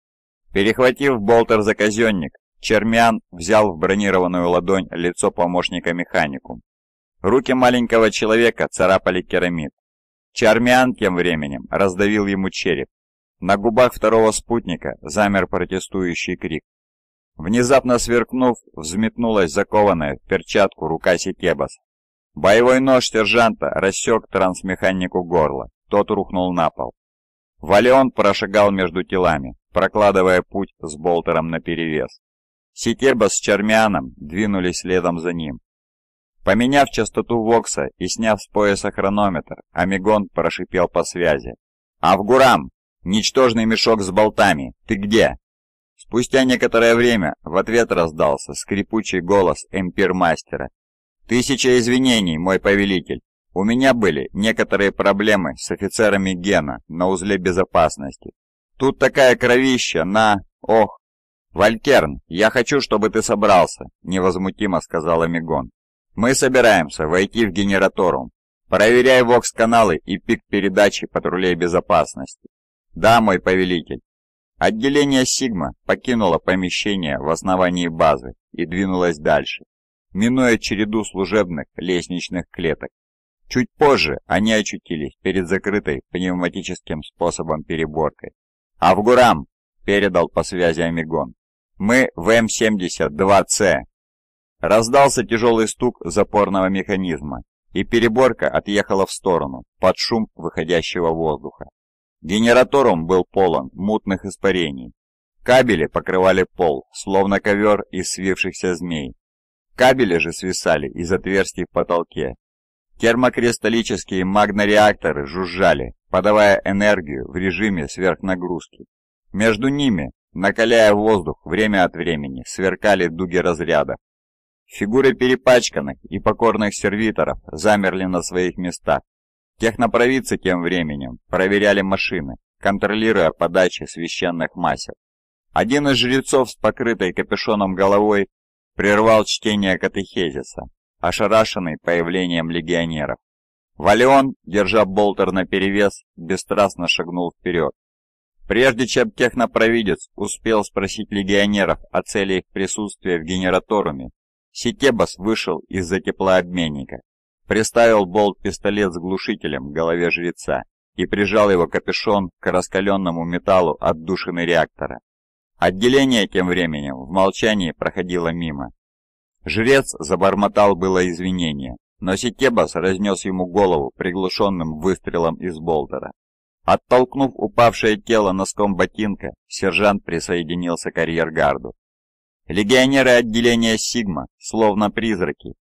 Перехватив болтер за казенник, Чермян взял в бронированную ладонь лицо помощника механику. Руки маленького человека царапали керамид. Чармян тем временем раздавил ему череп. На губах второго спутника замер протестующий крик. Внезапно сверкнув, взметнулась закованная в перчатку рука Сикебас. Боевой нож сержанта рассек трансмеханику горло. Тот рухнул на пол. Валеон прошагал между телами, прокладывая путь с болтером наперевес. Сикеба с Чармианом двинулись следом за ним. Поменяв частоту Вокса и сняв с пояса хронометр, Амигон прошипел по связи. «Авгурам! Ничтожный мешок с болтами! Ты где?» Спустя некоторое время в ответ раздался скрипучий голос эмпирмастера. «Тысяча извинений, мой повелитель. У меня были некоторые проблемы с офицерами Гена на узле безопасности. Тут такая кровища на... Ох! Валькерн, я хочу, чтобы ты собрался, невозмутимо сказал Амигон. Мы собираемся войти в генераторум. Проверяй вокс-каналы и пик передачи патрулей безопасности. Да, мой повелитель. Отделение Сигма покинуло помещение в основании базы и двинулось дальше, минуя череду служебных лестничных клеток. Чуть позже они очутились перед закрытой пневматическим способом переборкой. «Авгурам!» – передал по связи Амигон. «Мы в М-72С!» Раздался тяжелый стук запорного механизма, и переборка отъехала в сторону, под шум выходящего воздуха. Генераторум был полон мутных испарений. Кабели покрывали пол, словно ковер из свившихся змей. Кабели же свисали из отверстий в потолке, Термокристаллические магнореакторы жужжали, подавая энергию в режиме сверхнагрузки. Между ними, накаляя воздух, время от времени сверкали дуги разрядов. Фигуры перепачканных и покорных сервиторов замерли на своих местах. Технопровидцы тем временем проверяли машины, контролируя подачи священных масел. Один из жрецов с покрытой капюшоном головой прервал чтение катехезиса, ошарашенный появлением легионеров. Валион, держа болтер наперевес, бесстрастно шагнул вперед. Прежде чем технопровидец успел спросить легионеров о цели их присутствия в генераторуме, Ситебас вышел из-за теплообменника, приставил болт-пистолет с глушителем к голове жреца и прижал его капюшон к раскаленному металлу отдушины реактора. Отделение тем временем в молчании проходило мимо. Жрец забормотал было извинения, но Ситебас разнес ему голову приглушенным выстрелом из болтера. Оттолкнув упавшее тело носком ботинка, сержант присоединился к арьергарду. Легионеры отделения «Сигма», словно призраки,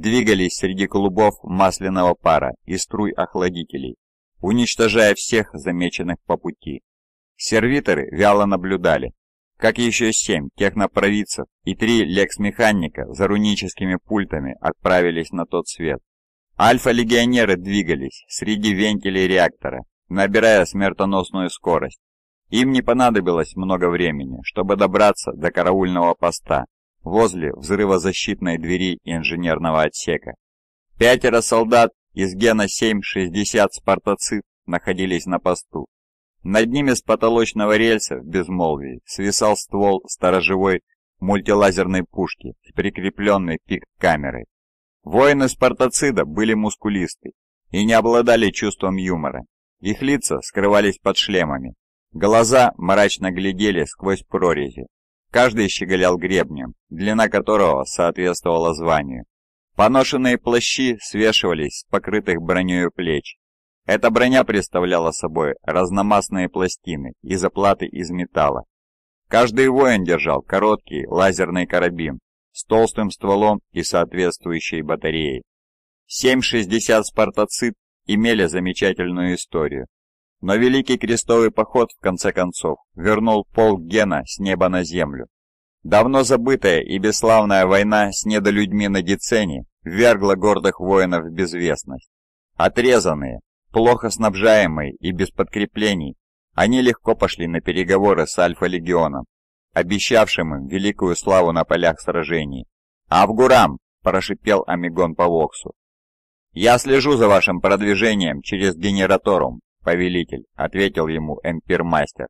двигались среди клубов масляного пара и струй охладителей, уничтожая всех замеченных по пути. Сервиторы вяло наблюдали, как еще семь технопровидцев и три лекс-механика за руническими пультами отправились на тот свет. Альфа-легионеры двигались среди вентилей реактора, набирая смертоносную скорость. Им не понадобилось много времени, чтобы добраться до караульного поста возле взрывозащитной двери инженерного отсека. Пятеро солдат из гена 760 «Спартацит» находились на посту. Над ними с потолочного рельса в безмолвии свисал ствол сторожевой мультилазерной пушки с прикрепленной пик-камерой. Воины Спартацида были мускулисты и не обладали чувством юмора. Их лица скрывались под шлемами. Глаза мрачно глядели сквозь прорези. Каждый щеголял гребнем, длина которого соответствовала званию. Поношенные плащи свешивались с покрытых броней плеч. Эта броня представляла собой разномастные пластины и заплаты из металла. Каждый воин держал короткий лазерный карабин с толстым стволом и соответствующей батареей. 7,60 спартацит имели замечательную историю. Но Великий Крестовый Поход, в конце концов, вернул полк Гена с неба на землю. Давно забытая и бесславная война с недолюдьми на Дицене ввергла гордых воинов в безвестность. Отрезанные, плохо снабжаемые и без подкреплений, они легко пошли на переговоры с Альфа-легионом, обещавшим им великую славу на полях сражений. «Авгурам!» – прошипел Амигон по Воксу. «Я слежу за вашим продвижением через генераторум, повелитель», — ответил ему эмпирмастер.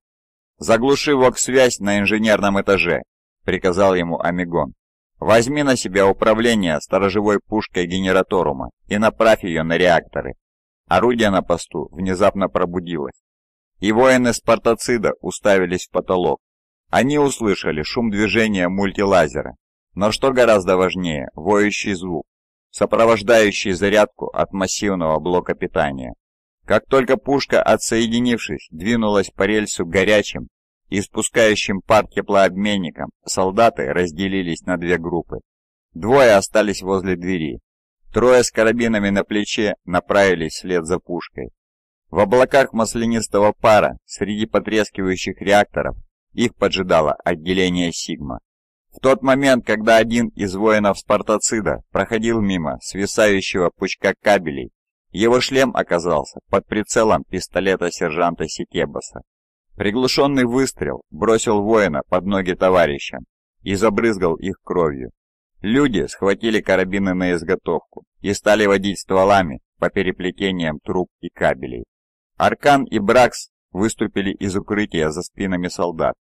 «Заглуши вокс-связь на инженерном этаже», — приказал ему Амигон. «Возьми на себя управление сторожевой пушкой генераторума и направь ее на реакторы». Орудие на посту внезапно пробудилось, и воины Спартацида уставились в потолок. Они услышали шум движения мультилазера, но что гораздо важнее, воющий звук, сопровождающий зарядку от массивного блока питания. Как только пушка, отсоединившись, двинулась по рельсу горячим и спускающим пар теплообменником, солдаты разделились на две группы. Двое остались возле двери. Трое с карабинами на плече направились вслед за пушкой. В облаках маслянистого пара, среди потрескивающих реакторов, их поджидало отделение «Сигма». В тот момент, когда один из воинов Спартацида проходил мимо свисающего пучка кабелей, его шлем оказался под прицелом пистолета сержанта Сикебаса. Приглушенный выстрел бросил воина под ноги товарищам и забрызгал их кровью. Люди схватили карабины на изготовку и стали водить стволами по переплетениям труб и кабелей. Аркан и Бракс выступили из укрытия за спинами солдат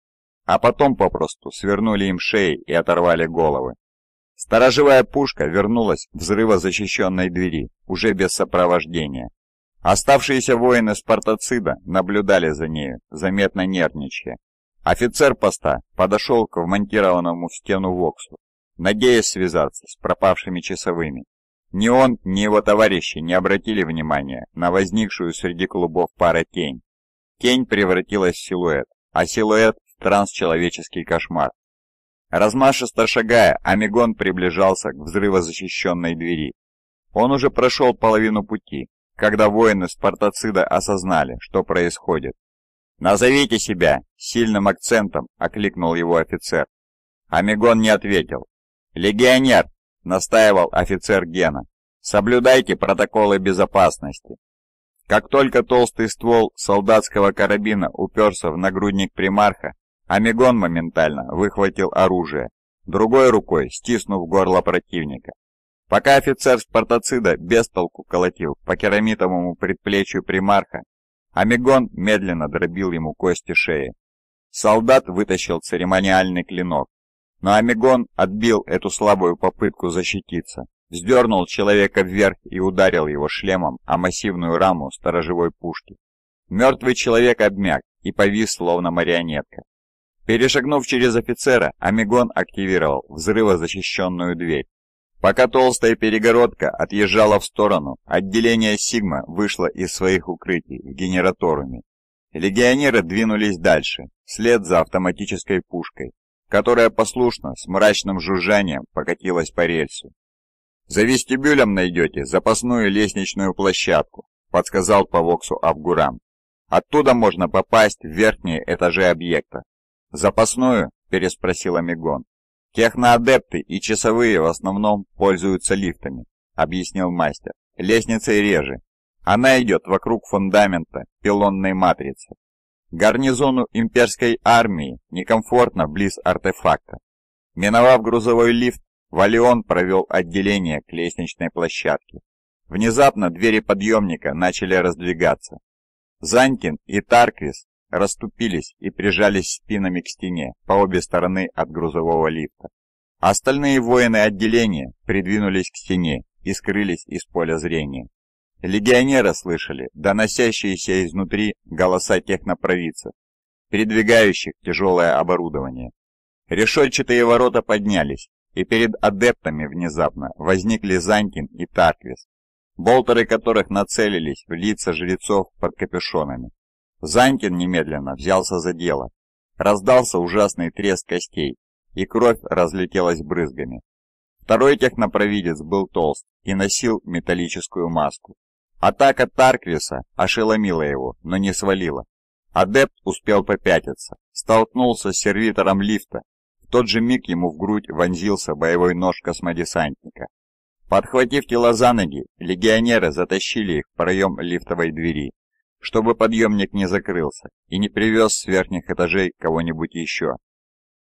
а потом попросту свернули им шеи и оторвали головы. Сторожевая пушка вернулась взрывозащищенной двери, уже без сопровождения. Оставшиеся воины Спартацида наблюдали за нею, заметно нервничая. Офицер поста подошел к вмонтированному в стену Воксу, надеясь связаться с пропавшими часовыми. Ни он, ни его товарищи не обратили внимания на возникшую среди клубов пара тень. Тень превратилась в силуэт, а силуэт трансчеловеческий кошмар. Размашисто шагая, Амигон приближался к взрывозащищенной двери. Он уже прошел половину пути, когда воины Спартацида осознали, что происходит. «Назовите себя!» — сильным акцентом окликнул его офицер. Амигон не ответил. «Легионер!» — настаивал офицер Гена. «Соблюдайте протоколы безопасности». Как только толстый ствол солдатского карабина уперся в нагрудник примарха, Амигон моментально выхватил оружие, другой рукой стиснув горло противника. Пока офицер Спартацида без толку колотил по керамитовому предплечью примарха, Амигон медленно дробил ему кости шеи. Солдат вытащил церемониальный клинок, но Амигон отбил эту слабую попытку защититься, вздернул человека вверх и ударил его шлемом о массивную раму сторожевой пушки. Мертвый человек обмяк и повис, словно марионетка. Перешагнув через офицера, Амигон активировал взрывозащищенную дверь. Пока толстая перегородка отъезжала в сторону, отделение Сигма вышло из своих укрытий в генераторуме. Легионеры двинулись дальше, вслед за автоматической пушкой, которая послушно, с мрачным жужжанием покатилась по рельсу. «За вестибюлем найдете запасную лестничную площадку», — подсказал по Воксу Абгурам. «Оттуда можно попасть в верхние этажи объекта». «Запасную?» — переспросил Амигон. «Техноадепты и часовые в основном пользуются лифтами», — объяснил мастер. «Лестницей реже. Она идет вокруг фундамента пилонной матрицы. Гарнизону имперской армии некомфортно близ артефакта. Миновав грузовой лифт, Валион провел отделение к лестничной площадке. Внезапно двери подъемника начали раздвигаться. Занкин и Тарквис расступились и прижались спинами к стене по обе стороны от грузового лифта. Остальные воины отделения придвинулись к стене и скрылись из поля зрения. Легионеры слышали доносящиеся изнутри голоса технопровидцев, передвигающих тяжелое оборудование. Решетчатые ворота поднялись, и перед адептами внезапно возникли Занькин и Тарквис, болтеры которых нацелились в лица жрецов под капюшонами. Занькин немедленно взялся за дело. Раздался ужасный треск костей, и кровь разлетелась брызгами. Второй технопровидец был толст и носил металлическую маску. Атака Тарквиса ошеломила его, но не свалила. Адепт успел попятиться, столкнулся с сервитором лифта. В тот же миг ему в грудь вонзился боевой нож космодесантника. Подхватив тела за ноги, легионеры затащили их в проем лифтовой двери, чтобы подъемник не закрылся и не привез с верхних этажей кого-нибудь еще.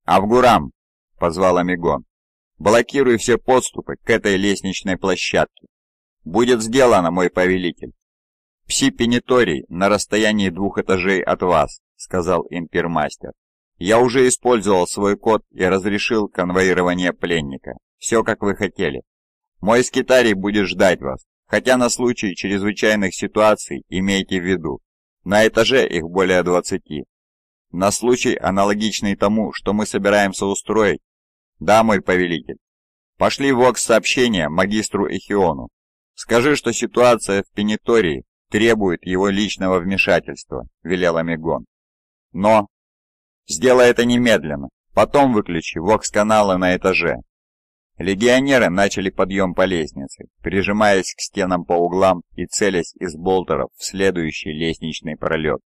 «Авгурам!» — позвал Амигон. «Блокируй все подступы к этой лестничной площадке. «Будет сделано, мой повелитель!» «Пси-пениторий на расстоянии двух этажей от вас», — сказал импермастер. «Я уже использовал свой код и разрешил конвоирование пленника. Все, как вы хотели. Мой скитарий будет ждать вас, хотя на случай чрезвычайных ситуаций имейте в виду. На этаже их более двадцати. На случай, аналогичный тому, что мы собираемся устроить. Да, мой повелитель. Пошли в ВОКС сообщение магистру Эхиону. «Скажи, что ситуация в Пенитории требует его личного вмешательства», — велел Амигон. «Но...» «Сделай это немедленно, потом выключи вокс-каналы на этаже». Легионеры начали подъем по лестнице, прижимаясь к стенам по углам и целясь из болтеров в следующий лестничный пролет.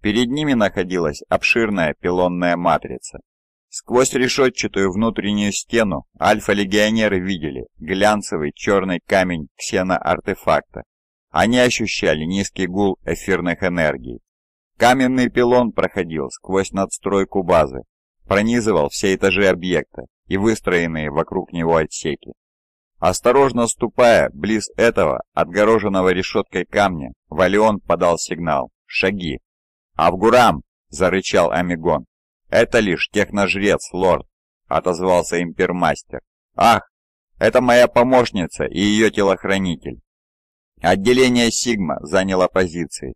Перед ними находилась обширная пилонная матрица, Сквозь решетчатую внутреннюю стену альфа-легионеры видели глянцевый черный камень ксено-артефакта. Они ощущали низкий гул эфирных энергий. Каменный пилон проходил сквозь надстройку базы, пронизывал все этажи объекта и выстроенные вокруг него отсеки. Осторожно ступая близ этого отгороженного решеткой камня, Валион подал сигнал «Шаги!» «Авгурам!» – зарычал Амигон. «Это лишь техножрец, лорд», — отозвался импермастер. «Ах, это моя помощница и ее телохранитель». Отделение Сигма заняло позиции.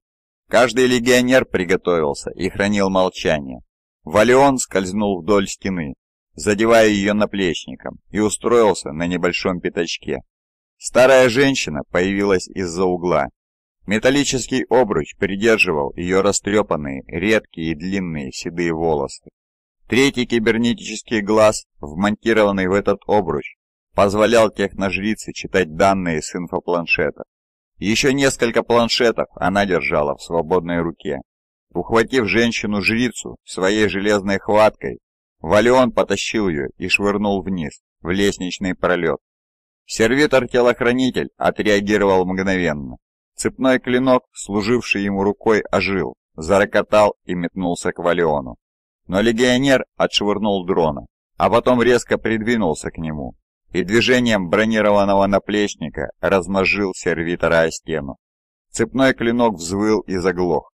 Каждый легионер приготовился и хранил молчание. Валион скользнул вдоль стены, задевая ее наплечником, и устроился на небольшом пятачке. Старая женщина появилась из-за угла. Металлический обруч придерживал ее растрепанные, редкие и длинные седые волосы. Третий кибернетический глаз, вмонтированный в этот обруч, позволял техножрице читать данные с инфопланшета. Еще несколько планшетов она держала в свободной руке. Ухватив женщину-жрицу своей железной хваткой, Валион потащил ее и швырнул вниз, в лестничный пролет. Сервитор-телохранитель отреагировал мгновенно. Цепной клинок, служивший ему рукой, ожил, зарокотал и метнулся к Валиону. Но легионер отшвырнул дрона, а потом резко придвинулся к нему и движением бронированного наплечника размозжил сервитора о стену. Цепной клинок взвыл и заглох.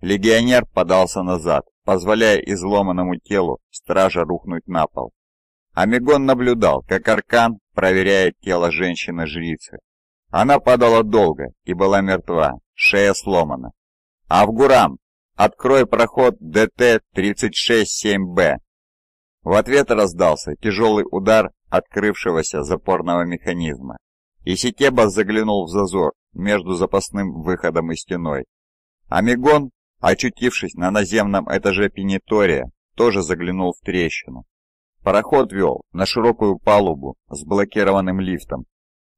Легионер подался назад, позволяя изломанному телу стража рухнуть на пол. Амигон наблюдал, как Аркан проверяет тело женщины-жрицы, она падала долго и была мертва, шея сломана. «Авгурам, открой проход ДТ-367Б!» В ответ раздался тяжелый удар открывшегося запорного механизма, и Ситебас заглянул в зазор между запасным выходом и стеной. Амигон, очутившись на наземном этаже пенитория, тоже заглянул в трещину. Пароход вел на широкую палубу с блокированным лифтом.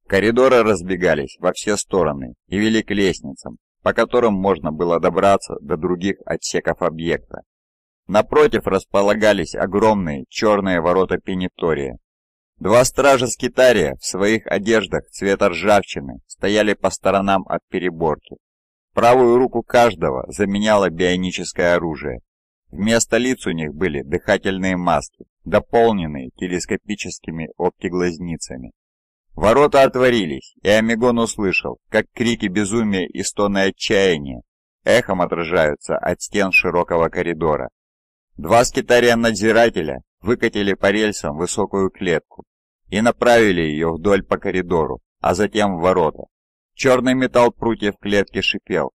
Коридоры разбегались во все стороны и вели к лестницам, по которым можно было добраться до других отсеков объекта. Напротив располагались огромные черные ворота пенитория. Два стража скитария в своих одеждах цвета ржавчины стояли по сторонам от переборки. Правую руку каждого заменяло бионическое оружие. Вместо лиц у них были дыхательные маски, дополненные телескопическими оптиглазницами. Ворота отворились, и Амигон услышал, как крики безумия и стоны отчаяния эхом отражаются от стен широкого коридора. Два скитария-надзирателя выкатили по рельсам высокую клетку и направили ее вдоль по коридору, а затем в ворота. Черный металл прутьев клетки шипел.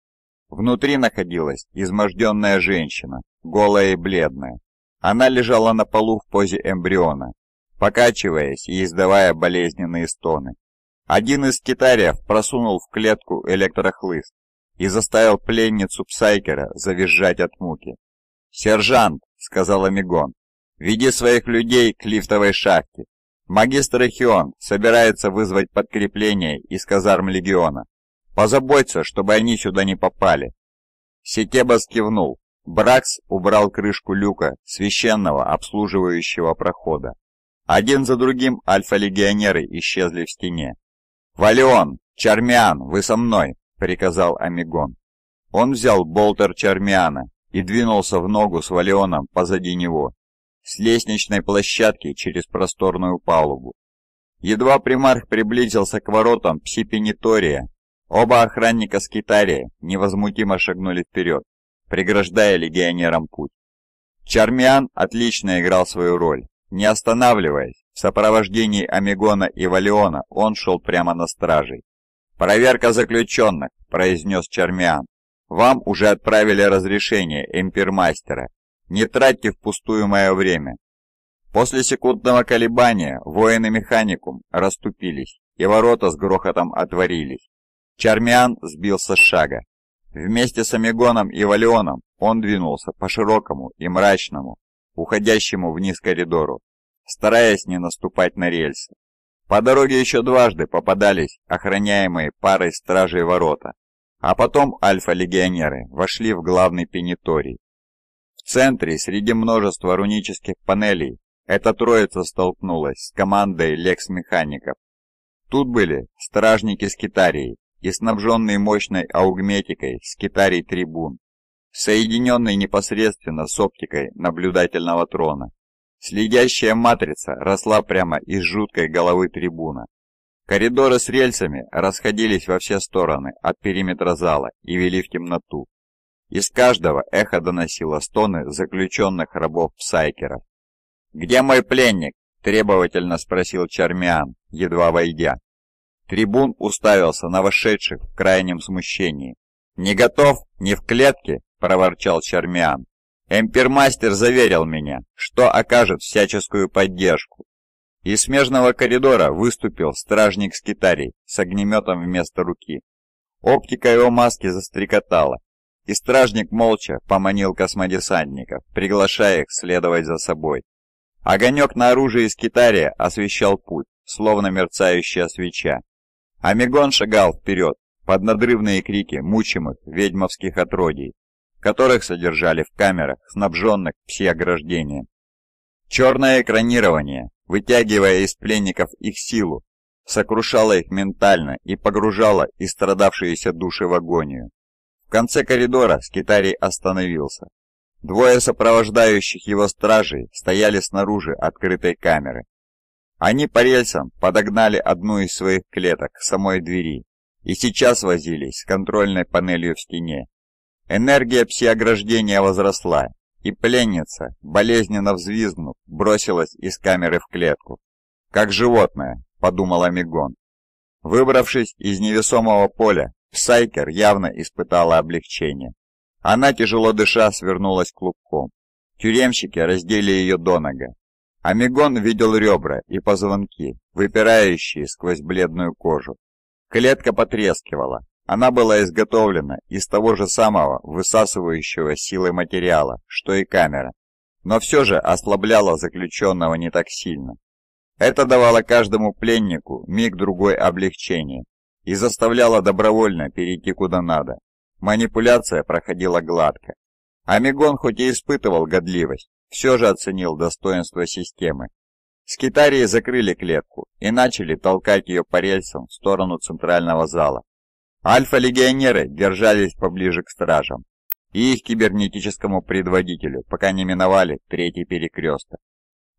Внутри находилась изможденная женщина, голая и бледная. Она лежала на полу в позе эмбриона, покачиваясь и издавая болезненные стоны. Один из китариев просунул в клетку электрохлыст и заставил пленницу Псайкера завизжать от муки. «Сержант», — сказал Амигон, — «веди своих людей к лифтовой шахте. Магистр Эхион собирается вызвать подкрепление из казарм Легиона. Позаботься, чтобы они сюда не попали». Сетебас кивнул. Бракс убрал крышку люка священного обслуживающего прохода. Один за другим альфа-легионеры исчезли в стене. «Валион! Чармиан, вы со мной!» — приказал Амигон. Он взял болтер Чармиана и двинулся в ногу с Валионом позади него, с лестничной площадки через просторную палубу. Едва примарх приблизился к воротам псипенитория, оба охранника скитария невозмутимо шагнули вперед, преграждая легионерам путь. Чармиан отлично играл свою роль. Не останавливаясь, в сопровождении Амигона и Валиона он шел прямо на стражей. «Проверка заключенных», — произнес Чармиан. Вам уже отправили разрешение эмпирмастера. Не тратьте впустую мое время. После секундного колебания воины механикум расступились, и ворота с грохотом отворились. Чармиан сбился с шага. Вместе с Амигоном и Валионом он двинулся по широкому и мрачному, уходящему вниз коридору, стараясь не наступать на рельсы. По дороге еще дважды попадались охраняемые парой стражей ворота, а потом альфа-легионеры вошли в главный пениторий. В центре, среди множества рунических панелей, эта троица столкнулась с командой лекс-механиков. Тут были стражники скитарии и снабженные мощной аугметикой скитарий-трибун, соединенный непосредственно с оптикой наблюдательного трона. Следящая матрица росла прямо из жуткой головы трибуна. Коридоры с рельсами расходились во все стороны от периметра зала и вели в темноту. Из каждого эхо доносило стоны заключенных рабов-псайкеров. «Где мой пленник?» – требовательно спросил Чармиан, едва войдя. Трибун уставился на вошедших в крайнем смущении. «Не готов? Не в клетке?» – проворчал Чармиан. «Эмпермастер заверил меня, что окажет всяческую поддержку. Из смежного коридора выступил стражник Скитарий с огнеметом вместо руки. Оптика его маски застрекотала, и стражник молча поманил космодесантников, приглашая их следовать за собой. Огонек на оружии Скитария освещал путь, словно мерцающая свеча. Амигон шагал вперед, под надрывные крики мучимых ведьмовских отродий, которых содержали в камерах, снабженных пси-ограждением. Черное экранирование вытягивая из пленников их силу, сокрушала их ментально и погружала истрадавшиеся души в агонию. Конце коридора Скитарий остановился. Двое сопровождающих его стражей стояли снаружи открытой камеры. Они по рельсам подогнали одну из своих клеток к самой двери и сейчас возились с контрольной панелью в стене. Энергия пси-ограждения возросла, и пленница, болезненно взвизгнув, бросилась из камеры в клетку. «Как животное», — подумал Амигон. Выбравшись из невесомого поля, Псайкер явно испытала облегчение. Она, тяжело дыша, свернулась клубком. Тюремщики раздели ее до нога. Амигон видел ребра и позвонки, выпирающие сквозь бледную кожу. Клетка потрескивала. Она была изготовлена из того же самого высасывающего силы материала, что и камера, но все же ослабляла заключенного не так сильно. Это давало каждому пленнику миг-другой облегчения и заставляло добровольно перейти куда надо. Манипуляция проходила гладко. Амигон хоть и испытывал годливость, все же оценил достоинство системы. Скитарии закрыли клетку и начали толкать ее по рельсам в сторону центрального зала. Альфа-легионеры держались поближе к стражам и их кибернетическому предводителю, пока не миновали третий перекресток.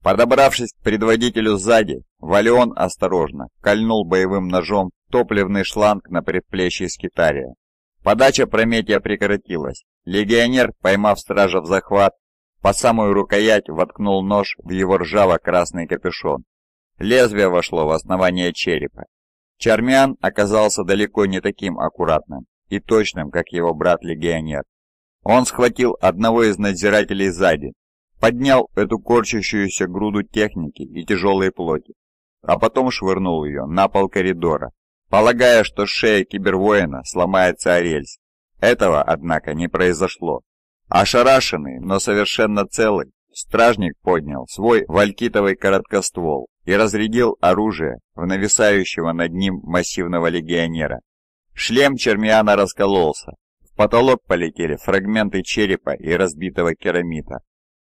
Подобравшись к предводителю сзади, Валион осторожно кольнул боевым ножом топливный шланг на предплечье Скитария. Подача Прометия прекратилась. Легионер, поймав стража в захват, по самую рукоять воткнул нож в его ржаво-красный капюшон. Лезвие вошло в основание черепа. Чармиан оказался далеко не таким аккуратным и точным, как его брат-легионер. Он схватил одного из надзирателей сзади, поднял эту корчащуюся груду техники и тяжелой плоти, а потом швырнул ее на пол коридора, полагая, что шея кибервоина сломается о рельс. Этого, однако, не произошло. Ошарашенный, но совершенно целый, стражник поднял свой валькитовый короткоствол и разрядил оружие в нависающего над ним массивного легионера. Шлем Чермиана раскололся. В потолок полетели фрагменты черепа и разбитого керамита.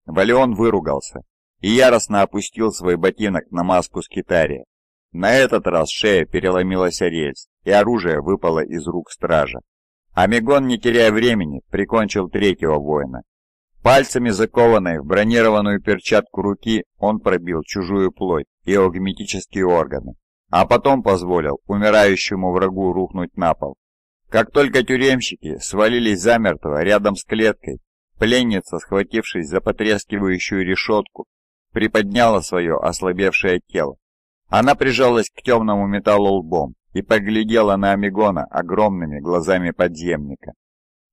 Валион выругался и яростно опустил свой ботинок на маску скитария. На этот раз шея переломилась о рельс, и оружие выпало из рук стража. Амигон, не теряя времени, прикончил третьего воина. Пальцами закованной в бронированную перчатку руки он пробил чужую плоть и аугметические органы, а потом позволил умирающему врагу рухнуть на пол. Как только тюремщики свалились замертво рядом с клеткой, пленница, схватившись за потрескивающую решетку, приподняла свое ослабевшее тело. Она прижалась к темному металлу лбом и поглядела на Амигона огромными глазами подземника.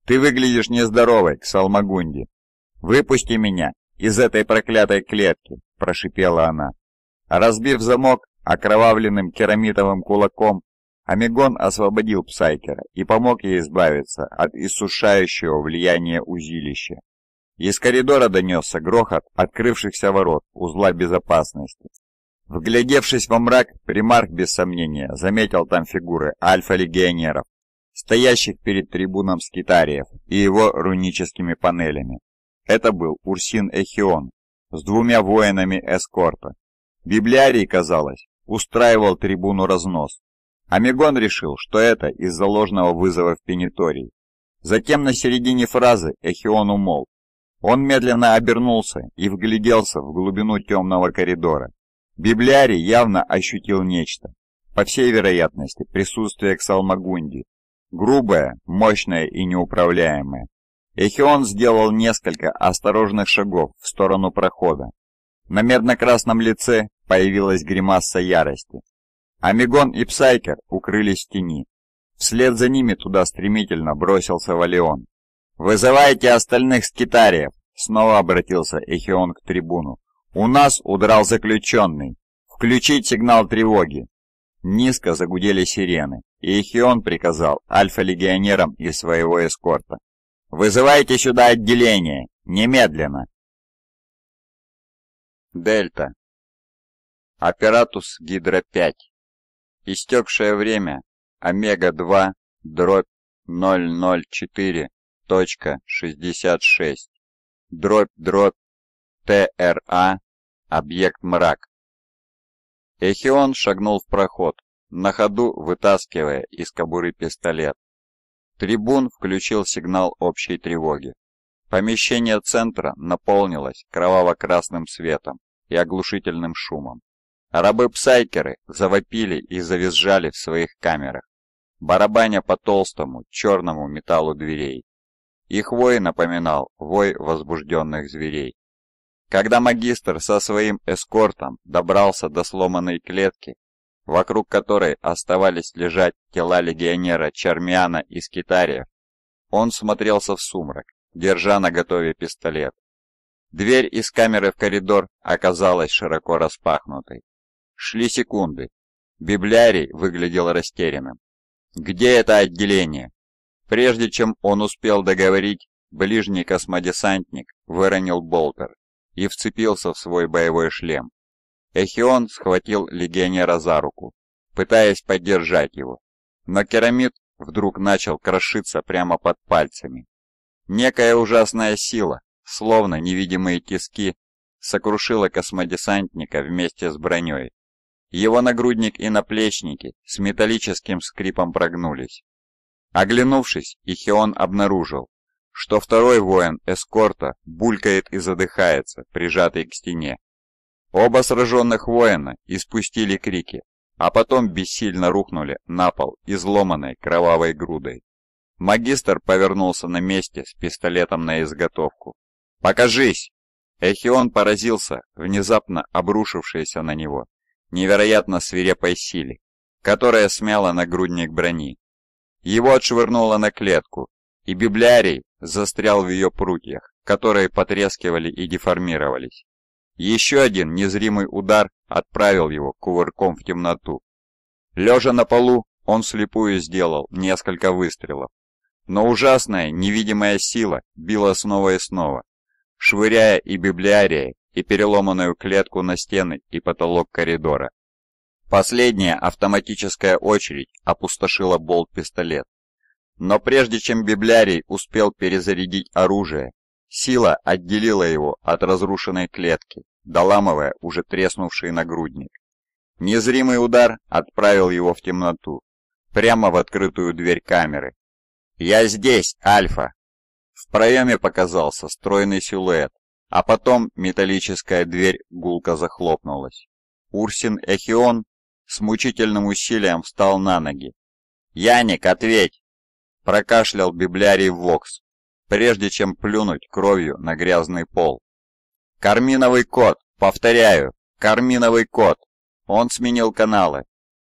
«Ты выглядишь нездоровой, Ксалмагунди. Выпусти меня из этой проклятой клетки!» – прошипела она. Разбив замок окровавленным керамитовым кулаком, Амигон освободил Псайкера и помог ей избавиться от иссушающего влияния узилища. Из коридора донесся грохот открывшихся ворот узла безопасности. Вглядевшись во мрак, примарх без сомнения заметил там фигуры альфа-легионеров, стоящих перед трибуном скитариев и его руническими панелями. Это был Урсин Эхион с двумя воинами эскорта. Библиарий, казалось, устраивал трибуну разнос. Амигон решил, что это из-за ложного вызова в пениторий. Затем на середине фразы Эхион умолк. Он медленно обернулся и вгляделся в глубину темного коридора. Библиарий явно ощутил нечто. По всей вероятности, присутствие Ксалмагунди. Грубое, мощное и неуправляемое. Эхион сделал несколько осторожных шагов в сторону прохода. На медно-красном лице появилась гримаса ярости. Амигон и Псайкер укрылись в тени. Вслед за ними туда стремительно бросился Валион. «Вызывайте остальных скитариев!» Снова обратился Эхион к трибуну. «У нас удрал заключенный. Включить сигнал тревоги». Низко загудели сирены, и Эхион приказал альфа-легионерам из своего эскорта. «Вызывайте сюда отделение! Немедленно!» Дельта. Аппаратус Гидро-5. Истекшее время Омега-2 дробь 004.66 дробь дробь ТРА, объект мрак. Эхион шагнул в проход, на ходу вытаскивая из кобуры пистолет. Трибун включил сигнал общей тревоги. Помещение центра наполнилось кроваво-красным светом и оглушительным шумом. Рабы-псайкеры завопили и завизжали в своих камерах, барабаня по толстому черному металлу дверей. Их вой напоминал вой возбужденных зверей. Когда магистр со своим эскортом добрался до сломанной клетки, вокруг которой оставались лежать тела легионера Чармиана и Скитариев, Он смотрелся в сумрак, держа на готове пистолет. Дверь из камеры в коридор оказалась широко распахнутой. Шли секунды. Библиарий выглядел растерянным. «Где это отделение?» Прежде чем он успел договорить, ближний космодесантник выронил болтер и вцепился в свой боевой шлем. Эхион схватил легионера за руку, пытаясь поддержать его, но керамид вдруг начал крошиться прямо под пальцами. Некая ужасная сила, словно невидимые тиски, сокрушила космодесантника вместе с броней. Его нагрудник и наплечники с металлическим скрипом прогнулись. Оглянувшись, Ихион обнаружил, что второй воин эскорта булькает и задыхается, прижатый к стене. Оба сраженных воина испустили крики, а потом бессильно рухнули на пол изломанной кровавой грудой. Магистр повернулся на месте с пистолетом на изготовку. «Покажись!» Эхион поразился внезапно обрушившейся на него невероятно свирепой силе, которая смяла нагрудник брони. Его отшвырнуло на клетку, и библиарий застрял в ее прутьях, которые потрескивали и деформировались. Еще один незримый удар отправил его кувырком в темноту. Лежа на полу, он слепую сделал несколько выстрелов, но ужасная невидимая сила била снова и снова, швыряя и библиария, и переломанную клетку на стены и потолок коридора. Последняя автоматическая очередь опустошила болт-пистолет. Но прежде чем библиарий успел перезарядить оружие, сила отделила его от разрушенной клетки, доламывая уже треснувший нагрудник. Незримый удар отправил его в темноту, прямо в открытую дверь камеры. «Я здесь, Альфа!» В проеме показался стройный силуэт, а потом металлическая дверь гулко захлопнулась. Урсин Эхион с мучительным усилием встал на ноги. «Яник, ответь!» Прокашлял библиарий Вокс, прежде чем плюнуть кровью на грязный пол. «Карминовый код! Повторяю! Карминовый код!» Он сменил каналы.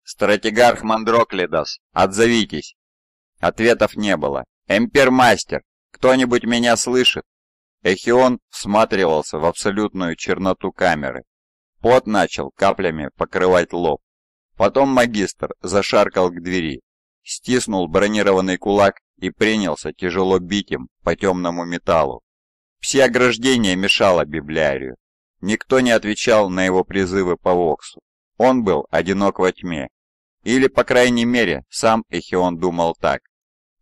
«Стратегарх Мандроклидас, отзовитесь!» Ответов не было. «Эмпермастер, кто-нибудь меня слышит?» Эхион всматривался в абсолютную черноту камеры. Пот начал каплями покрывать лоб. Потом магистр зашаркал к двери, стиснул бронированный кулак и принялся тяжело бить им по темному металлу. Все ограждения мешало библиарию. Никто не отвечал на его призывы по Воксу. Он был одинок во тьме. Или, по крайней мере, сам Эхион думал так.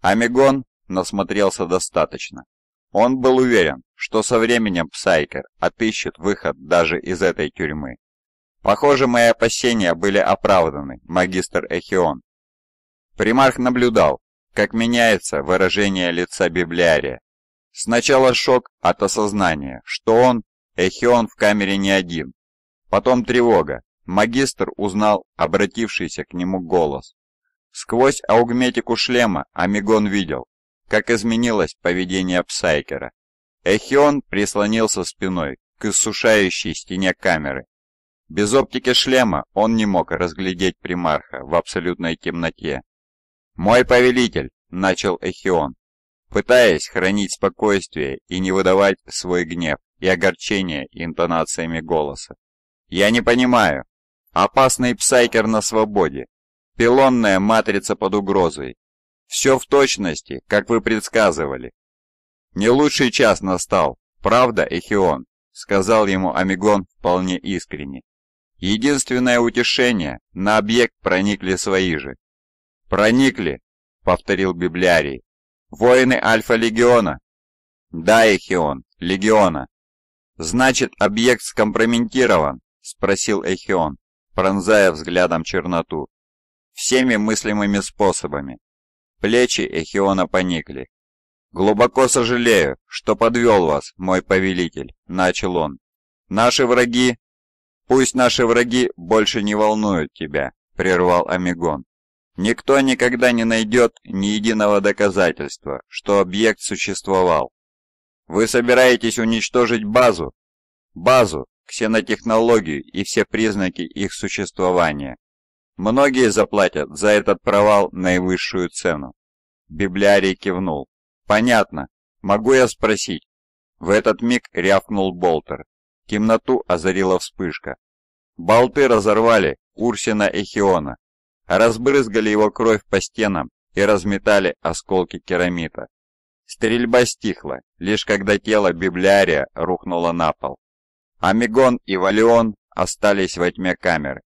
Амигон насмотрелся достаточно. Он был уверен, что со временем Псайкер отыщет выход даже из этой тюрьмы. Похоже, мои опасения были оправданы, магистр Эхион. Примарх наблюдал, как меняется выражение лица библиария. Сначала шок от осознания, что он, Эхион, в камере не один. Потом тревога. Магистр узнал обратившийся к нему голос. Сквозь аугметику шлема Амигон видел, как изменилось поведение Псайкера. Эхион прислонился спиной к иссушающей стене камеры. Без оптики шлема он не мог разглядеть примарха в абсолютной темноте. «Мой повелитель!» – начал Эхион, пытаясь хранить спокойствие и не выдавать свой гнев и огорчение интонациями голоса. «Я не понимаю. Опасный псайкер на свободе. Пилонная матрица под угрозой. Все в точности, как вы предсказывали. Не лучший час настал, правда, Эхион, сказал ему Амигон вполне искренне. Единственное утешение, на объект проникли свои же. Проникли, повторил библиарий. Воины Альфа-легиона? Да, Эхион, легиона. Значит, объект скомпрометирован? Спросил Эхион, пронзая взглядом черноту. Всеми мыслимыми способами. Плечи Эхиона поникли. «Глубоко сожалею, что подвел вас, мой повелитель», — начал он. «Наши враги...» «Пусть наши враги больше не волнуют тебя», — прервал Амигон. «Никто никогда не найдет ни единого доказательства, что объект существовал. Вы собираетесь уничтожить базу? Базу, ксенотехнологию и все признаки их существования. Многие заплатят за этот провал наивысшую цену. Библиарий кивнул. «Понятно. Могу я спросить?» В этот миг рявкнул Болтер. Темноту озарила вспышка. Болты разорвали Урсина Эхиона, разбрызгали его кровь по стенам и разметали осколки керамита. Стрельба стихла, лишь когда тело библиария рухнуло на пол. Амигон и Валион остались во тьме камеры.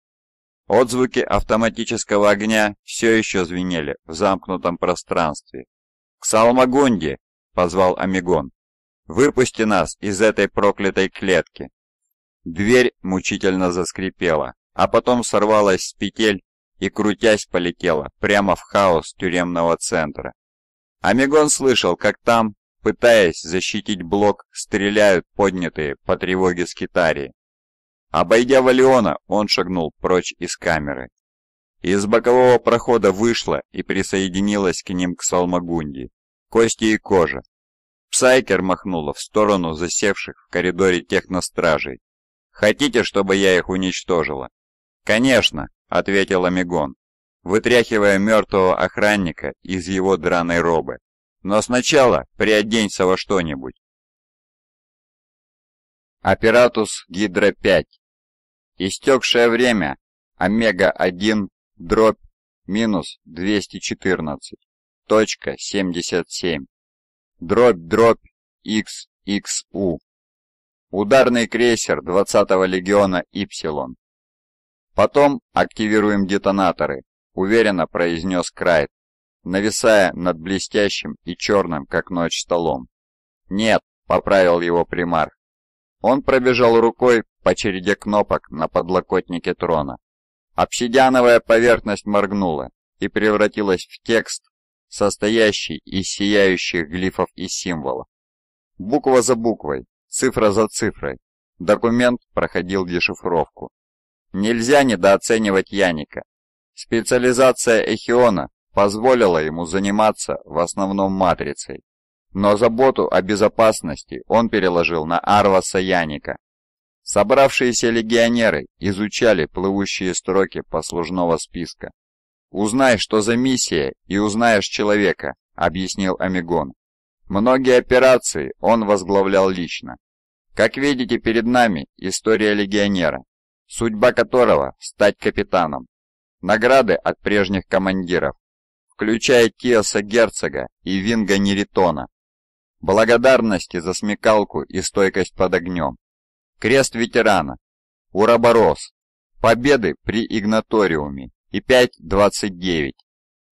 Отзвуки автоматического огня все еще звенели в замкнутом пространстве. «К Салмагунде!» — позвал Амигон. «Выпусти нас из этой проклятой клетки!» Дверь мучительно заскрипела, а потом сорвалась с петель и, крутясь, полетела прямо в хаос тюремного центра. Амигон слышал, как там, пытаясь защитить блок, стреляют поднятые по тревоге скитарии. Обойдя Валиона, он шагнул прочь из камеры. Из бокового прохода вышла и присоединилась к ним к Салмагунди. Кости и кожа. Псайкер махнула в сторону засевших в коридоре техностражей. «Хотите, чтобы я их уничтожила?» «Конечно», — ответил Амигон, вытряхивая мертвого охранника из его драной робы. «Но сначала приоденься во что-нибудь». Аппаратус Гидро-5 Истекшее время Омега-1 дробь минус 214. Точка 77. Дробь дробь XXU. Ударный крейсер 20-го легиона Ипсилон. Потом активируем детонаторы, уверенно произнес Крайт, нависая над блестящим и черным, как ночь, столом. Нет, поправил его примарх. Он пробежал рукой по череде кнопок на подлокотнике трона. Обсидиановая поверхность моргнула и превратилась в текст, состоящий из сияющих глифов и символов. Буква за буквой, цифра за цифрой, документ проходил дешифровку. Нельзя недооценивать Яника. Специализация Эхиона позволила ему заниматься в основном матрицей, но заботу о безопасности он переложил на Арваса Яника. Собравшиеся легионеры изучали плывущие строки послужного списка. «Узнай, что за миссия, и узнаешь человека», — объяснил Амигон. Многие операции он возглавлял лично. Как видите, перед нами история легионера, судьба которого – стать капитаном. Награды от прежних командиров, включая Тиоса Герцога и Винга Неритона, благодарности за смекалку и стойкость под огнем, крест ветерана, Ураборос, победы при Игнаториуме и 5.29.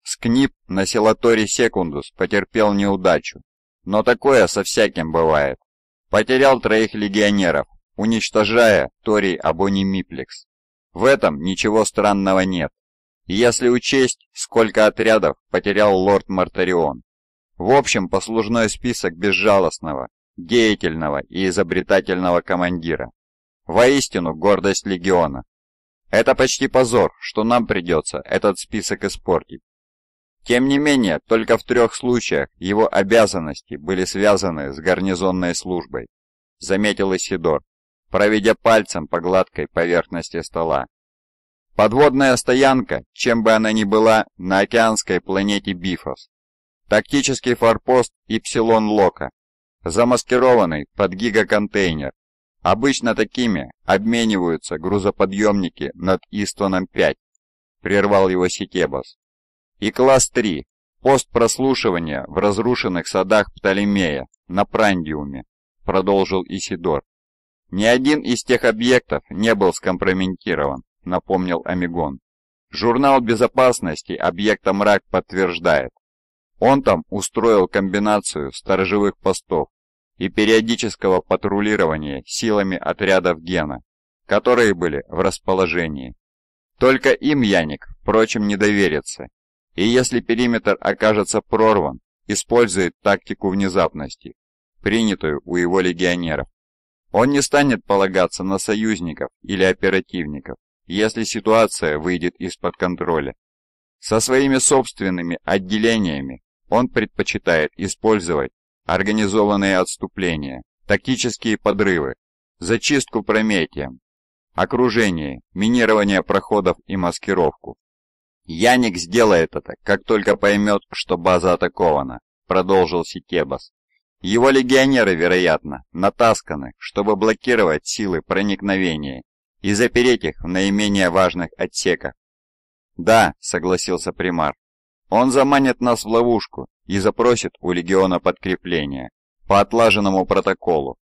Скнип на Селаторе Секундус потерпел неудачу, но такое со всяким бывает. Потерял троих легионеров, уничтожая Торий Абони Миплекс. В этом ничего странного нет, если учесть, сколько отрядов потерял лорд Мартарион. В общем, послужной список безжалостного, деятельного и изобретательного командира. Воистину, гордость легиона. Это почти позор, что нам придется этот список испортить. Тем не менее, только в трех случаях его обязанности были связаны с гарнизонной службой, заметил Исидор, проведя пальцем по гладкой поверхности стола. Подводная стоянка, чем бы она ни была, на океанской планете Бифос, Тактический форпост Ипсилон Лока, замаскированный под гигаконтейнер. Обычно такими обмениваются грузоподъемники над Истоном-5, прервал его Ситебос. И класс 3, пост прослушивания в разрушенных садах Птолемея на Прандиуме, продолжил Исидор. Ни один из тех объектов не был скомпрометирован, напомнил Амигон. Журнал безопасности объекта «Мрак» подтверждает, он там устроил комбинацию сторожевых постов и периодического патрулирования силами отрядов Гена, которые были в расположении. Только им Яник, впрочем, не доверится, и если периметр окажется прорван, использует тактику внезапности, принятую у его легионеров. Он не станет полагаться на союзников или оперативников, если ситуация выйдет из-под контроля. Со своими собственными отделениями он предпочитает использовать организованные отступления, тактические подрывы, зачистку прометием, окружение, минирование проходов и маскировку. Яник сделает это, как только поймет, что база атакована, продолжил Ситебас. Его легионеры, вероятно, натасканы, чтобы блокировать силы проникновения и запереть их в наименее важных отсеках. «Да», — согласился примар, — «он заманит нас в ловушку и запросит у легиона подкрепление по отлаженному протоколу.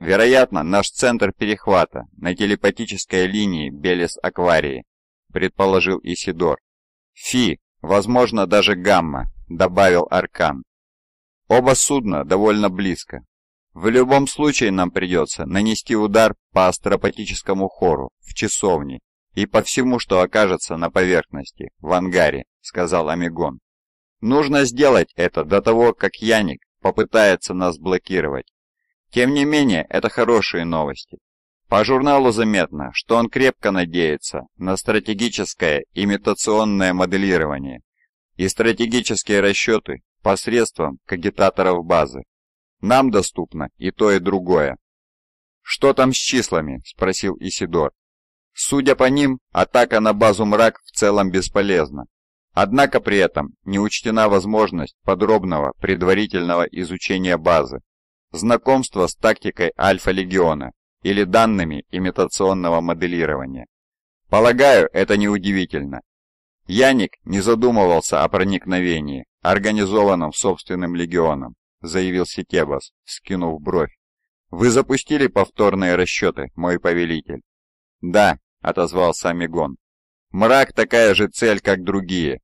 Вероятно, наш центр перехвата на телепатической линии Белес-Акварии», — предположил Исидор. «Фи, возможно, даже Гамма», — добавил Аркан. Оба судна довольно близко. В любом случае нам придется нанести удар по астропатическому хору в часовне и по всему, что окажется на поверхности, в ангаре, сказал Амигон. Нужно сделать это до того, как Яник попытается нас блокировать. Тем не менее, это хорошие новости. По журналу заметно, что он крепко надеется на стратегическое имитационное моделирование и стратегические расчеты посредством кагитаторов базы. Нам доступно и то, и другое. «Что там с числами?» – спросил Исидор. Судя по ним, атака на базу «Мрак» в целом бесполезна. Однако при этом не учтена возможность подробного предварительного изучения базы, знакомства с тактикой Альфа-Легиона или данными имитационного моделирования. Полагаю, это неудивительно. Яник не задумывался о проникновении, организованном собственным легионом, заявил Ситебас, скинув бровь. Вы запустили повторные расчеты, мой повелитель? Да, отозвался Амигон. Мрак такая же цель, как другие.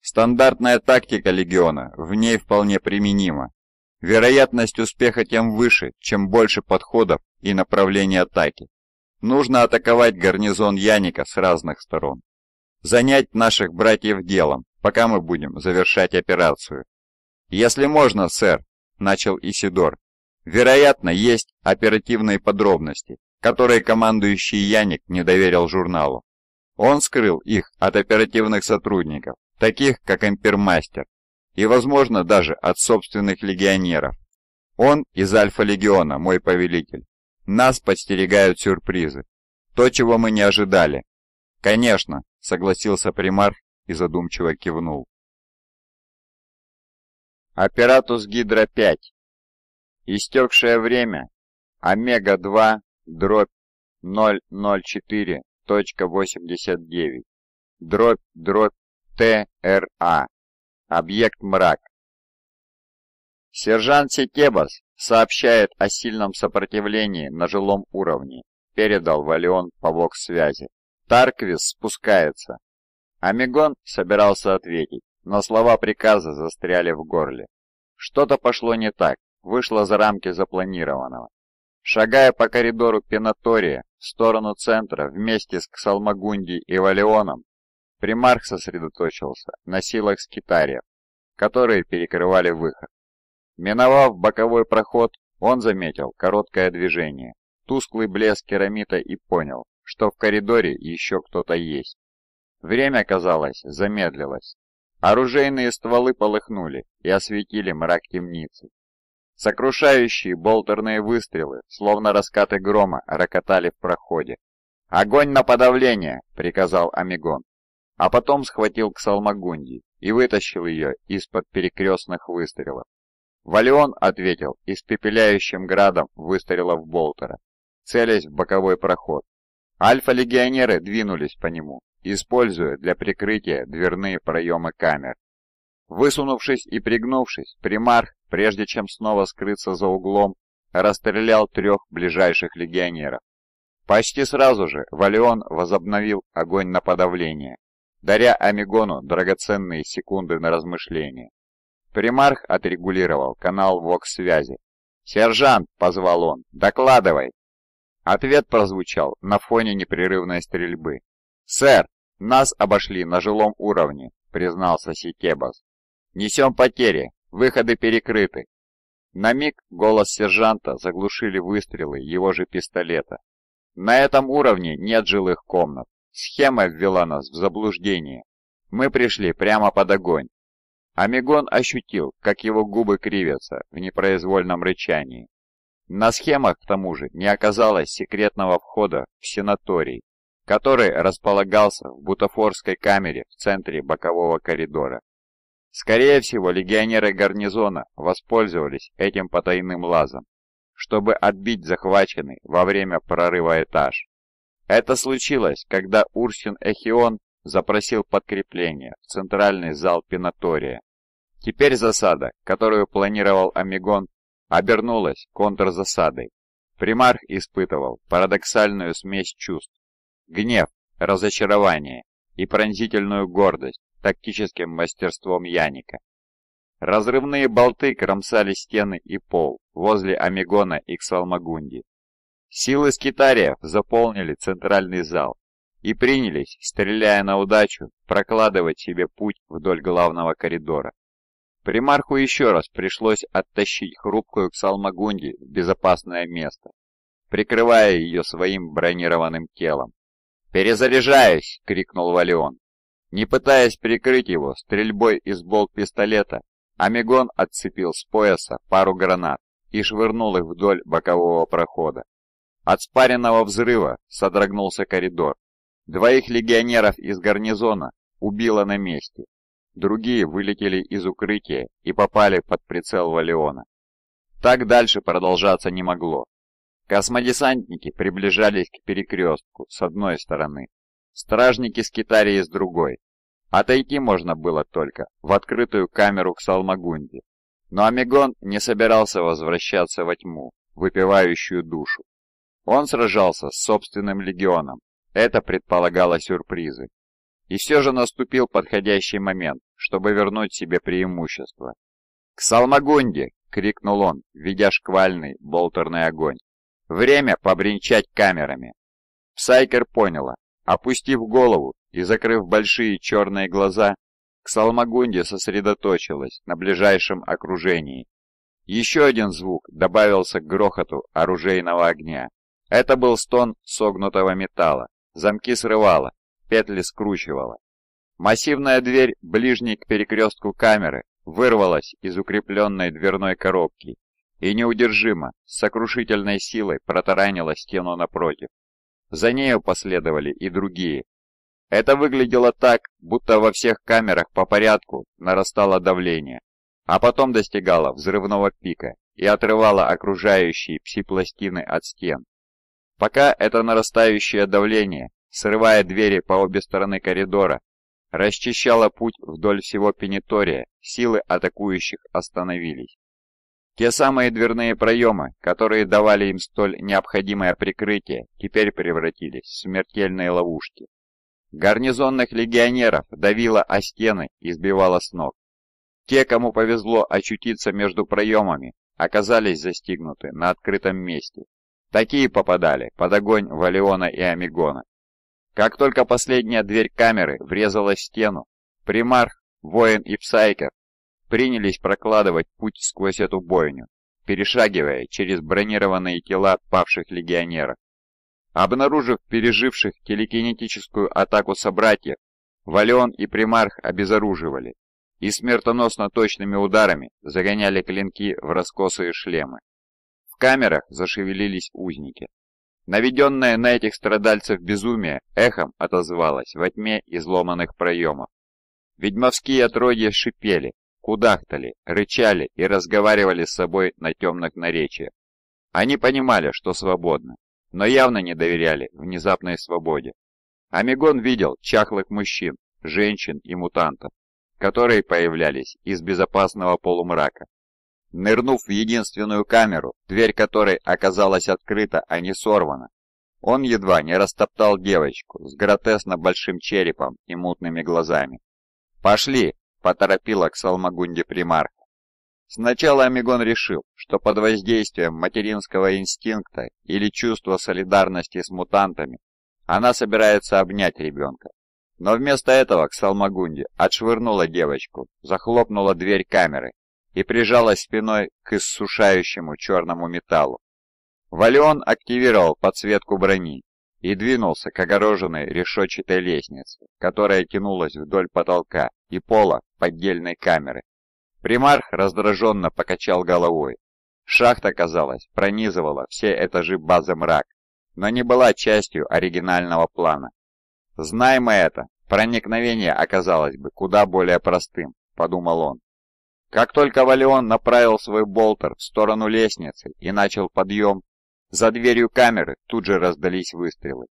Стандартная тактика легиона в ней вполне применима. Вероятность успеха тем выше, чем больше подходов и направлений атаки. Нужно атаковать гарнизон Яника с разных сторон. Занять наших братьев делом, пока мы будем завершать операцию. «Если можно, сэр», — начал Исидор, — «вероятно, есть оперативные подробности, которые командующий Яник не доверил журналу. Он скрыл их от оперативных сотрудников, таких как Импермастер, и, возможно, даже от собственных легионеров. Он из Альфа-легиона, мой повелитель. Нас подстерегают сюрпризы. То, чего мы не ожидали. Конечно, согласился примар и задумчиво кивнул. Аппаратус Гидро-5. Истекшее время Омега-2 дробь 004.89 дробь дробь ТРА. Объект мрак. Сержант Сетебас сообщает о сильном сопротивлении на жилом уровне, передал Валион по вокс-связи. Тарквис спускается. Амигон собирался ответить, но слова приказа застряли в горле. Что-то пошло не так, вышло за рамки запланированного. Шагая по коридору Пенатория в сторону центра вместе с Ксалмагунди и Валионом, примарх сосредоточился на силах скитариев, которые перекрывали выход. Миновав боковой проход, он заметил короткое движение, тусклый блеск керамита и понял, что в коридоре еще кто-то есть. Время, казалось, замедлилось. Оружейные стволы полыхнули и осветили мрак темницы. Сокрушающие болтерные выстрелы, словно раскаты грома, рокотали в проходе. «Огонь на подавление!» — приказал Амигон. А потом схватил Ксалмагунди и вытащил ее из-под перекрестных выстрелов. Валион ответил испепеляющим градом выстрелов болтера, целясь в боковой проход. Альфа-легионеры двинулись по нему, используя для прикрытия дверные проемы камер. Высунувшись и пригнувшись, примарх, прежде чем снова скрыться за углом, расстрелял трех ближайших легионеров. Почти сразу же Валион возобновил огонь на подавление, даря Амигону драгоценные секунды на размышление. Примарх отрегулировал канал ВОКС-связи. «Сержант!» — позвал он. «Докладывай!» Ответ прозвучал на фоне непрерывной стрельбы. «Сэр, нас обошли на жилом уровне», — признался Сикебас. «Несем потери, выходы перекрыты». На миг голос сержанта заглушили выстрелы его же пистолета. «На этом уровне нет жилых комнат. Схема ввела нас в заблуждение. Мы пришли прямо под огонь». Амигон ощутил, как его губы кривятся в непроизвольном рычании. На схемах, к тому же, не оказалось секретного входа в сенаторий, который располагался в бутафорской камере в центре бокового коридора. Скорее всего, легионеры гарнизона воспользовались этим потайным лазом, чтобы отбить захваченный во время прорыва этаж. Это случилось, когда Урсин Эхион запросил подкрепление в центральный зал Пинатория. Теперь засада, которую планировал Амигон, обернулась контрзасадой. Примарх испытывал парадоксальную смесь чувств. Гнев, разочарование и пронзительную гордость тактическим мастерством Яника. Разрывные болты кромсали стены и пол возле Амигона и Ксалмагунди. Силы скитариев заполнили центральный зал и принялись, стреляя на удачу, прокладывать себе путь вдоль главного коридора. Примарху еще раз пришлось оттащить хрупкую Ксалмагунди в безопасное место, прикрывая ее своим бронированным телом. «Перезаряжаюсь!» — крикнул Валион. Не пытаясь прикрыть его стрельбой из болт-пистолета, Амигон отцепил с пояса пару гранат и швырнул их вдоль бокового прохода. От спаренного взрыва содрогнулся коридор. Двоих легионеров из гарнизона убило на месте. Другие вылетели из укрытия и попали под прицел Валиона. Так дальше продолжаться не могло. Космодесантники приближались к перекрестку с одной стороны, стражники с Китарии с другой. Отойти можно было только в открытую камеру к Салмагунде. Но Амигон не собирался возвращаться во тьму, выпивающую душу. Он сражался с собственным легионом. Это предполагало сюрпризы. И все же наступил подходящий момент, чтобы вернуть себе преимущество. «К Салмагунде!» — крикнул он, ведя шквальный болтерный огонь. Время побренчать камерами. Псайкер поняла. Опустив голову и закрыв большие черные глаза, Ксалмагунди сосредоточилась на ближайшем окружении. Еще один звук добавился к грохоту оружейного огня. Это был стон согнутого металла. Замки срывало, петли скручивало. Массивная дверь, ближней к перекрестку камеры, вырвалась из укрепленной дверной коробки и неудержимо, с сокрушительной силой протаранила стену напротив. За нею последовали и другие. Это выглядело так, будто во всех камерах по порядку нарастало давление, а потом достигало взрывного пика и отрывало окружающие пси-пластины от стен. Пока это нарастающее давление, срывая двери по обе стороны коридора, расчищало путь вдоль всего пенитория, силы атакующих остановились. Те самые дверные проемы, которые давали им столь необходимое прикрытие, теперь превратились в смертельные ловушки. Гарнизонных легионеров давило о стены и сбивало с ног. Те, кому повезло очутиться между проемами, оказались застигнуты на открытом месте. Такие попадали под огонь Валиона и Амигона. Как только последняя дверь камеры врезалась в стену, примарх, воин и псайкер принялись прокладывать путь сквозь эту бойню, перешагивая через бронированные тела павших легионеров. Обнаружив переживших телекинетическую атаку собратьев, Валион и Примарх обезоруживали и смертоносно точными ударами загоняли клинки в раскосые шлемы. В камерах зашевелились узники. Наведенное на этих страдальцев безумие эхом отозвалось во тьме изломанных проемов. Ведьмовские отродья шипели, кудахтали, рычали и разговаривали с собой на темных наречиях. Они понимали, что свободны, но явно не доверяли внезапной свободе. Амигон видел чахлых мужчин, женщин и мутантов, которые появлялись из безопасного полумрака. Нырнув в единственную камеру, дверь которой оказалась открыта, а не сорвана, он едва не растоптал девочку с гротесно большим черепом и мутными глазами. «Пошли!» поторопила к Салмагунде примарха. Сначала Амигон решил, что под воздействием материнского инстинкта или чувства солидарности с мутантами она собирается обнять ребенка. Но вместо этого к Салмагунде отшвырнула девочку, захлопнула дверь камеры и прижалась спиной к иссушающему черному металлу. Валион активировал подсветку брони и двинулся к огороженной решетчатой лестнице, которая тянулась вдоль потолка и пола поддельной камеры. Примарх раздраженно покачал головой. Шахта, казалось, пронизывала все этажи базы мрак, но не была частью оригинального плана. Зная мы это, проникновение оказалось бы куда более простым, подумал он. Как только Валион направил свой болтер в сторону лестницы и начал подъем, за дверью камеры тут же раздались выстрелы.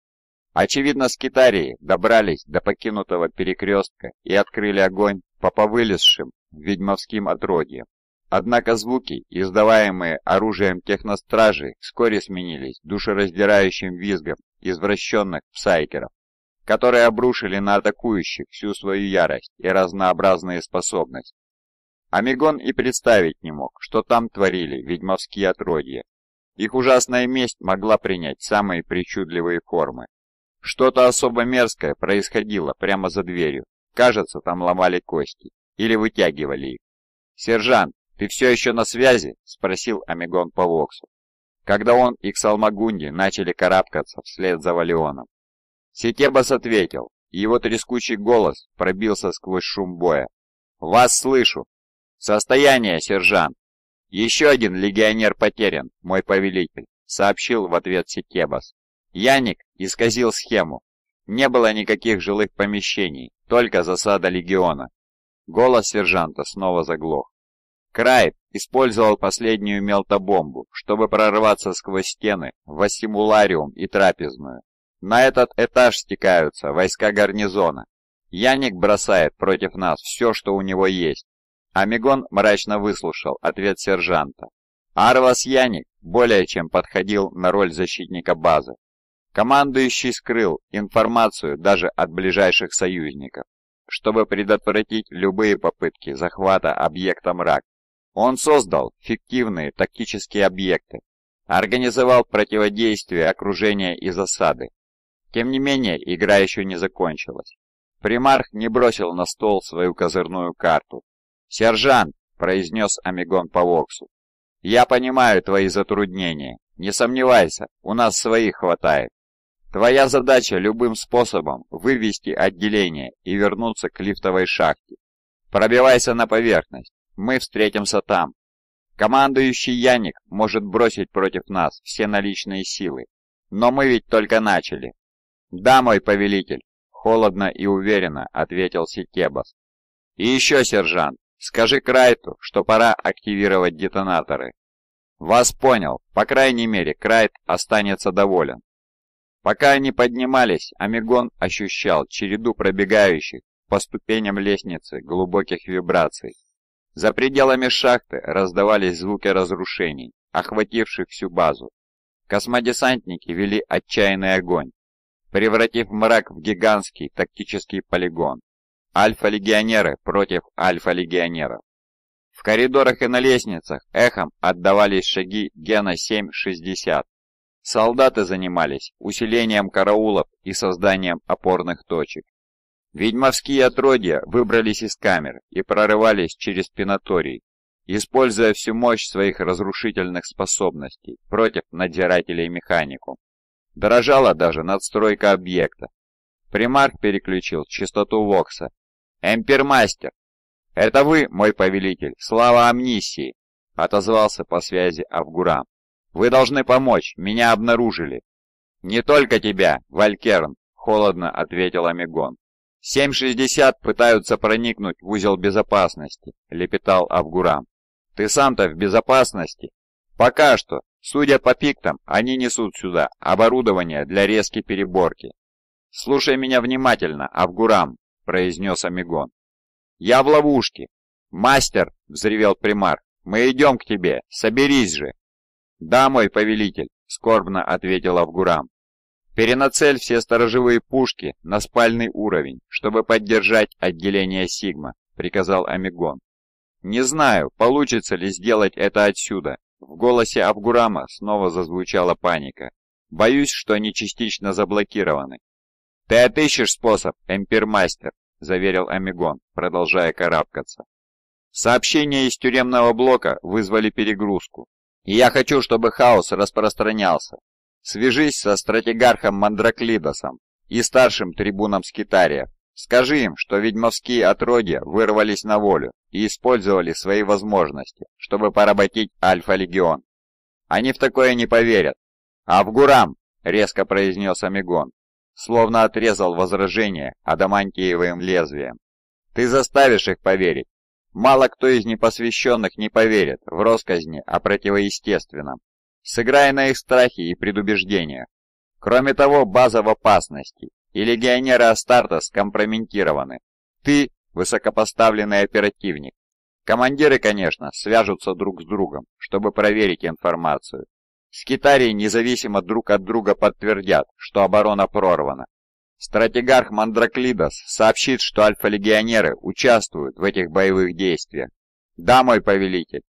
Очевидно, скитарии добрались до покинутого перекрестка и открыли огонь по повылезшим ведьмовским отродьям. Однако звуки, издаваемые оружием техностражей, вскоре сменились душераздирающим визгом извращенных псайкеров, которые обрушили на атакующих всю свою ярость и разнообразные способности. Амигон и представить не мог, что там творили ведьмовские отродья. Их ужасная месть могла принять самые причудливые формы. Что-то особо мерзкое происходило прямо за дверью. Кажется, там ломали кости или вытягивали их. «Сержант, ты все еще на связи?» – спросил Амигон по Воксу, когда он и Ксалмагунди начали карабкаться вслед за Валионом. Сетебас ответил, и его трескучий голос пробился сквозь шум боя. «Вас слышу!» «Состояние, сержант!» «Еще один легионер потерян, мой повелитель», — сообщил в ответ Сетебас. Яник исказил схему. Не было никаких жилых помещений, только засада легиона. Голос сержанта снова заглох. Крайт использовал последнюю мелтобомбу, чтобы прорваться сквозь стены в Ассимулариум и Трапезную. На этот этаж стекаются войска гарнизона. Яник бросает против нас все, что у него есть. Амигон мрачно выслушал ответ сержанта. Арвас Яник более чем подходил на роль защитника базы. Командующий скрыл информацию даже от ближайших союзников, чтобы предотвратить любые попытки захвата объекта мрак. Он создал фиктивные тактические объекты, организовал противодействие окружения и засады. Тем не менее, игра еще не закончилась. Примарх не бросил на стол свою козырную карту. «Сержант!» – произнес Амигон по Воксу. «Я понимаю твои затруднения. Не сомневайся, у нас своих хватает. Твоя задача любым способом вывести отделение и вернуться к лифтовой шахте. Пробивайся на поверхность, мы встретимся там. Командующий Яник может бросить против нас все наличные силы, но мы ведь только начали. Да, мой повелитель, холодно и уверенно ответил Ситебас. И еще, сержант, Скажи Крайту, что пора активировать детонаторы. Вас понял. По крайней мере, Крайт останется доволен. Пока они поднимались, Амигон ощущал череду пробегающих по ступеням лестницы глубоких вибраций. За пределами шахты раздавались звуки разрушений, охвативших всю базу. Космодесантники вели отчаянный огонь, превратив мрак в гигантский тактический полигон. Альфа-легионеры против альфа-легионеров. В коридорах и на лестницах эхом отдавались шаги Гена 760. Солдаты занимались усилением караулов и созданием опорных точек. Ведьмовские отродья выбрались из камер и прорывались через пинаторий, используя всю мощь своих разрушительных способностей против надзирателей механику. Дорожала даже надстройка объекта. Примарх переключил частоту Вокса «Эмпермастер!» «Это вы, мой повелитель, слава амнисии!» — отозвался по связи Авгурам. «Вы должны помочь, меня обнаружили». «Не только тебя, Валькерн», — холодно ответил Амигон. «7.60 пытаются проникнуть в узел безопасности», — лепетал Авгурам. «Ты сам-то в безопасности?» «Пока что. Судя по пиктам, они несут сюда оборудование для резки переборки». «Слушай меня внимательно, Авгурам», произнес Амигон. «Я в ловушке!» «Мастер!» — взревел примар. «Мы идем к тебе! Соберись же!» «Да, мой повелитель!» — скорбно ответил Авгурам. «Перенацель все сторожевые пушки на спальный уровень, чтобы поддержать отделение Сигма», — приказал Амигон. «Не знаю, получится ли сделать это отсюда». В голосе Авгурама снова зазвучала паника. «Боюсь, что они частично заблокированы. «Ты отыщешь способ, эмпирмастер», — заверил Амигон, продолжая карабкаться. Сообщения из тюремного блока вызвали перегрузку. И я хочу, чтобы хаос распространялся. Свяжись со стратегархом Мандраклидосом и старшим трибуном Скитария. Скажи им, что ведьмовские отродья вырвались на волю и использовали свои возможности, чтобы поработить Альфа-Легион. Они в такое не поверят. «Авгурам!» — резко произнес Амигон, словно отрезал возражение адамантиевым лезвием. «Ты заставишь их поверить. Мало кто из непосвященных не поверит в росказни о противоестественном. Сыграй на их страхе и предубеждениях. Кроме того, база в опасности, и легионеры Астарта скомпрометированы. Ты – высокопоставленный оперативник. Командиры, конечно, свяжутся друг с другом, чтобы проверить информацию. Скитарии независимо друг от друга подтвердят, что оборона прорвана. Стратегарх Мандраклидос сообщит, что альфа-легионеры участвуют в этих боевых действиях. Да, мой повелитель.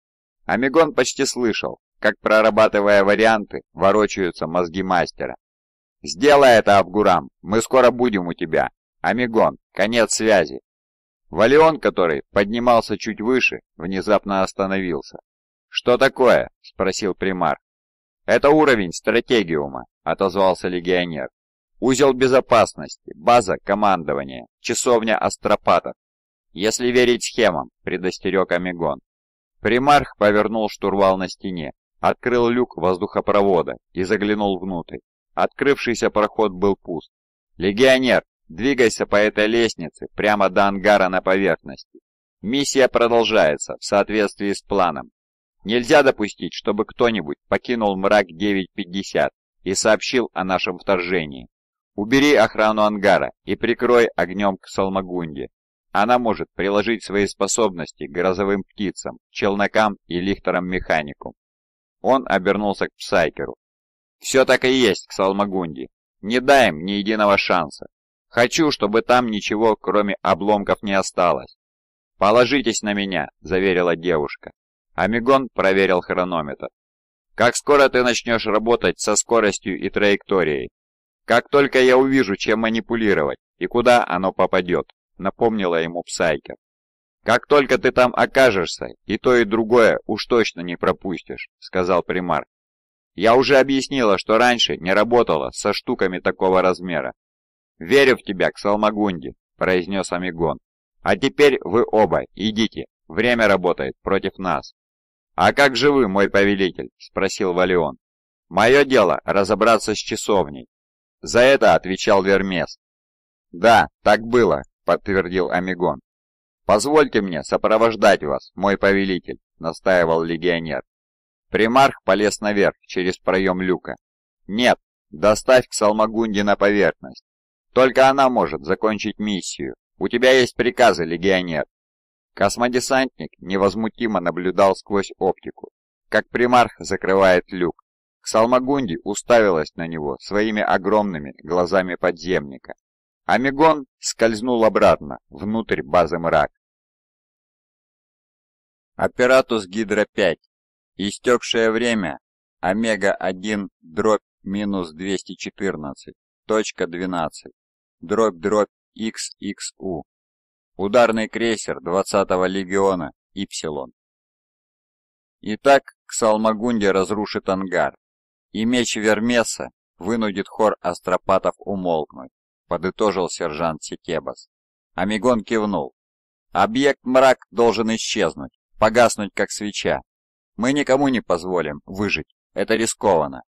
Амигон почти слышал, как, прорабатывая варианты, ворочаются мозги мастера. «Сделай это, Абгурам, мы скоро будем у тебя. Амигон, конец связи». Валион, который поднимался чуть выше, внезапно остановился. «Что такое?» — спросил примар. «Это уровень стратегиума», — отозвался легионер. Узел безопасности, база командования, часовня астропатов. Если верить схемам, предостерег Амигон. Примарх повернул штурвал на стене, открыл люк воздухопровода и заглянул внутрь. Открывшийся проход был пуст. «Легионер, двигайся по этой лестнице прямо до ангара на поверхности. Миссия продолжается в соответствии с планом. Нельзя допустить, чтобы кто-нибудь покинул мрак 950 и сообщил о нашем вторжении. Убери охрану ангара и прикрой огнем к Салмагунде. Она может приложить свои способности к грозовым птицам, челнокам и лихтерам-механику. Он обернулся к Псайкеру. «Все так и есть, Ксалмагунда. Не дай им ни единого шанса. Хочу, чтобы там ничего, кроме обломков, не осталось». «Положитесь на меня», — заверила девушка. Омегон проверил хронометр. «Как скоро ты начнешь работать со скоростью и траекторией?» «Как только я увижу, чем манипулировать и куда оно попадет», — напомнила ему Псайкер. «Как только ты там окажешься, и то, и другое уж точно не пропустишь», — сказал примар. «Я уже объяснила, что раньше не работала со штуками такого размера». «Верю в тебя, Ксалмагунди», — произнес Амигон. «А теперь вы оба идите, время работает против нас». «А как же вы, мой повелитель?» — спросил Валион. «Мое дело разобраться с часовней, за это отвечал Вермес. «Да, так было», — подтвердил Амигон. «Позвольте мне сопровождать вас, мой повелитель», — настаивал легионер. Примарх полез наверх через проем люка. «Нет, доставь к Салмагунде на поверхность. Только она может закончить миссию. У тебя есть приказы, легионер». Космодесантник невозмутимо наблюдал сквозь оптику, как примарх закрывает люк. Ксалмагунди уставилась на него своими огромными глазами подземника. Амигон скользнул обратно, внутрь базы мрак. Аппаратус Гидро-5. Истекшее время Омега-1 дробь минус 214. Точка 12. Дробь дробь XXU. Ударный крейсер 20-го легиона Ипсилон. Итак, Ксалмагунди разрушит ангар, и меч Вермеса вынудит хор астропатов умолкнуть, подытожил сержант Сикебас. Амигон кивнул. Объект мрак должен исчезнуть, погаснуть как свеча. Мы никому не позволим выжить, это рискованно.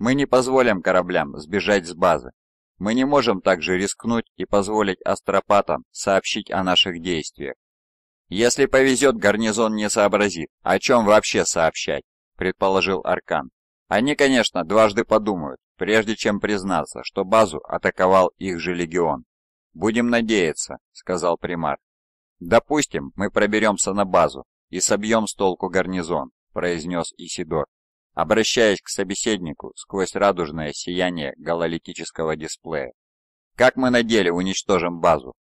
Мы не позволим кораблям сбежать с базы. Мы не можем также рискнуть и позволить астропатам сообщить о наших действиях. Если повезет, гарнизон не сообразит, о чем вообще сообщать, предположил Аркан. Они, конечно, дважды подумают, прежде чем признаться, что базу атаковал их же легион. «Будем надеяться», — сказал примар. «Допустим, мы проберемся на базу и собьем с толку гарнизон», — произнес Исидор, обращаясь к собеседнику сквозь радужное сияние гололитического дисплея. «Как мы на деле уничтожим базу?»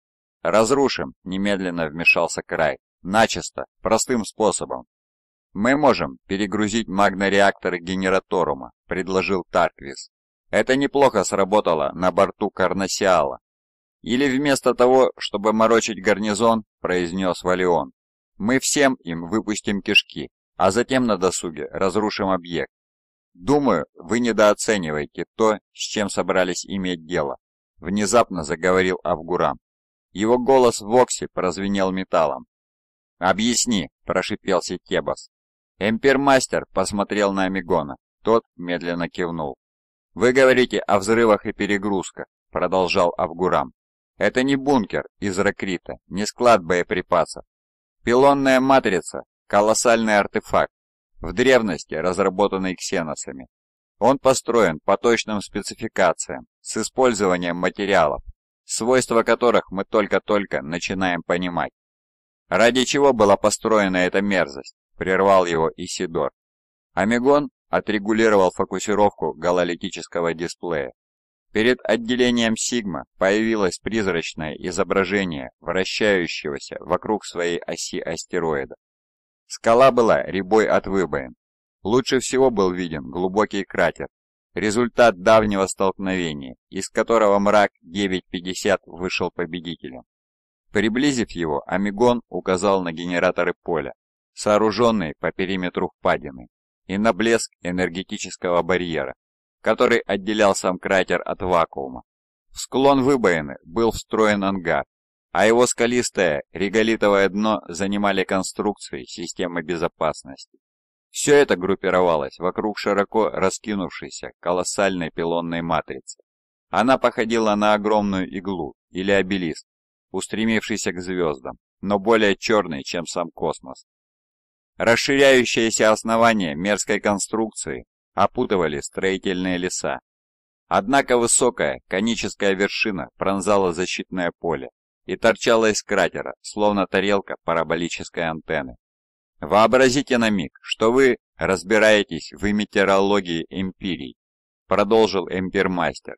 «Разрушим», — немедленно вмешался Край. «Начисто, простым способом, «Мы можем перегрузить магнореакторы генераторума», — предложил Тарквис. «Это неплохо сработало на борту Карнасиала». «Или вместо того, чтобы морочить гарнизон», — произнес Валион, «мы всем им выпустим кишки, а затем на досуге разрушим объект. Думаю, вы недооцениваете то, с чем собрались иметь дело», — внезапно заговорил Авгурам. Его голос в Воксе прозвенел металлом. «Объясни», – прошипел Сетебас. Эмпермастер посмотрел на Амигона. Тот медленно кивнул. «Вы говорите о взрывах и перегрузках», — продолжал Авгурам. «Это не бункер из ракрита, не склад боеприпасов. Пилонная матрица – колоссальный артефакт, в древности разработанный ксеносами. Он построен по точным спецификациям, с использованием материалов, свойства которых мы только-только начинаем понимать. «Ради чего была построена эта мерзость?» – прервал его Исидор. Амигон отрегулировал фокусировку гололитического дисплея. Перед отделением Сигма появилось призрачное изображение вращающегося вокруг своей оси астероида. Скала была рябой от выбоин. Лучше всего был виден глубокий кратер, результат давнего столкновения, из которого мрак 950 вышел победителем. Приблизив его, Амигон указал на генераторы поля, сооруженные по периметру впадины, и на блеск энергетического барьера, который отделял сам кратер от вакуума. В склон выбоины был встроен ангар, а его скалистое реголитовое дно занимали конструкции системы безопасности. Все это группировалось вокруг широко раскинувшейся колоссальной пилонной матрицы. Она походила на огромную иглу или обелиск, устремившийся к звездам, но более черный, чем сам космос. Расширяющиеся основания мерзкой конструкции опутывали строительные леса. Однако высокая коническая вершина пронзала защитное поле и торчала из кратера, словно тарелка параболической антенны. Вообразите на миг, что вы разбираетесь в метеорологии империй, продолжил эмпирмастер.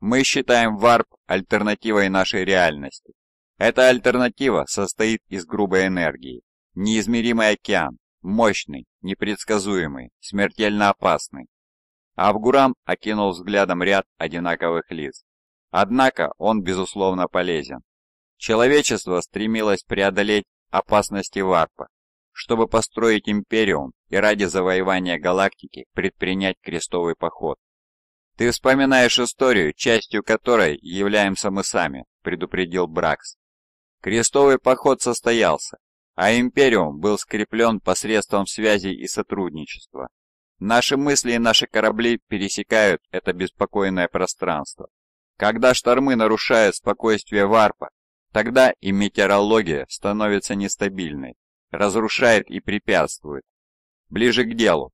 Мы считаем варп альтернативой нашей реальности. Эта альтернатива состоит из грубой энергии. Неизмеримый океан, мощный, непредсказуемый, смертельно опасный. Авгурам окинул взглядом ряд одинаковых лиц. Однако он, безусловно, полезен. Человечество стремилось преодолеть опасности варпа чтобы построить империум и ради завоевания галактики предпринять крестовый поход. «Ты вспоминаешь историю, частью которой являемся мы сами», — предупредил Бракс. Крестовый поход состоялся, а империум был скреплен посредством связей и сотрудничества. Наши мысли и наши корабли пересекают это беспокойное пространство. Когда штормы нарушают спокойствие варпа, тогда и метеорология становится нестабильной разрушает и препятствует. Ближе к делу.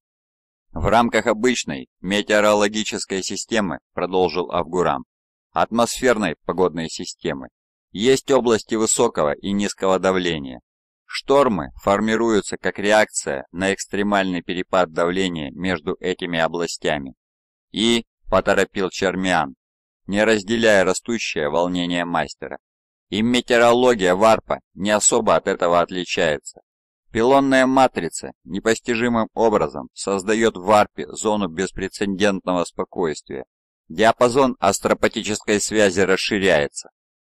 В рамках обычной метеорологической системы, продолжил Авгурам, атмосферной погодной системы, есть области высокого и низкого давления. Штормы формируются как реакция на экстремальный перепад давления между этими областями. И, поторопил Чермиан, не разделяя растущее волнение мастера, и метеорология варпа не особо от этого отличается. Пилонная матрица непостижимым образом создает в варпе зону беспрецедентного спокойствия. Диапазон астропатической связи расширяется.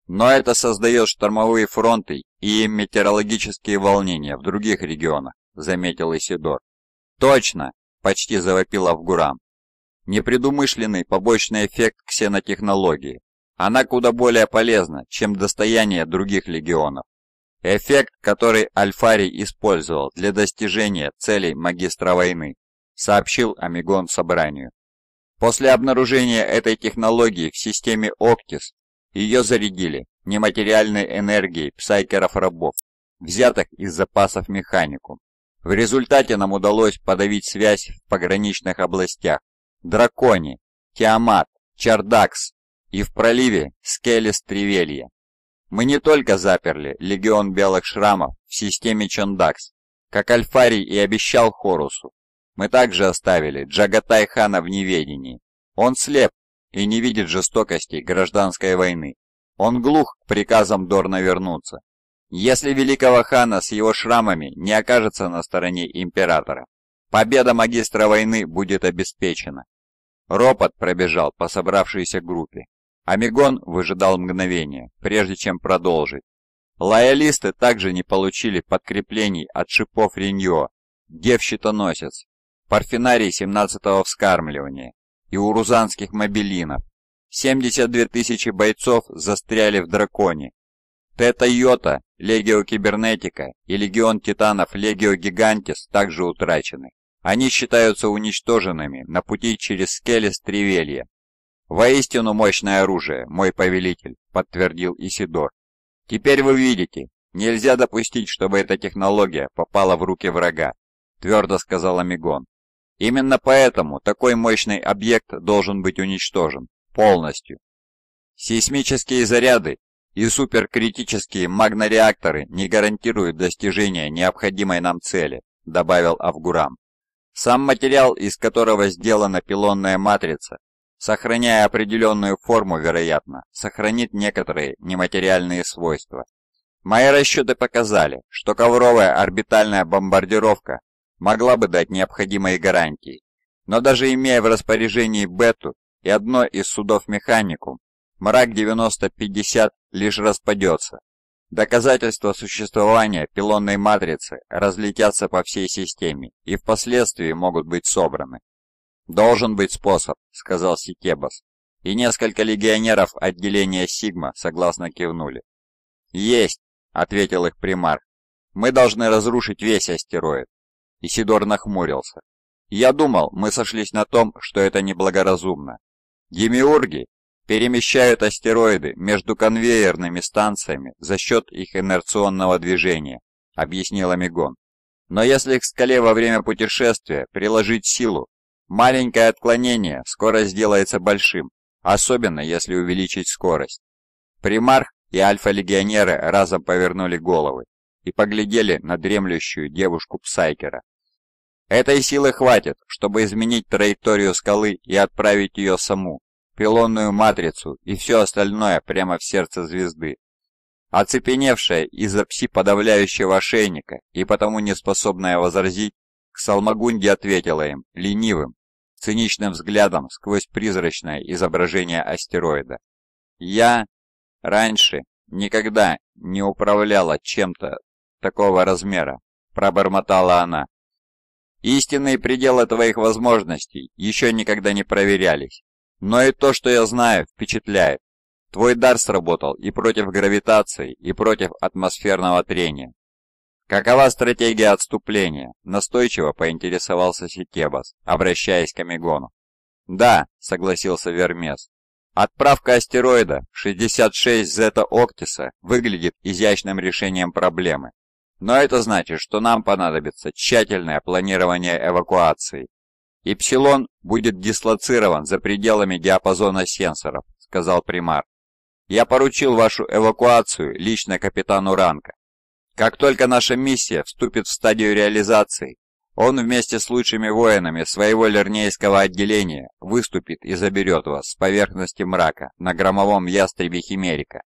Но это создает штормовые фронты и метеорологические волнения в других регионах, заметил Исидор. Точно, почти завопил Авгурам. Непредумышленный побочный эффект ксенотехнологии. Она куда более полезна, чем достояние других легионов. Эффект, который Альфарий использовал для достижения целей магистра войны, сообщил Амигон собранию. После обнаружения этой технологии в системе Октис, ее зарядили нематериальной энергией псайкеров-рабов, взятых из запасов механику. В результате нам удалось подавить связь в пограничных областях Дракони, Тиамат, Чардакс и в проливе Скелес-Тривелья. Мы не только заперли легион белых шрамов в системе Чондакс, как Альфарий и обещал Хорусу. Мы также оставили Джагатай хана в неведении. Он слеп и не видит жестокости гражданской войны. Он глух к приказам Дорна вернуться. Если великого хана с его шрамами не окажется на стороне императора, победа магистра войны будет обеспечена. Ропот пробежал по собравшейся группе. Амигон выжидал мгновение, прежде чем продолжить. Лоялисты также не получили подкреплений от шипов Риньо, Дев-щитоносец, Парфинарий 17-го вскармливания и урузанских мобилинов. 72 тысячи бойцов застряли в драконе. Тета-Йота, Легио Кибернетика и Легион Титанов Легио Гигантис также утрачены. Они считаются уничтоженными на пути через Скелес Тривелья «Воистину мощное оружие, мой повелитель», — подтвердил Исидор. «Теперь вы видите, Нельзя допустить, чтобы эта технология попала в руки врага, твердо сказал Амигон. Именно поэтому такой мощный объект должен быть уничтожен полностью. Сейсмические заряды и суперкритические магнореакторы не гарантируют достижения необходимой нам цели, добавил Авгурам. Сам материал, из которого сделана пилонная матрица, сохраняя определенную форму, вероятно, сохранит некоторые нематериальные свойства. Мои расчеты показали, что ковровая орбитальная бомбардировка могла бы дать необходимые гарантии, но даже имея в распоряжении Бету и одно из судов Механикум, мрак 9050 лишь распадется. Доказательства существования пилонной матрицы разлетятся по всей системе и впоследствии могут быть собраны. «Должен быть способ», — сказал Сикебас, и несколько легионеров отделения Сигма согласно кивнули. «Есть», — ответил их примарх. «Мы должны разрушить весь астероид». Исидор нахмурился. «Я думал, мы сошлись на том, что это неблагоразумно. Демиурги перемещают астероиды между конвейерными станциями за счет их инерционного движения», — объяснил Амигон. «Но если к скале во время путешествия приложить силу, маленькое отклонение скоро сделается большим, особенно если увеличить скорость». Примарх и альфа-легионеры разом повернули головы и поглядели на дремлющую девушку Псайкера. Этой силы хватит, чтобы изменить траекторию скалы и отправить ее саму пилонную матрицу и все остальное прямо в сердце звезды. Оцепеневшая из-за пси-подавляющего ошейника и потому не способная возразить, Ксалмагунди ответила им, ленивым, циничным взглядом сквозь призрачное изображение астероида. «Я раньше никогда не управляла чем-то такого размера», — пробормотала она. «Истинные пределы твоих возможностей еще никогда не проверялись. Но и то, что я знаю, впечатляет. Твой дар сработал и против гравитации, и против атмосферного трения. Какова стратегия отступления? Настойчиво поинтересовался Сикебас, обращаясь к Амигону. Да, согласился Вермес. Отправка астероида 66 Зета Октиса выглядит изящным решением проблемы. Но это значит, что нам понадобится тщательное планирование эвакуации. «Ипсилон будет дислоцирован за пределами диапазона сенсоров», — сказал примар. «Я поручил вашу эвакуацию лично капитану Ранка. Как только наша миссия вступит в стадию реализации, он вместе с лучшими воинами своего лернейского отделения выступит и заберет вас с поверхности мрака на громовом ястребе Химерика».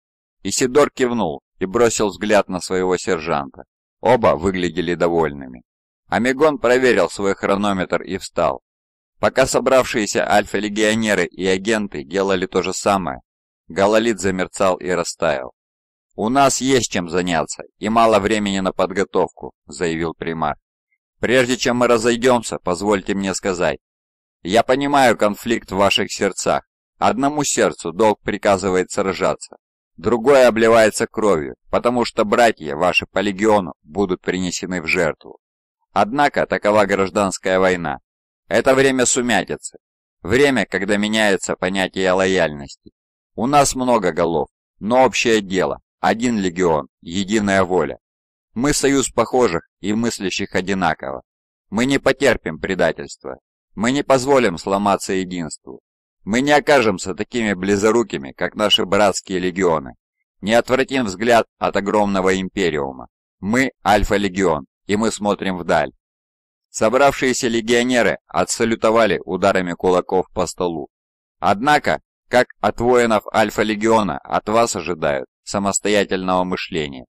Исидор кивнул и бросил взгляд на своего сержанта. Оба выглядели довольными. Амигон проверил свой хронометр и встал. Пока собравшиеся альфа-легионеры и агенты делали то же самое, Гололит замерцал и растаял. «У нас есть чем заняться и мало времени на подготовку», — заявил примар. «Прежде чем мы разойдемся, позвольте мне сказать. Я понимаю конфликт в ваших сердцах. Одному сердцу долг приказывает сражаться, другое обливается кровью, потому что братья ваши по легиону будут принесены в жертву. Однако такова гражданская война. Это время сумятицы. Время, когда меняется понятие лояльности. У нас много голов, но общее дело. Один легион, единая воля. Мы союз похожих и мыслящих одинаково. Мы не потерпим предательства. Мы не позволим сломаться единству. Мы не окажемся такими близорукими, как наши братские легионы. Не отвратим взгляд от огромного империума. Мы Альфа-легион, и мы смотрим вдаль. Собравшиеся легионеры отсалютовали ударами кулаков по столу. Однако, как от воинов Альфа-легиона, от вас ожидают самостоятельного мышления.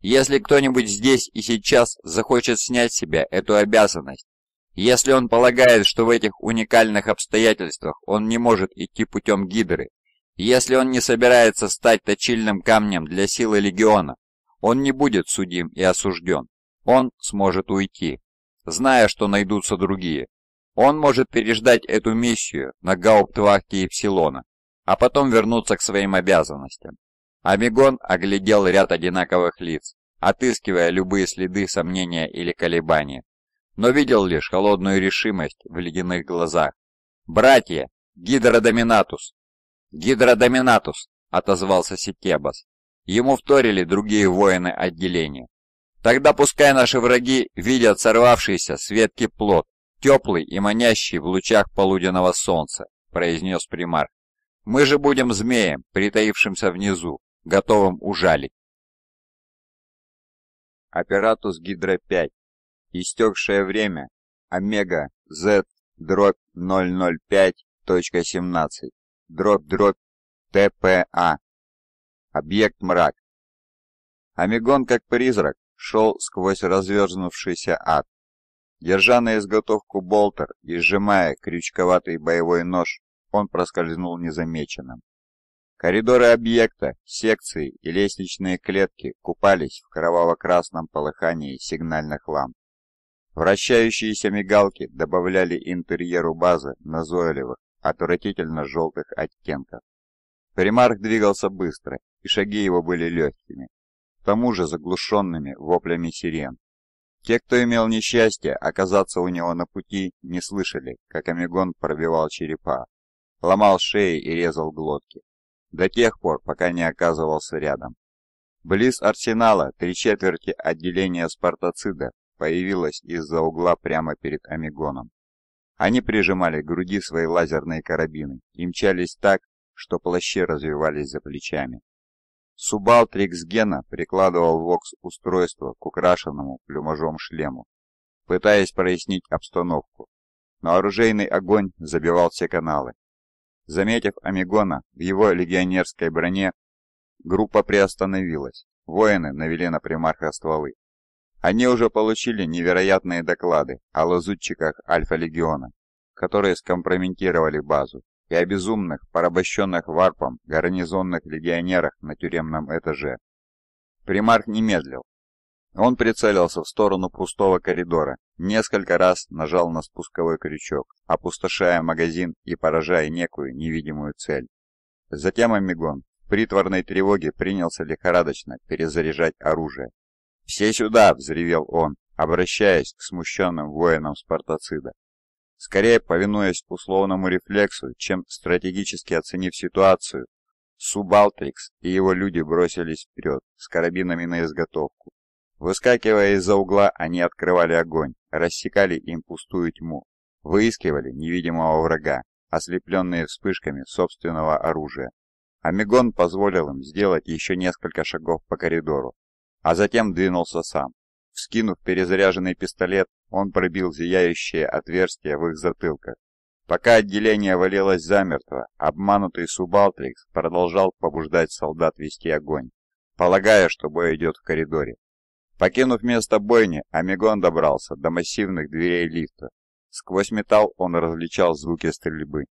Если кто-нибудь здесь и сейчас захочет снять с себя эту обязанность, если он полагает, что в этих уникальных обстоятельствах он не может идти путем Гидры, если он не собирается стать точильным камнем для силы легиона, он не будет судим и осужден он сможет уйти, зная, что найдутся другие. Он может переждать эту миссию на гауптвахте Ипсилона, а потом вернуться к своим обязанностям. Амигон оглядел ряд одинаковых лиц, отыскивая любые следы сомнения или колебания, но видел лишь холодную решимость в ледяных глазах. «Братья! Гидродоминатус!» «Гидродоминатус!» — отозвался Сикебас. Ему вторили другие воины отделения. Тогда пускай наши враги видят сорвавшийся с ветки плод, теплый и манящий в лучах полуденного солнца, произнес примарх. Мы же будем змеем, притаившимся внизу, готовым ужалить. Аппаратус Гидро-5. Истекшее время Омега Z дробь 005.17 дробь дробь ТПА. Объект мрак. Амигон, как призрак, шел сквозь разверзнувшийся ад. Держа на изготовку болтер и сжимая крючковатый боевой нож, он проскользнул незамеченным. Коридоры объекта, секции и лестничные клетки купались в кроваво-красном полыхании сигнальных ламп. Вращающиеся мигалки добавляли интерьеру базы назойливых, отвратительно желтых оттенков. Примарх двигался быстро, и шаги его были легкими, к тому же заглушенными воплями сирен. Те, кто имел несчастье оказаться у него на пути, не слышали, как Амигон пробивал черепа, ломал шеи и резал глотки, до тех пор, пока не оказывался рядом. Близ арсенала три четверти отделения спартацида появилось из-за угла прямо перед Амигоном. Они прижимали к груди свои лазерные карабины и мчались так, что плащи развивались за плечами. Субалтрикс Гена прикладывал вокс-устройство к украшенному плюмажом шлему, пытаясь прояснить обстановку, но оружейный огонь забивал все каналы. Заметив Амигона в его легионерской броне, группа приостановилась, воины навели на примарха стволы. Они уже получили невероятные доклады о лазутчиках Альфа-Легиона, которые скомпрометировали базу, и о безумных, порабощенных варпом гарнизонных легионерах на тюремном этаже. Примарх не медлил. Он прицелился в сторону пустого коридора, несколько раз нажал на спусковой крючок, опустошая магазин и поражая некую невидимую цель. Затем Амигон в притворной тревоге принялся лихорадочно перезаряжать оружие, «Все сюда!» — взревел он, обращаясь к смущенным воинам Спартацида. Скорее повинуясь условному рефлексу, чем стратегически оценив ситуацию, Субалтрикс и его люди бросились вперед с карабинами на изготовку. Выскакивая из-за угла, они открывали огонь, рассекали им пустую тьму, выискивали невидимого врага, ослепленные вспышками собственного оружия. Амигон позволил им сделать еще несколько шагов по коридору, а затем двинулся сам. Вскинув перезаряженный пистолет, он пробил зияющее отверстие в их затылках. Пока отделение валилось замертво, обманутый Субалтрикс продолжал побуждать солдат вести огонь, полагая, что бой идет в коридоре. Покинув место бойни, Амигон добрался до массивных дверей лифта. Сквозь металл он различал звуки стрельбы.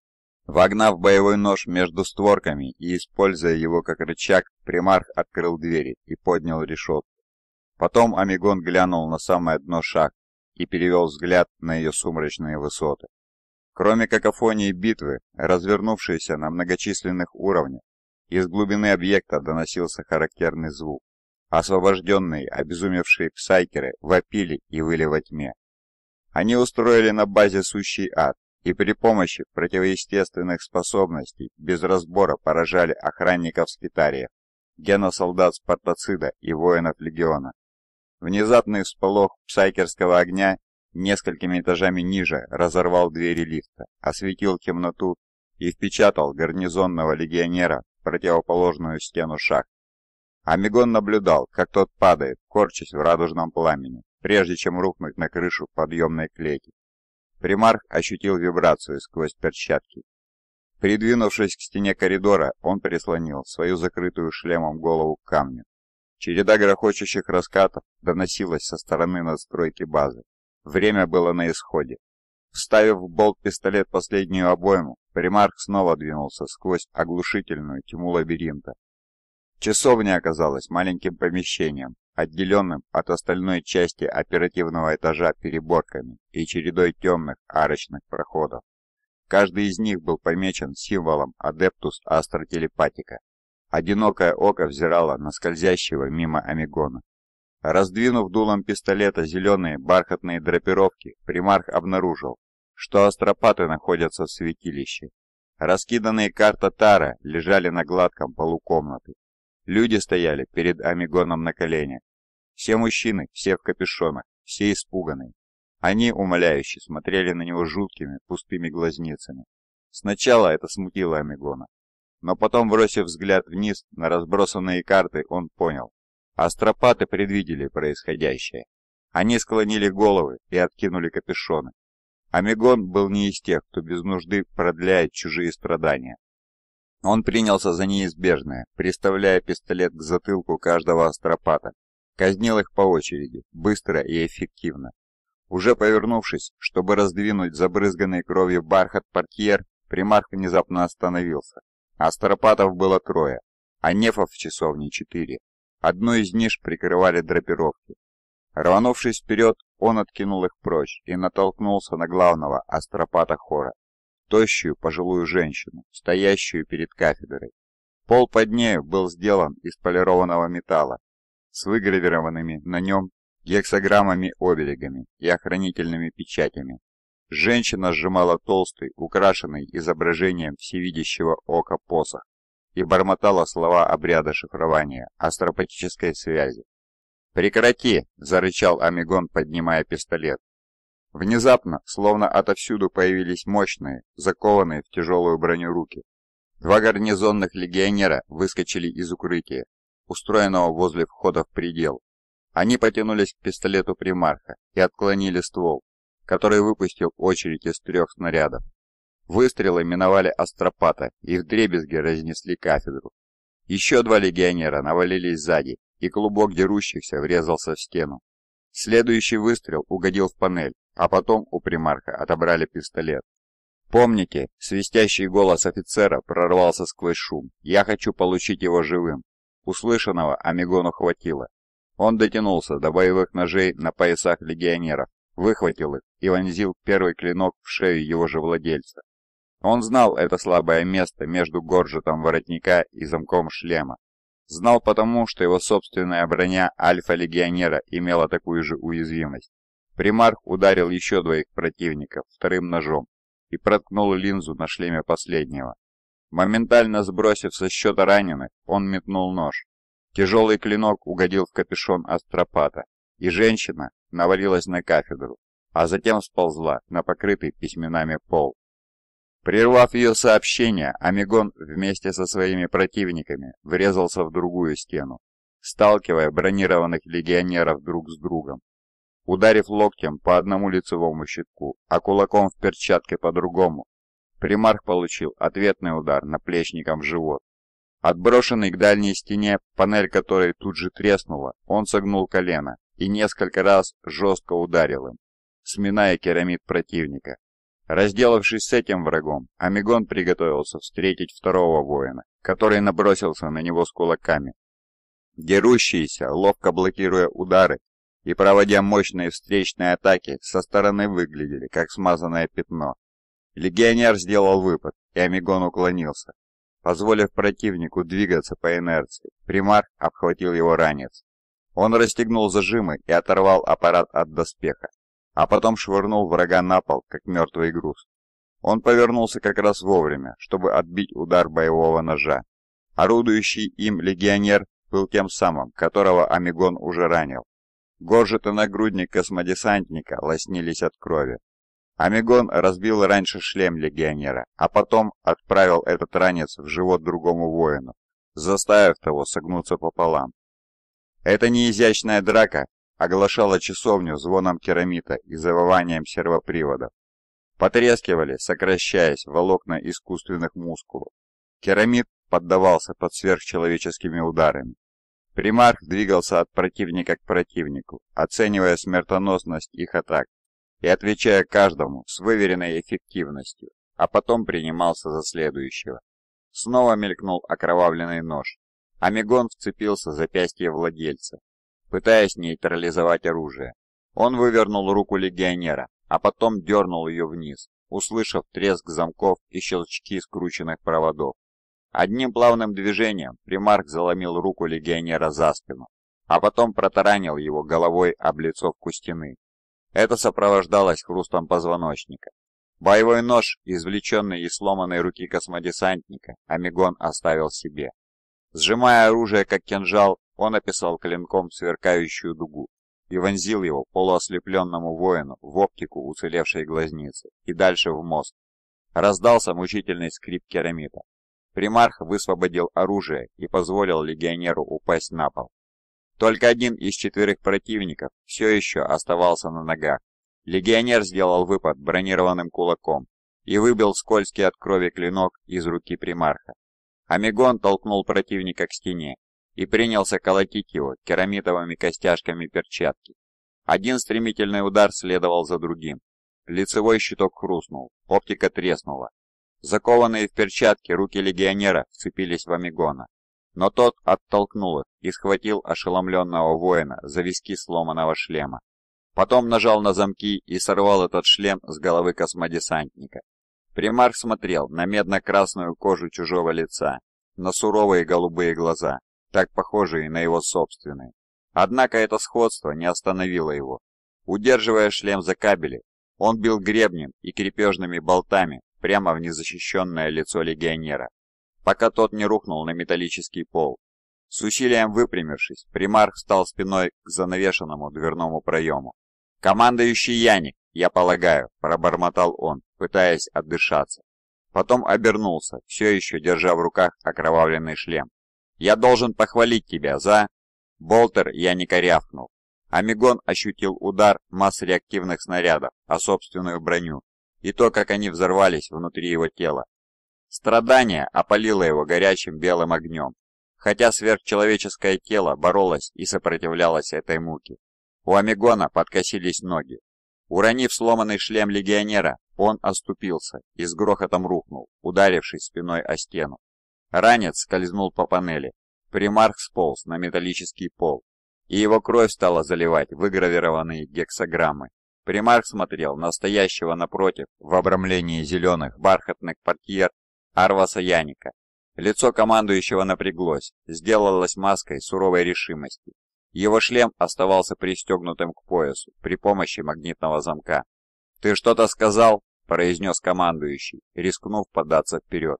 Вогнав боевой нож между створками и используя его как рычаг, примарх открыл двери и поднял решетку. Потом Амигон глянул на самое дно шахт и перевел взгляд на ее сумрачные высоты. Кроме какофонии битвы, развернувшейся на многочисленных уровнях, из глубины объекта доносился характерный звук. Освобожденные, обезумевшие псайкеры вопили и выли во тьме. Они устроили на базе сущий ад, и при помощи противоестественных способностей без разбора поражали охранников скитариев, геносолдат Спартацида и воинов Легиона. Внезапный всполох псайкерского огня несколькими этажами ниже разорвал двери лифта, осветил темноту и впечатал гарнизонного легионера в противоположную стену шахт. Амигон наблюдал, как тот падает, корчась в радужном пламени, прежде чем рухнуть на крышу подъемной клети. Примарх ощутил вибрацию сквозь перчатки. Придвинувшись к стене коридора, он прислонил свою закрытую шлемом голову к камню. Череда грохочущих раскатов доносилась со стороны надстройки базы. Время было на исходе. Вставив в болт пистолет последнюю обойму, примарх снова двинулся сквозь оглушительную тьму лабиринта. Часовня оказалась маленьким помещением, отделенным от остальной части оперативного этажа переборками и чередой темных арочных проходов. Каждый из них был помечен символом Astra Telepatica. Одинокое око взирало на скользящего мимо Амигона. Раздвинув дулом пистолета зеленые бархатные драпировки, примарх обнаружил, что астропаты находятся в святилище. Раскиданные карта Тара лежали на гладком полу комнаты. Люди стояли перед Амигоном на коленях. Все мужчины, все в капюшонах, все испуганные. Они, умоляюще, смотрели на него жуткими, пустыми глазницами. Сначала это смутило Амигона. Но потом, бросив взгляд вниз на разбросанные карты, он понял. Астропаты предвидели происходящее. Они склонили головы и откинули капюшоны. Амигон был не из тех, кто без нужды продляет чужие страдания. Он принялся за неизбежное, приставляя пистолет к затылку каждого астропата. Казнил их по очереди, быстро и эффективно. Уже повернувшись, чтобы раздвинуть забрызганный кровью бархат портьер, примарх внезапно остановился. Астропатов было трое, а нефов в часовне четыре. Одну из ниш прикрывали драпировки. Рванувшись вперед, он откинул их прочь и натолкнулся на главного астропата хора тощую пожилую женщину, стоящую перед кафедрой. Пол под нею был сделан из полированного металла с выгравированными на нем гексограммами-оберегами и охранительными печатями. Женщина сжимала толстый, украшенный изображением всевидящего ока посох и бормотала слова обряда шифрования астропатической связи. «Прекрати!» – зарычал Амигон, поднимая пистолет. Внезапно, словно отовсюду появились мощные, закованные в тяжелую броню руки. Два гарнизонных легионера выскочили из укрытия, устроенного возле входа в предел. Они потянулись к пистолету примарха и отклонили ствол, который выпустил очередь из трех снарядов. Выстрелы миновали астропата и вдребезги разнесли кафедру. Еще два легионера навалились сзади, и клубок дерущихся врезался в стену. Следующий выстрел угодил в панель, а потом у примарха отобрали пистолет. «Помните?» — свистящий голос офицера прорвался сквозь шум. «Я хочу получить его живым». Услышанного Амигону хватило. Он дотянулся до боевых ножей на поясах легионеров, выхватил их и вонзил первый клинок в шею его же владельца. Он знал это слабое место между горжетом воротника и замком шлема. Знал потому, что его собственная броня альфа-легионера имела такую же уязвимость. Примарх ударил еще двоих противников вторым ножом и проткнул линзу на шлеме последнего. Моментально сбросив со счета раненых, он метнул нож. Тяжелый клинок угодил в капюшон астропата, и женщина навалилась на кафедру, а затем сползла на покрытый письменами пол. Прервав ее сообщение, Амигон вместе со своими противниками врезался в другую стену, сталкивая бронированных легионеров друг с другом. Ударив локтем по одному лицевому щитку, а кулаком в перчатке по другому, примарх получил ответный удар наплечником в живот. Отброшенный к дальней стене, панель которой тут же треснула, он согнул колено и несколько раз жестко ударил им, сминая керамид противника. Разделавшись с этим врагом, Амигон приготовился встретить второго воина, который набросился на него с кулаками. Дерущиеся, ловко блокируя удары, и проводя мощные встречные атаки, со стороны выглядели, как смазанное пятно. Легионер сделал выпад, и Амигон уклонился. Позволив противнику двигаться по инерции, примар обхватил его ранец. Он расстегнул зажимы и оторвал аппарат от доспеха, а потом швырнул врага на пол, как мертвый груз. Он повернулся как раз вовремя, чтобы отбить удар боевого ножа. Орудующий им легионер был тем самым, которого Амигон уже ранил. Горжет и нагрудник космодесантника лоснились от крови. Амигон разбил раньше шлем легионера, а потом отправил этот ранец в живот другому воину, заставив того согнуться пополам. Эта неизящная драка оглашала часовню звоном керамита и завыванием сервоприводов. Потрескивали, сокращаясь, волокна искусственных мускулов. Керамид поддавался под сверхчеловеческими ударами. Примарх двигался от противника к противнику, оценивая смертоносность их атак и отвечая каждому с выверенной эффективностью, а потом принимался за следующего. Снова мелькнул окровавленный нож. Амигон вцепился в запястье владельца, пытаясь нейтрализовать оружие. Он вывернул руку легионера, а потом дернул ее вниз, услышав треск замков и щелчки скрученных проводов. Одним плавным движением примарк заломил руку легионера за спину, а потом протаранил его головой об лицовку стены. Это сопровождалось хрустом позвоночника. Боевой нож, извлеченный из сломанной руки космодесантника, Амигон оставил себе. Сжимая оружие как кинжал, он описал клинком сверкающую дугу и вонзил его полуослепленному воину в оптику уцелевшей глазницы и дальше в мозг. Раздался мучительный скрип керамита. Примарх высвободил оружие и позволил легионеру упасть на пол. Только один из четверых противников все еще оставался на ногах. Легионер сделал выпад бронированным кулаком и выбил скользкий от крови клинок из руки примарха. Амигон толкнул противника к стене и принялся колотить его керамитовыми костяшками перчатки. Один стремительный удар следовал за другим. Лицевой щиток хрустнул, оптика треснула. Закованные в перчатки руки легионера вцепились в Амигона. Но тот оттолкнул их и схватил ошеломленного воина за виски сломанного шлема. Потом нажал на замки и сорвал этот шлем с головы космодесантника. Примарх смотрел на медно-красную кожу чужого лица, на суровые голубые глаза, так похожие на его собственные. Однако это сходство не остановило его. Удерживая шлем за кабели, он бил гребнем и крепежными болтами прямо в незащищенное лицо легионера, пока тот не рухнул на металлический пол. С усилием выпрямившись, примарх встал спиной к занавешенному дверному проему. «Командующий Яник, я полагаю», – пробормотал он, пытаясь отдышаться. Потом обернулся, все еще держа в руках окровавленный шлем. Я должен похвалить тебя за...» Болтер я не корявкнул. Амигон ощутил удар масс реактивных снарядов о собственную броню и то, как они взорвались внутри его тела. Страдание опалило его горячим белым огнем, хотя сверхчеловеческое тело боролось и сопротивлялось этой муке. У Амигона подкосились ноги. Уронив сломанный шлем легионера, он оступился и с грохотом рухнул, ударившись спиной о стену. Ранец скользнул по панели. Примарх сполз на металлический пол, и его кровь стала заливать выгравированные гексограммы. Примарх смотрел на стоящего напротив в обрамлении зеленых бархатных портьер Арваса Яника. Лицо командующего напряглось, сделалось маской суровой решимости. Его шлем оставался пристегнутым к поясу при помощи магнитного замка. «Ты что-то сказал?» – произнес командующий, рискнув податься вперед.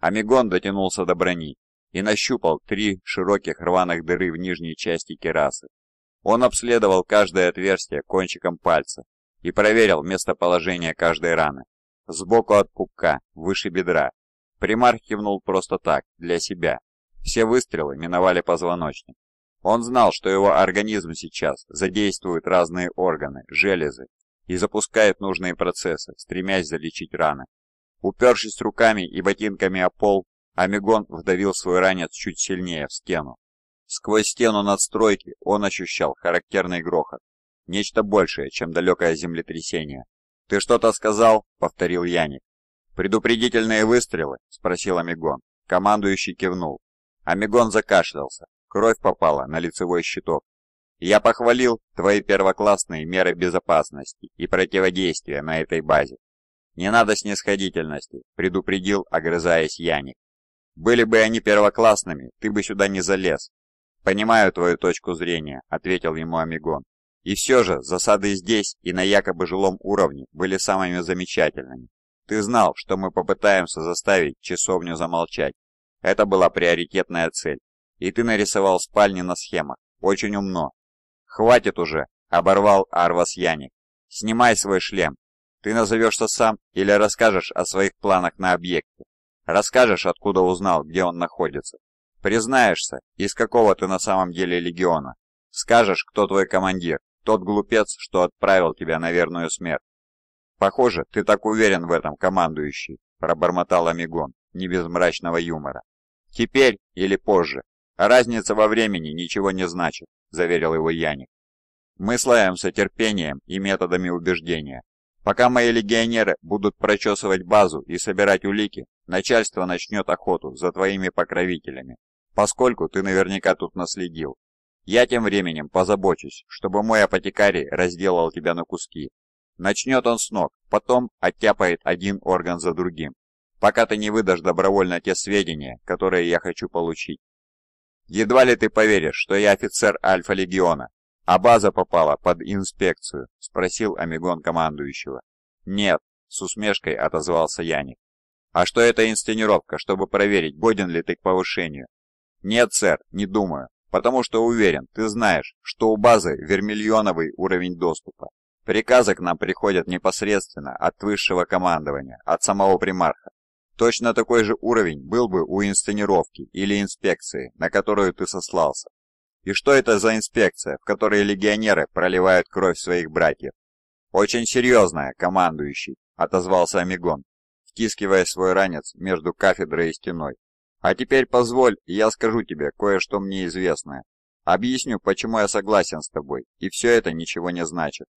Амигон дотянулся до брони и нащупал три широких рваных дыры в нижней части керасы. Он обследовал каждое отверстие кончиком пальца и проверил местоположение каждой раны. Сбоку от пупка, выше бедра. Примар кивнул просто так, для себя. Все выстрелы миновали позвоночник. Он знал, что его организм сейчас задействует разные органы, железы и запускает нужные процессы, стремясь залечить раны. Упершись руками и ботинками о пол, Амигон вдавил свой ранец чуть сильнее в стену. Сквозь стену надстройки он ощущал характерный грохот. Нечто большее, чем далекое землетрясение. «Ты что-то сказал?» — повторил Яник. «Предупредительные выстрелы?» — спросил Амигон. Командующий кивнул. Амигон закашлялся. Кровь попала на лицевой щиток. «Я похвалил твои первоклассные меры безопасности и противодействия на этой базе. «Не надо снисходительности», — предупредил, огрызаясь Яник. «Были бы они первоклассными, ты бы сюда не залез». «Понимаю твою точку зрения», — ответил ему Амигон. «И все же засады здесь и на якобы жилом уровне были самыми замечательными. Ты знал, что мы попытаемся заставить часовню замолчать. Это была приоритетная цель. И ты нарисовал спальни на схемах. Очень умно». «Хватит уже», — оборвал Арвас Яник. «Снимай свой шлем ты назовешься сам или расскажешь о своих планах на объекте. Расскажешь, откуда узнал, где он находится. Признаешься, из какого ты на самом деле легиона. Скажешь, кто твой командир, тот глупец, что отправил тебя на верную смерть. Похоже, ты так уверен в этом, командующий, пробормотал Амигон, не без мрачного юмора. Теперь или позже. Разница во времени ничего не значит, заверил его Яник. Мы славимся терпением и методами убеждения. Пока мои легионеры будут прочесывать базу и собирать улики, начальство начнет охоту за твоими покровителями, поскольку ты наверняка тут наследил. Я тем временем позабочусь, чтобы мой апотекарий разделал тебя на куски. Начнет он с ног, потом оттяпает один орган за другим, пока ты не выдашь добровольно те сведения, которые я хочу получить. Едва ли ты поверишь, что я офицер Альфа-легиона, «А база попала под инспекцию?» — спросил Амигон командующего. «Нет», — с усмешкой отозвался Яник. «А что это инсценировка, чтобы проверить, годен ли ты к повышению?» Нет, сэр, не думаю. Потому что уверен, ты знаешь, что у базы вермильоновый уровень доступа. Приказы к нам приходят непосредственно от высшего командования, от самого примарха. Точно такой же уровень был бы у инсценировки или инспекции, на которую ты сослался. И что это за инспекция, в которой легионеры проливают кровь своих братьев? Очень серьезная, командующий, отозвался Амигон, втискивая свой ранец между кафедрой и стеной. А теперь позволь, я скажу тебе кое-что мне известное. Объясню, почему я согласен с тобой, и все это ничего не значит.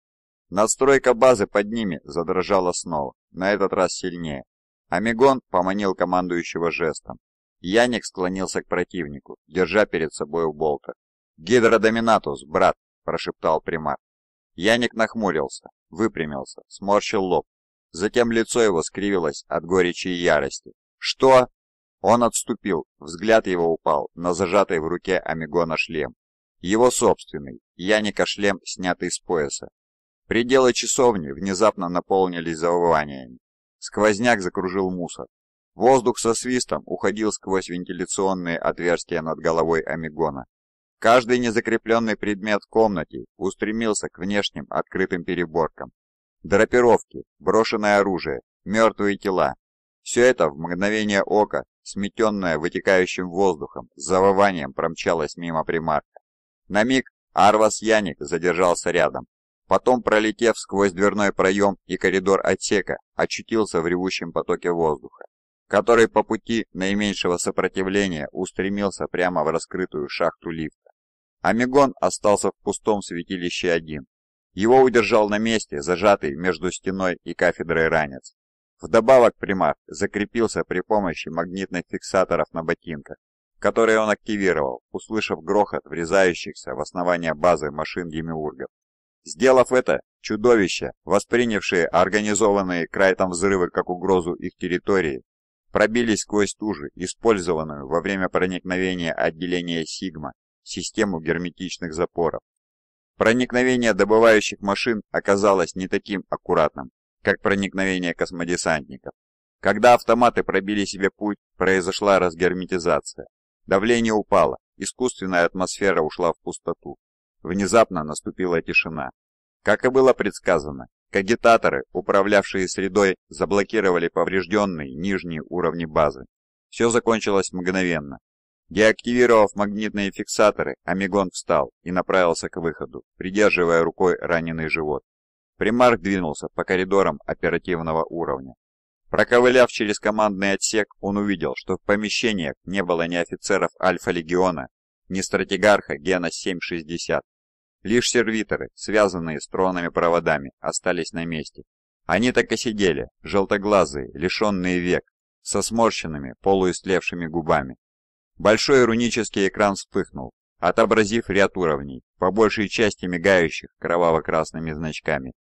Надстройка базы под ними задрожала снова, на этот раз сильнее. Амигон поманил командующего жестом. Яник склонился к противнику, держа перед собой болта. «Гидродоминатус, брат!» – прошептал примар. Яник нахмурился, выпрямился, сморщил лоб. Затем лицо его скривилось от горечи и ярости. «Что?» Он отступил, взгляд его упал на зажатый в руке Амигона шлем. Его собственный, Яника шлем, снятый с пояса, Пределы часовни внезапно наполнились завываниями. Сквозняк закружил мусор. Воздух со свистом уходил сквозь вентиляционные отверстия над головой Амигона. Каждый незакрепленный предмет в комнате устремился к внешним открытым переборкам. Драпировки, брошенное оружие, мертвые тела. Все это в мгновение ока, сметенное вытекающим воздухом, с завыванием промчалось мимо примарка. На миг Арвас Яник задержался рядом, Потом, пролетев сквозь дверной проем и коридор отсека, очутился в ревущем потоке воздуха, который по пути наименьшего сопротивления устремился прямо в раскрытую шахту лифта. Амигон остался в пустом святилище один. Его удержал на месте, зажатый между стеной и кафедрой ранец. Вдобавок примар закрепился при помощи магнитных фиксаторов на ботинках, которые он активировал, услышав грохот врезающихся в основание базы машин демиургов. Сделав это, чудовища, воспринявшие организованные Крайтом взрывы как угрозу их территории, пробились сквозь ту же, использованную во время проникновения отделения Сигма, систему герметичных запоров. Проникновение добывающих машин оказалось не таким аккуратным, как проникновение космодесантников. Когда автоматы пробили себе путь, произошла разгерметизация. Давление упало, искусственная атмосфера ушла в пустоту. Внезапно наступила тишина. Как и было предсказано, кагитаторы, управлявшие средой, заблокировали поврежденные нижние уровни базы. Все закончилось мгновенно. Деактивировав магнитные фиксаторы, Амигон встал и направился к выходу, придерживая рукой раненый живот. Примарк двинулся по коридорам оперативного уровня. Проковыляв через командный отсек, он увидел, что в помещениях не было ни офицеров Альфа-легиона, ни стратегарха Гена 760, Лишь сервиторы, связанные с тронами проводами, остались на месте. Они так и сидели, желтоглазые, лишенные век, со сморщенными, полуистлевшими губами. Большой рунический экран вспыхнул, отобразив ряд уровней, по большей части мигающих кроваво-красными значками.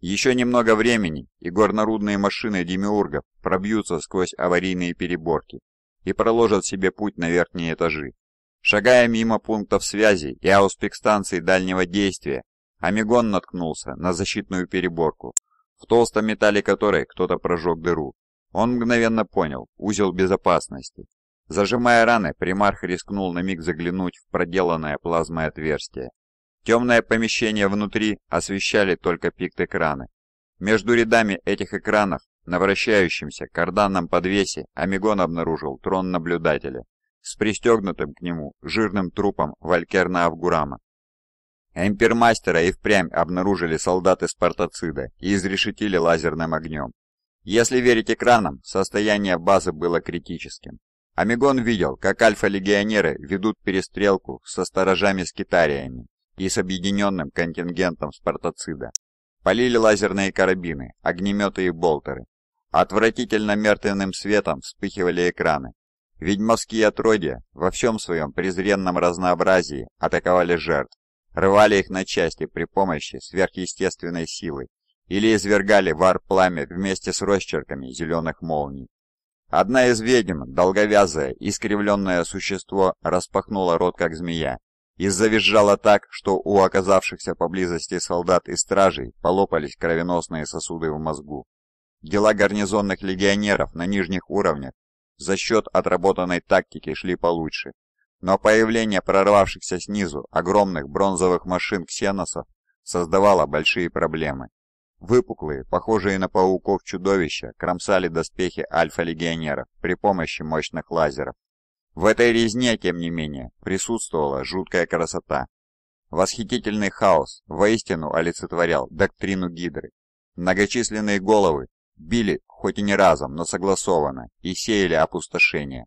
Еще немного времени, и горнорудные машины демиургов пробьются сквозь аварийные переборки и проложат себе путь на верхние этажи. Шагая мимо пунктов связи и ауспик-станции дальнего действия, Амигон наткнулся на защитную переборку, в толстом металле которой кто-то прожег дыру. Он мгновенно понял узел безопасности. Зажимая раны, примарх рискнул на миг заглянуть в проделанное плазмой отверстие. Темное помещение внутри освещали только пикт-экраны. Между рядами этих экранов на вращающемся карданном подвесе Амигон обнаружил трон наблюдателя с пристегнутым к нему жирным трупом Валькерна Авгурама. Эмпермастера и впрямь обнаружили солдаты Спартацида и изрешетили лазерным огнем. Если верить экранам, состояние базы было критическим. Амигон видел, как альфа-легионеры ведут перестрелку со сторожами-скитариями и с объединенным контингентом Спартацида. Полили лазерные карабины, огнеметы и болтеры. Отвратительно мертвенным светом вспыхивали экраны, Ведьмовские отродья во всем своем презренном разнообразии атаковали жертв, рвали их на части при помощи сверхъестественной силы или извергали вар пламя вместе с росчерками зеленых молний. Одна из ведьм, долговязое, искривленное существо, распахнула рот как змея и завизжала так, что у оказавшихся поблизости солдат и стражей полопались кровеносные сосуды в мозгу. Дела гарнизонных легионеров на нижних уровнях за счет отработанной тактики шли получше. но появление прорвавшихся снизу огромных бронзовых машин ксеносов создавало большие проблемы. Выпуклые, похожие на пауков чудовища, кромсали доспехи альфа-легионеров при помощи мощных лазеров. В этой резне, тем не менее, присутствовала жуткая красота. Восхитительный хаос воистину олицетворял доктрину Гидры. Многочисленные головы били, хоть и не разом, но согласованно, и сеяли опустошение.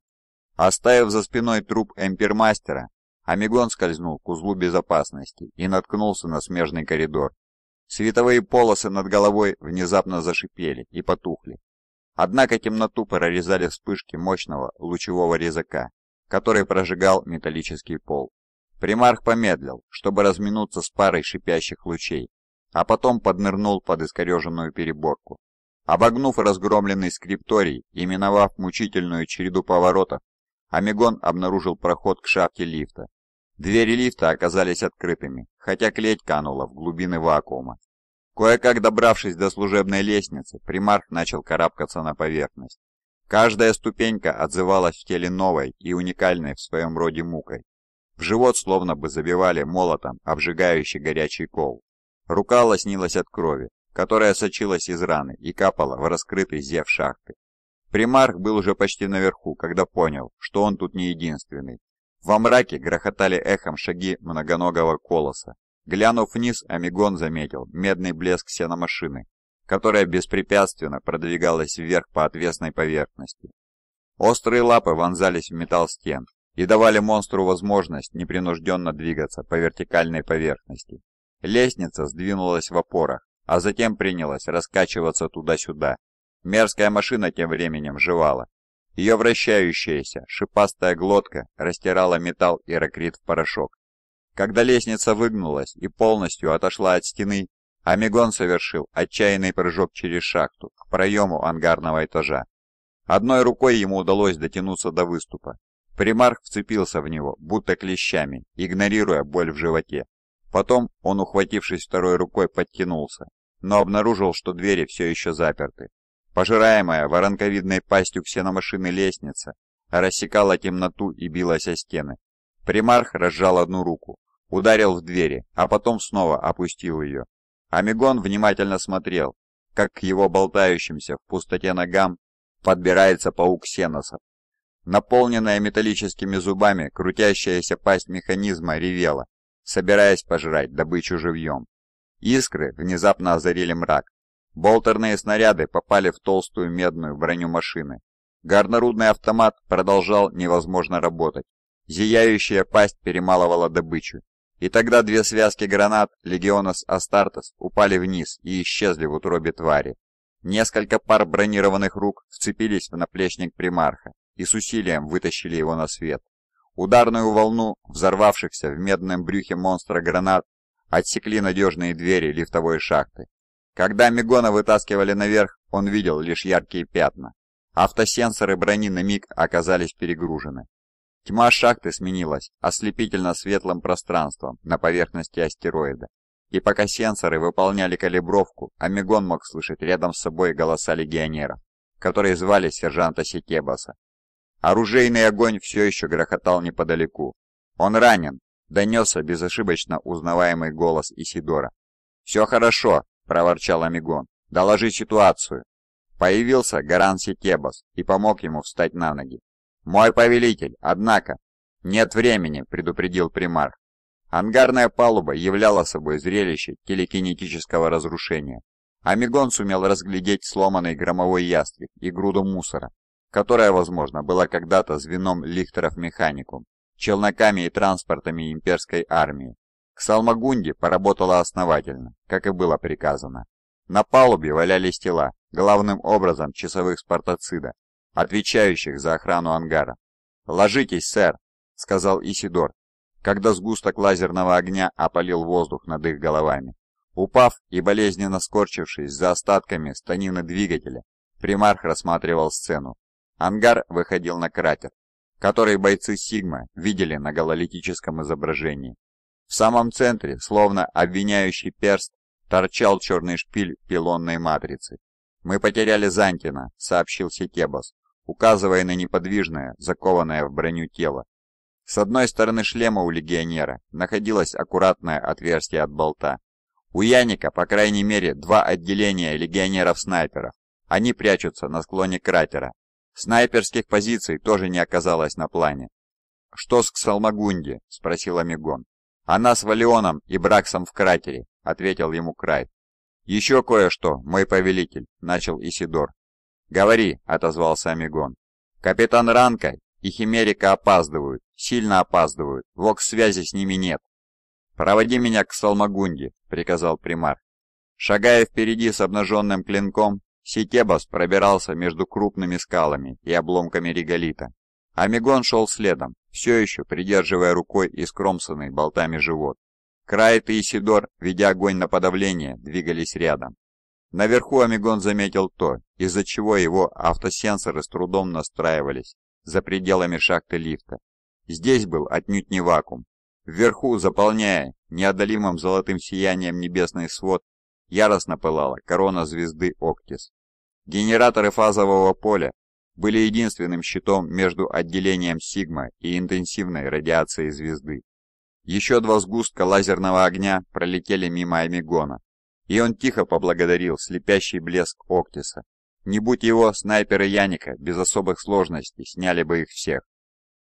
Оставив за спиной труп эмпермастера, Амигон скользнул к узлу безопасности и наткнулся на смежный коридор. Световые полосы над головой внезапно зашипели и потухли. Однако темноту прорезали вспышки мощного лучевого резака, который прожигал металлический пол. Примарх помедлил, чтобы разминуться с парой шипящих лучей, а потом поднырнул под искореженную переборку. Обогнув разгромленный скрипторий и миновав мучительную череду поворотов, Амигон обнаружил проход к шахте лифта. Двери лифта оказались открытыми, хотя клеть канула в глубины вакуума. Кое-как добравшись до служебной лестницы, примарх начал карабкаться на поверхность. Каждая ступенька отзывалась в теле новой и уникальной в своем роде мукой. В живот словно бы забивали молотом обжигающий горячий кол. Рука лоснилась от крови, которая сочилась из раны и капала в раскрытый зев шахты. Примарх был уже почти наверху, когда понял, что он тут не единственный. Во мраке грохотали эхом шаги многоногого колоса. Глянув вниз, Амигон заметил медный блеск сеномашины, которая беспрепятственно продвигалась вверх по отвесной поверхности. Острые лапы вонзались в металл стен и давали монстру возможность непринужденно двигаться по вертикальной поверхности. Лестница сдвинулась в опорах, а затем принялась раскачиваться туда-сюда, Мерзкая машина тем временем жевала. Ее вращающаяся, шипастая глотка растирала металл и ракрит в порошок. Когда лестница выгнулась и полностью отошла от стены, Амигон совершил отчаянный прыжок через шахту к проему ангарного этажа. Одной рукой ему удалось дотянуться до выступа. Примарх вцепился в него, будто клещами, игнорируя боль в животе. Потом он, ухватившись второй рукой, подтянулся, но обнаружил, что двери все еще заперты. Пожираемая воронковидной пастью ксеномашины лестница рассекала темноту и билась о стены. Примарх разжал одну руку, ударил в двери, а потом снова опустил ее. Амигон внимательно смотрел, как к его болтающимся в пустоте ногам подбирается паук Сеносов. Наполненная металлическими зубами, крутящаяся пасть механизма ревела, собираясь пожрать добычу живьем. Искры внезапно озарили мрак, Болтерные снаряды попали в толстую медную броню машины. Гарнорудный автомат продолжал невозможно работать. Зияющая пасть перемалывала добычу. И тогда две связки гранат Легионас Астартес упали вниз и исчезли в утробе твари. Несколько пар бронированных рук вцепились в наплечник примарха и с усилием вытащили его на свет. Ударную волну взорвавшихся в медном брюхе монстра гранат отсекли надежные двери лифтовой шахты. Когда Мегона вытаскивали наверх, он видел лишь яркие пятна. Автосенсоры брони на миг оказались перегружены. Тьма шахты сменилась ослепительно светлым пространством на поверхности астероида. И пока сенсоры выполняли калибровку, Амигон мог слышать рядом с собой голоса легионеров, которые звали сержанта Сикебаса. Оружейный огонь все еще грохотал неподалеку. «Он ранен!» — донесся безошибочно узнаваемый голос Исидора. «Все хорошо!» — проворчал Амигон. «Доложи ситуацию». Появился Гаран Сикебас и помог ему встать на ноги. «Мой повелитель, однако...» «Нет времени», — предупредил примарх. Ангарная палуба являла собой зрелище телекинетического разрушения. Амигон сумел разглядеть сломанный громовой ястреб и груду мусора, которая, возможно, была когда-то звеном лихтеров механикум, челноками и транспортами имперской армии. Ксалмагунди поработала основательно, как и было приказано. На палубе валялись тела, главным образом часовых спартацида, отвечающих за охрану ангара. «Ложитесь, сэр», — сказал Исидор, когда сгусток лазерного огня опалил воздух над их головами. Упав и болезненно скорчившись за остатками станины двигателя, примарх рассматривал сцену. Ангар выходил на кратер, который бойцы Сигма видели на гололитическом изображении. В самом центре, словно обвиняющий перст, торчал черный шпиль пилонной матрицы. «Мы потеряли Зантина», — сообщил Секебос, указывая на неподвижное, закованное в броню тело. С одной стороны шлема у легионера находилось аккуратное отверстие от болта. У Яника, по крайней мере, два отделения легионеров-снайперов. Они прячутся на склоне кратера. Снайперских позиций тоже не оказалось на плане. «Что с Ксалмагунди?» – спросил Амигон. «Она с Валионом и Браксом в кратере», – ответил ему Крайт. «Еще кое-что, мой повелитель», – начал Исидор. «Говори», – отозвался Амигон. «Капитан Ранка и Химерика опаздывают, сильно опаздывают, вокс-связи с ними нет. «Проводи меня к Салмагунде», — приказал примар. Шагая впереди с обнаженным клинком, Ситебас пробирался между крупными скалами и обломками реголита. Амигон шел следом, все еще придерживая рукой искромсанный болтами живот. Крайт и Исидор, ведя огонь на подавление, двигались рядом. Наверху Амигон заметил то, из-за чего его автосенсоры с трудом настраивались за пределами шахты лифта. Здесь был отнюдь не вакуум. Вверху, заполняя неодолимым золотым сиянием небесный свод, яростно пылала корона звезды Октис. Генераторы фазового поля были единственным щитом между отделением Сигма и интенсивной радиацией звезды. Еще два сгустка лазерного огня пролетели мимо Амигона, и он тихо поблагодарил слепящий блеск Октиса. Не будь его, снайперы Яника без особых сложностей сняли бы их всех.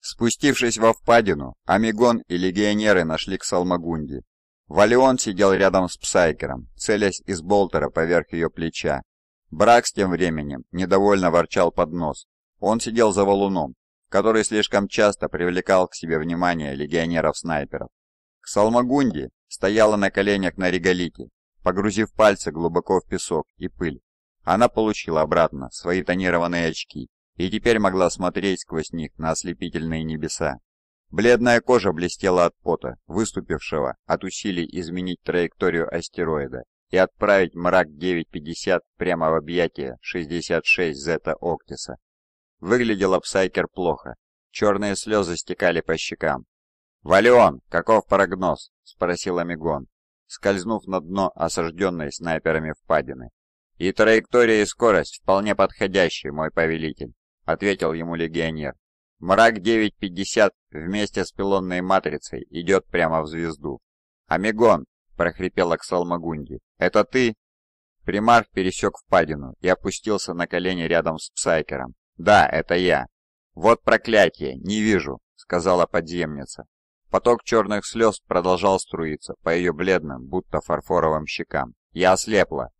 Спустившись во впадину, Амигон и легионеры нашли к Салмагунди. Валион сидел рядом с Псайкером, целясь из болтера поверх ее плеча. Бракс тем временем недовольно ворчал под нос. Он сидел за валуном, который слишком часто привлекал к себе внимание легионеров-снайперов. К Салмагунди стояла на коленях на реголите, погрузив пальцы глубоко в песок и пыль. Она получила обратно свои тонированные очки и теперь могла смотреть сквозь них на ослепительные небеса. Бледная кожа блестела от пота, выступившего от усилий изменить траекторию астероида и отправить мрак 950 прямо в объятия 66 Зета Октиса. Выглядел Апсайкер плохо. Черные слезы стекали по щекам. «Валион, каков прогноз?» — спросил Амигон, скользнув на дно осажденной снайперами впадины. «И траектория и скорость вполне подходящие, мой повелитель. — ответил ему легионер. «Мрак 950 вместе с пилонной матрицей идет прямо в звезду». «Амигон!» — прохрипел Аксал Магунди. «Это ты?» Примарх пересек впадину и опустился на колени рядом с Псайкером. «Да, это я». «Вот проклятие, не вижу», — сказала подземница. Поток черных слез продолжал струиться по ее бледным, будто фарфоровым щекам. «Я ослепла».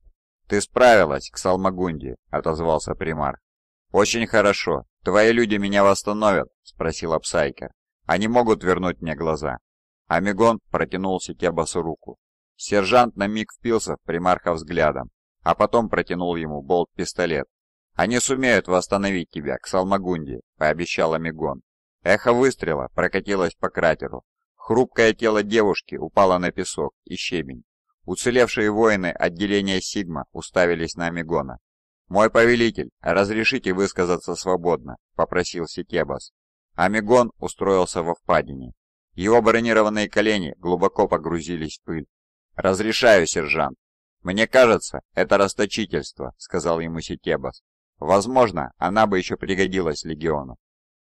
«Ты справилась, Ксалмагунди», — отозвался примарх. «Очень хорошо. Твои люди меня восстановят?» — спросил Апсайкер. «Они могут вернуть мне глаза». Амигон протянул Сетебасу руку. Сержант на миг впился в примарха взглядом, а потом протянул ему болт-пистолет. «Они сумеют восстановить тебя к Салмагунде», — пообещал Амигон. Эхо выстрела прокатилось по кратеру. Хрупкое тело девушки упало на песок и щебень. Уцелевшие воины отделения Сигма уставились на Амигона. «Мой повелитель, разрешите высказаться свободно», — попросил Ситебас. Амигон устроился во впадине. Его бронированные колени глубоко погрузились в пыль. «Разрешаю, сержант». «Мне кажется, это расточительство», — сказал ему Ситебас. «Возможно, она бы еще пригодилась легиону».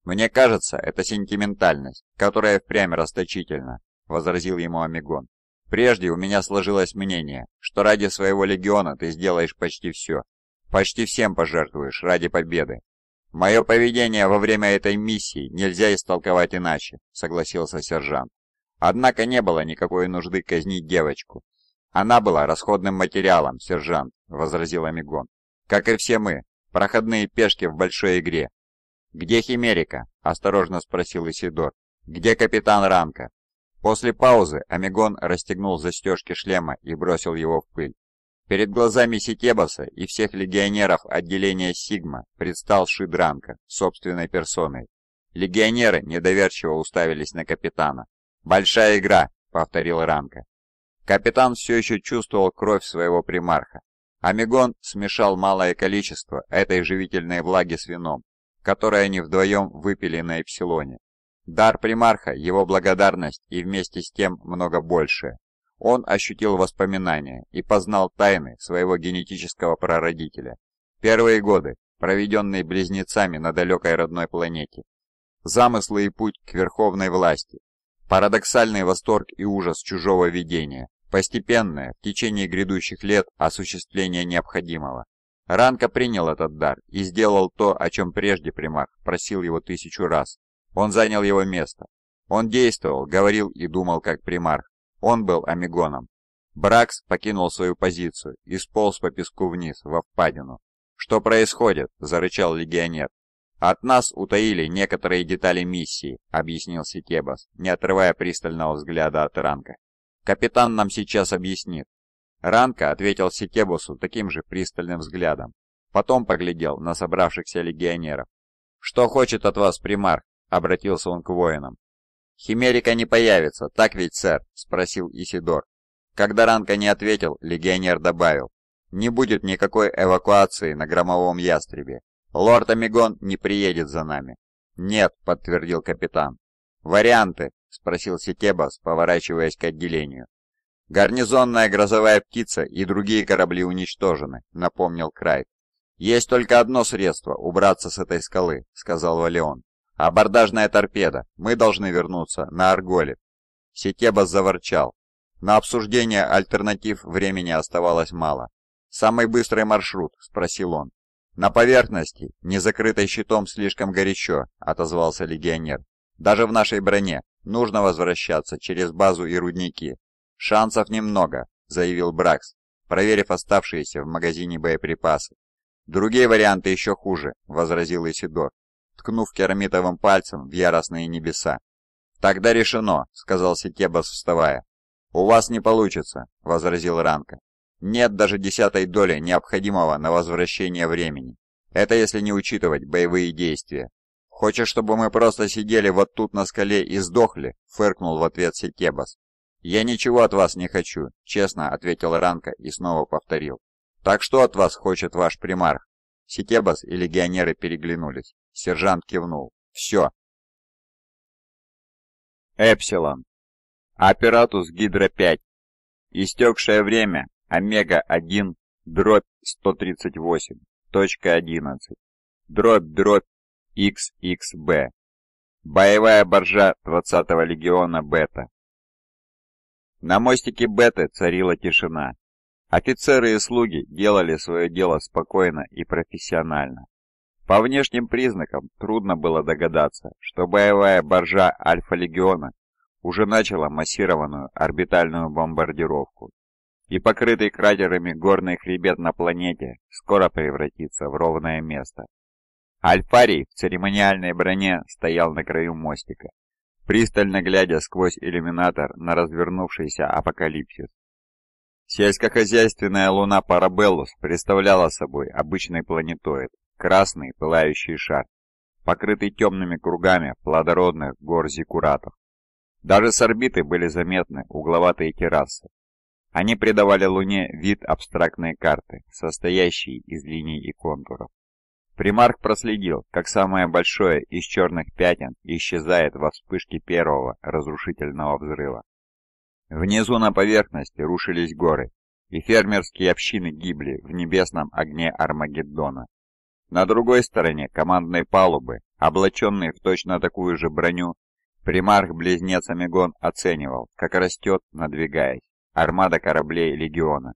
«Мне кажется, это сентиментальность, которая впрямь расточительна», — возразил ему Амигон. «Прежде у меня сложилось мнение, что ради своего легиона ты сделаешь почти все, Почти всем пожертвуешь ради победы. Мое поведение во время этой миссии нельзя истолковать иначе, согласился сержант. Однако не было никакой нужды казнить девочку. Она была расходным материалом, сержант, возразил Амигон. Как и все мы, проходные пешки в большой игре. «Где Химерика?» – осторожно спросил Исидор. «Где капитан Ранка?» После паузы Амигон расстегнул застежки шлема и бросил его в пыль. Перед глазами Ситебаса и всех легионеров отделения Сигма предстал Шидранка собственной персоной. Легионеры недоверчиво уставились на капитана. «Большая игра», — повторил Ранка. Капитан все еще чувствовал кровь своего примарха. Амигон смешал малое количество этой живительной влаги с вином, которое они вдвоем выпили на Эпсилоне. Дар примарха, его благодарность и вместе с тем много большее. Он ощутил воспоминания и познал тайны своего генетического прародителя. Первые годы, проведенные близнецами на далекой родной планете. замыслы и путь к верховной власти, парадоксальный восторг и ужас чужого видения, постепенное, в течение грядущих лет, осуществление необходимого. Ранка принял этот дар и сделал то, о чем прежде примарх просил его тысячу раз. Он занял его место. Он действовал, говорил и думал как примарх. Он был амигоном. Бракс покинул свою позицию и сполз по песку вниз, во впадину. «Что происходит?» – зарычал легионер. «От нас утаили некоторые детали миссии», — объяснил Сикебас, не отрывая пристального взгляда от Ранка. «Капитан нам сейчас объяснит». Ранка ответил Сикебусу таким же пристальным взглядом. Потом поглядел на собравшихся легионеров. «Что хочет от вас примарх?» — обратился он к воинам. «Химерика не появится, так ведь, сэр?» — спросил Исидор. Когда Ранка не ответил, легионер добавил. «Не будет никакой эвакуации на громовом ястребе. Лорд Амигон не приедет за нами». «Нет», — подтвердил капитан. «Варианты?» — спросил Сикебас, поворачиваясь к отделению. «Гарнизонная грозовая птица и другие корабли уничтожены», — напомнил Крайт. «Есть только одно средство убраться с этой скалы», — сказал Валеон. «Абордажная торпеда. Мы должны вернуться на Арголе». Сикебас заворчал. На обсуждение альтернатив времени оставалось мало. «Самый быстрый маршрут?» — спросил он. «На поверхности, не закрытой щитом, слишком горячо», — отозвался легионер. «Даже в нашей броне нужно возвращаться через базу и рудники. «Шансов немного», — заявил Бракс, проверив оставшиеся в магазине боеприпасы. «Другие варианты еще хуже», — возразил Исидор, ткнув керамитовым пальцем в яростные небеса. «Тогда решено», — сказал Сикебас, вставая. «У вас не получится», — возразил Ранка. «Нет даже десятой доли необходимого на возвращение времени. Это если не учитывать боевые действия». «Хочешь, чтобы мы просто сидели вот тут на скале и сдохли?» — фыркнул в ответ Сикебас. «Я ничего от вас не хочу», — честно ответил Ранка и снова повторил. «Так что от вас хочет ваш примарх?» Сикебас и легионеры переглянулись. Сержант кивнул. «Все». Эпсилон. Аппаратус Гидро-5. Истекшее время Омега-1, дробь 138, точка 11, дробь дробь XXB. Боевая боржа 20-го легиона Бета. На мостике Беты царила тишина. Офицеры и слуги делали свое дело спокойно и профессионально. По внешним признакам трудно было догадаться, что боевая боржа Альфа-Легиона уже начала массированную орбитальную бомбардировку, и покрытый кратерами горный хребет на планете скоро превратится в ровное место. Альфарий в церемониальной броне стоял на краю мостика, пристально глядя сквозь иллюминатор на развернувшийся апокалипсис. Сельскохозяйственная луна Парабеллус представляла собой обычный планетоид, красный пылающий шар, покрытый темными кругами плодородных гор зиккуратов. Даже с орбиты были заметны угловатые террасы. Они придавали Луне вид абстрактной карты, состоящей из линий и контуров. Примарк проследил, как самое большое из черных пятен исчезает во вспышке первого разрушительного взрыва. Внизу на поверхности рушились горы, и фермерские общины гибли в небесном огне Армагеддона. На другой стороне командной палубы, облаченный в точно такую же броню, примарх-близнец Амигон оценивал, как растет, надвигаясь, армада кораблей Легиона,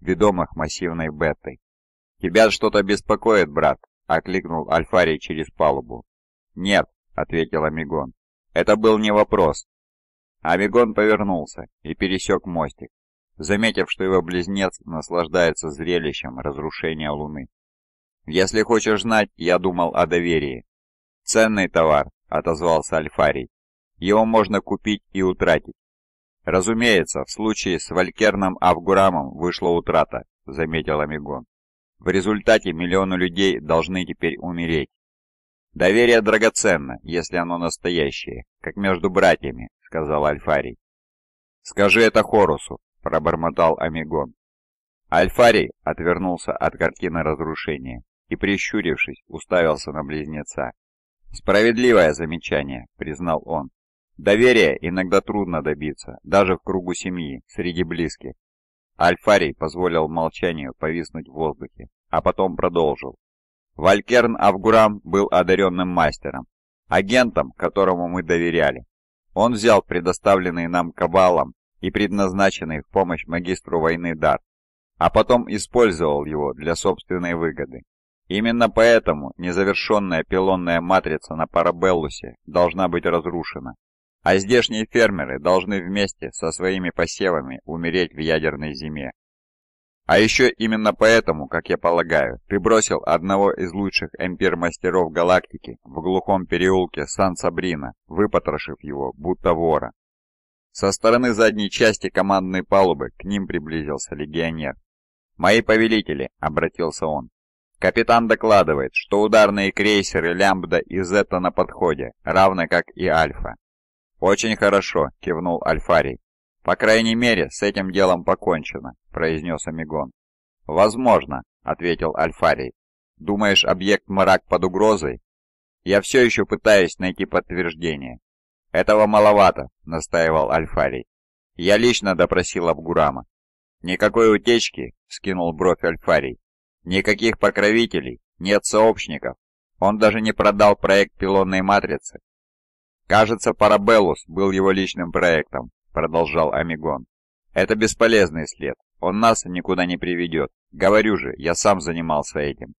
ведомых массивной бетой. «Тебя что-то беспокоит, брат?» — окликнул Альфарий через палубу. «Нет», — ответил Амигон. «Это был не вопрос». Амигон повернулся и пересек мостик, заметив, что его близнец наслаждается зрелищем разрушения Луны. «Если хочешь знать, я думал о доверии». «Ценный товар», — отозвался Альфарий. «Его можно купить и утратить». «Разумеется, в случае с Валькерном Авгурамом вышла утрата», — заметил Амигон. В результате миллионы людей должны теперь умереть. Доверие драгоценно, если оно настоящее, как между братьями, сказал Альфарий. Скажи это Хорусу, пробормотал Амигон. Альфарий отвернулся от картины разрушения и, прищурившись, уставился на близнеца. «Справедливое замечание», — признал он. «Доверия иногда трудно добиться, даже в кругу семьи, среди близких. Альфарий позволил молчанию повиснуть в воздухе, а потом продолжил. Валькерн Авгурам был одаренным мастером. агентом, которому мы доверяли. Он взял предоставленный нам кабалом и предназначенный в помощь магистру войны дар, а потом использовал его для собственной выгоды. Именно поэтому незавершенная пилонная матрица на Парабеллусе должна быть разрушена, а здешние фермеры должны вместе со своими посевами умереть в ядерной зиме. А еще именно поэтому, как я полагаю, ты бросил одного из лучших эмпир-мастеров галактики в глухом переулке Сан-Сабрина, выпотрошив его, будто вора. Со стороны задней части командной палубы к ним приблизился легионер. «Мои повелители», — обратился он, — «капитан докладывает, что ударные крейсеры Лямбда и Зетта на подходе, равно как и Альфа». «Очень хорошо», — кивнул Альфарий. «По крайней мере, с этим делом покончено», — произнес Амигон. «Возможно», — ответил Альфарий. «Думаешь, объект мрак под угрозой?» «Я все еще пытаюсь найти подтверждение». «Этого маловато», — настаивал Альфарий. «Я лично допросил Абгурама». «Никакой утечки», — скинул бровь Альфарий. «Никаких покровителей, нет сообщников. Он даже не продал проект пилонной матрицы». «Кажется, Парабеллус был его личным проектом», продолжал Амигон. «Это бесполезный след. Он нас никуда не приведет. Говорю же, я сам занимался этим».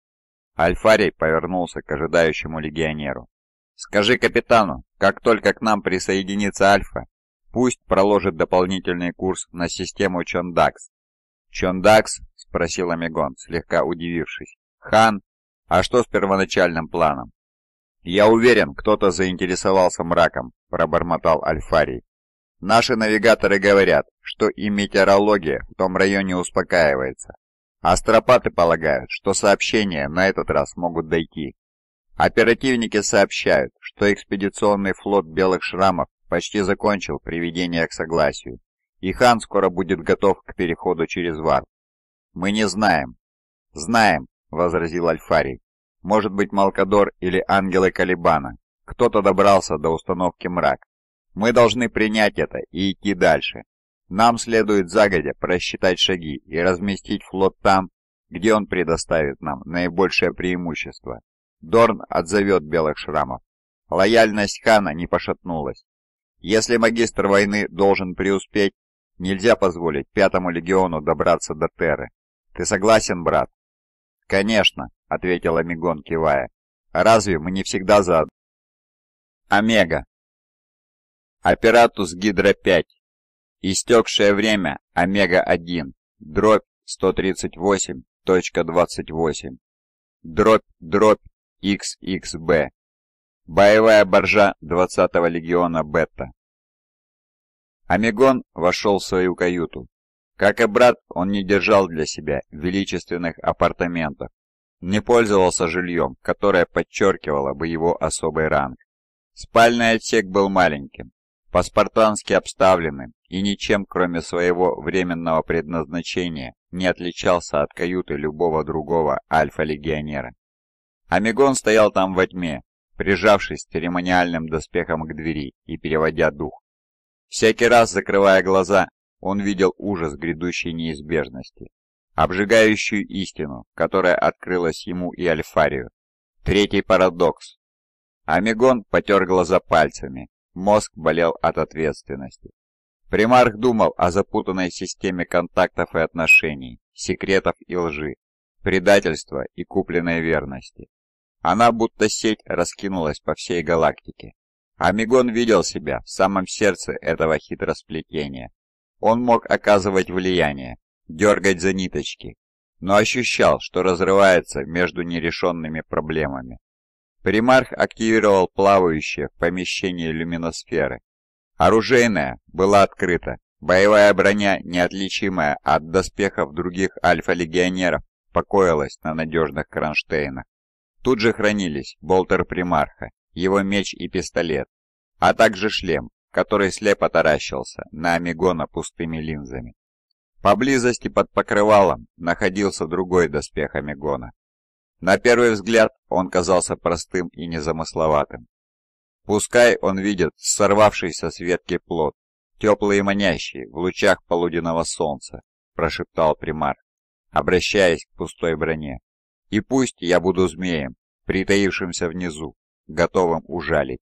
Альфарий повернулся к ожидающему легионеру. «Скажи капитану, как только к нам присоединится Альфа, пусть проложит дополнительный курс на систему Чондакс». «Чондакс?» — спросил Амигон, слегка удивившись. «Хан, а что с первоначальным планом?» «Я уверен, кто-то заинтересовался мраком», — пробормотал Альфарий. Наши навигаторы говорят, что и метеорология в том районе успокаивается. Астропаты полагают, что сообщения на этот раз могут дойти. Оперативники сообщают, что экспедиционный флот Белых Шрамов почти закончил приведение к согласию, и Хан скоро будет готов к переходу через Варп. Мы не знаем. Знаем, возразил Альфарий. Может быть Малкадор или ангелы Калибана. Кто-то добрался до установки мрак. Мы должны принять это и идти дальше. Нам следует загодя просчитать шаги и разместить флот там, где он предоставит нам наибольшее преимущество. Дорн отзовет белых шрамов. Лояльность хана не пошатнулась. Если магистр войны должен преуспеть, нельзя позволить пятому легиону добраться до Терры. Ты согласен, брат? Конечно, ответил Амигон, кивая. Разве мы не всегда за... Омега, Аппаратус Гидро-5. Истекшее время Омега-1. Дробь 138.28. Дробь, дробь XXB. Боевая боржа 20-го легиона Бета. Амигон вошел в свою каюту. Как и брат, он не держал для себя величественных апартаментов, не пользовался жильем, которое подчеркивало бы его особый ранг. Спальный отсек был маленьким, по-спартански обставленным и ничем, кроме своего временного предназначения, не отличался от каюты любого другого альфа-легионера. Амигон стоял там во тьме, прижавшись церемониальным доспехом к двери и переводя дух. Всякий раз, закрывая глаза, он видел ужас грядущей неизбежности, обжигающую истину, которая открылась ему и Альфарию. Третий парадокс. Амигон потер глаза пальцами, Мозг болел от ответственности. Примарх думал о запутанной системе контактов и отношений, секретов и лжи, предательства и купленной верности. Она будто сеть раскинулась по всей галактике. Амигон видел себя в самом сердце этого хитросплетения. Он мог оказывать влияние, дергать за ниточки, но ощущал, что разрывается между нерешенными проблемами. Примарх активировал плавающее в помещении люминосферы. Оружейная была открыта. Боевая броня, неотличимая от доспехов других альфа-легионеров, покоилась на надежных кронштейнах. Тут же хранились болтер примарха, его меч и пистолет, а также шлем, который слепо таращился на Амигона пустыми линзами. Поблизости под покрывалом находился другой доспех Амигона, на первый взгляд он казался простым и незамысловатым. Пускай он видит сорвавшийся с ветки плод, теплый и манящий в лучах полуденного солнца, прошептал примар, обращаясь к пустой броне. И пусть я буду змеем, притаившимся внизу, готовым ужалить.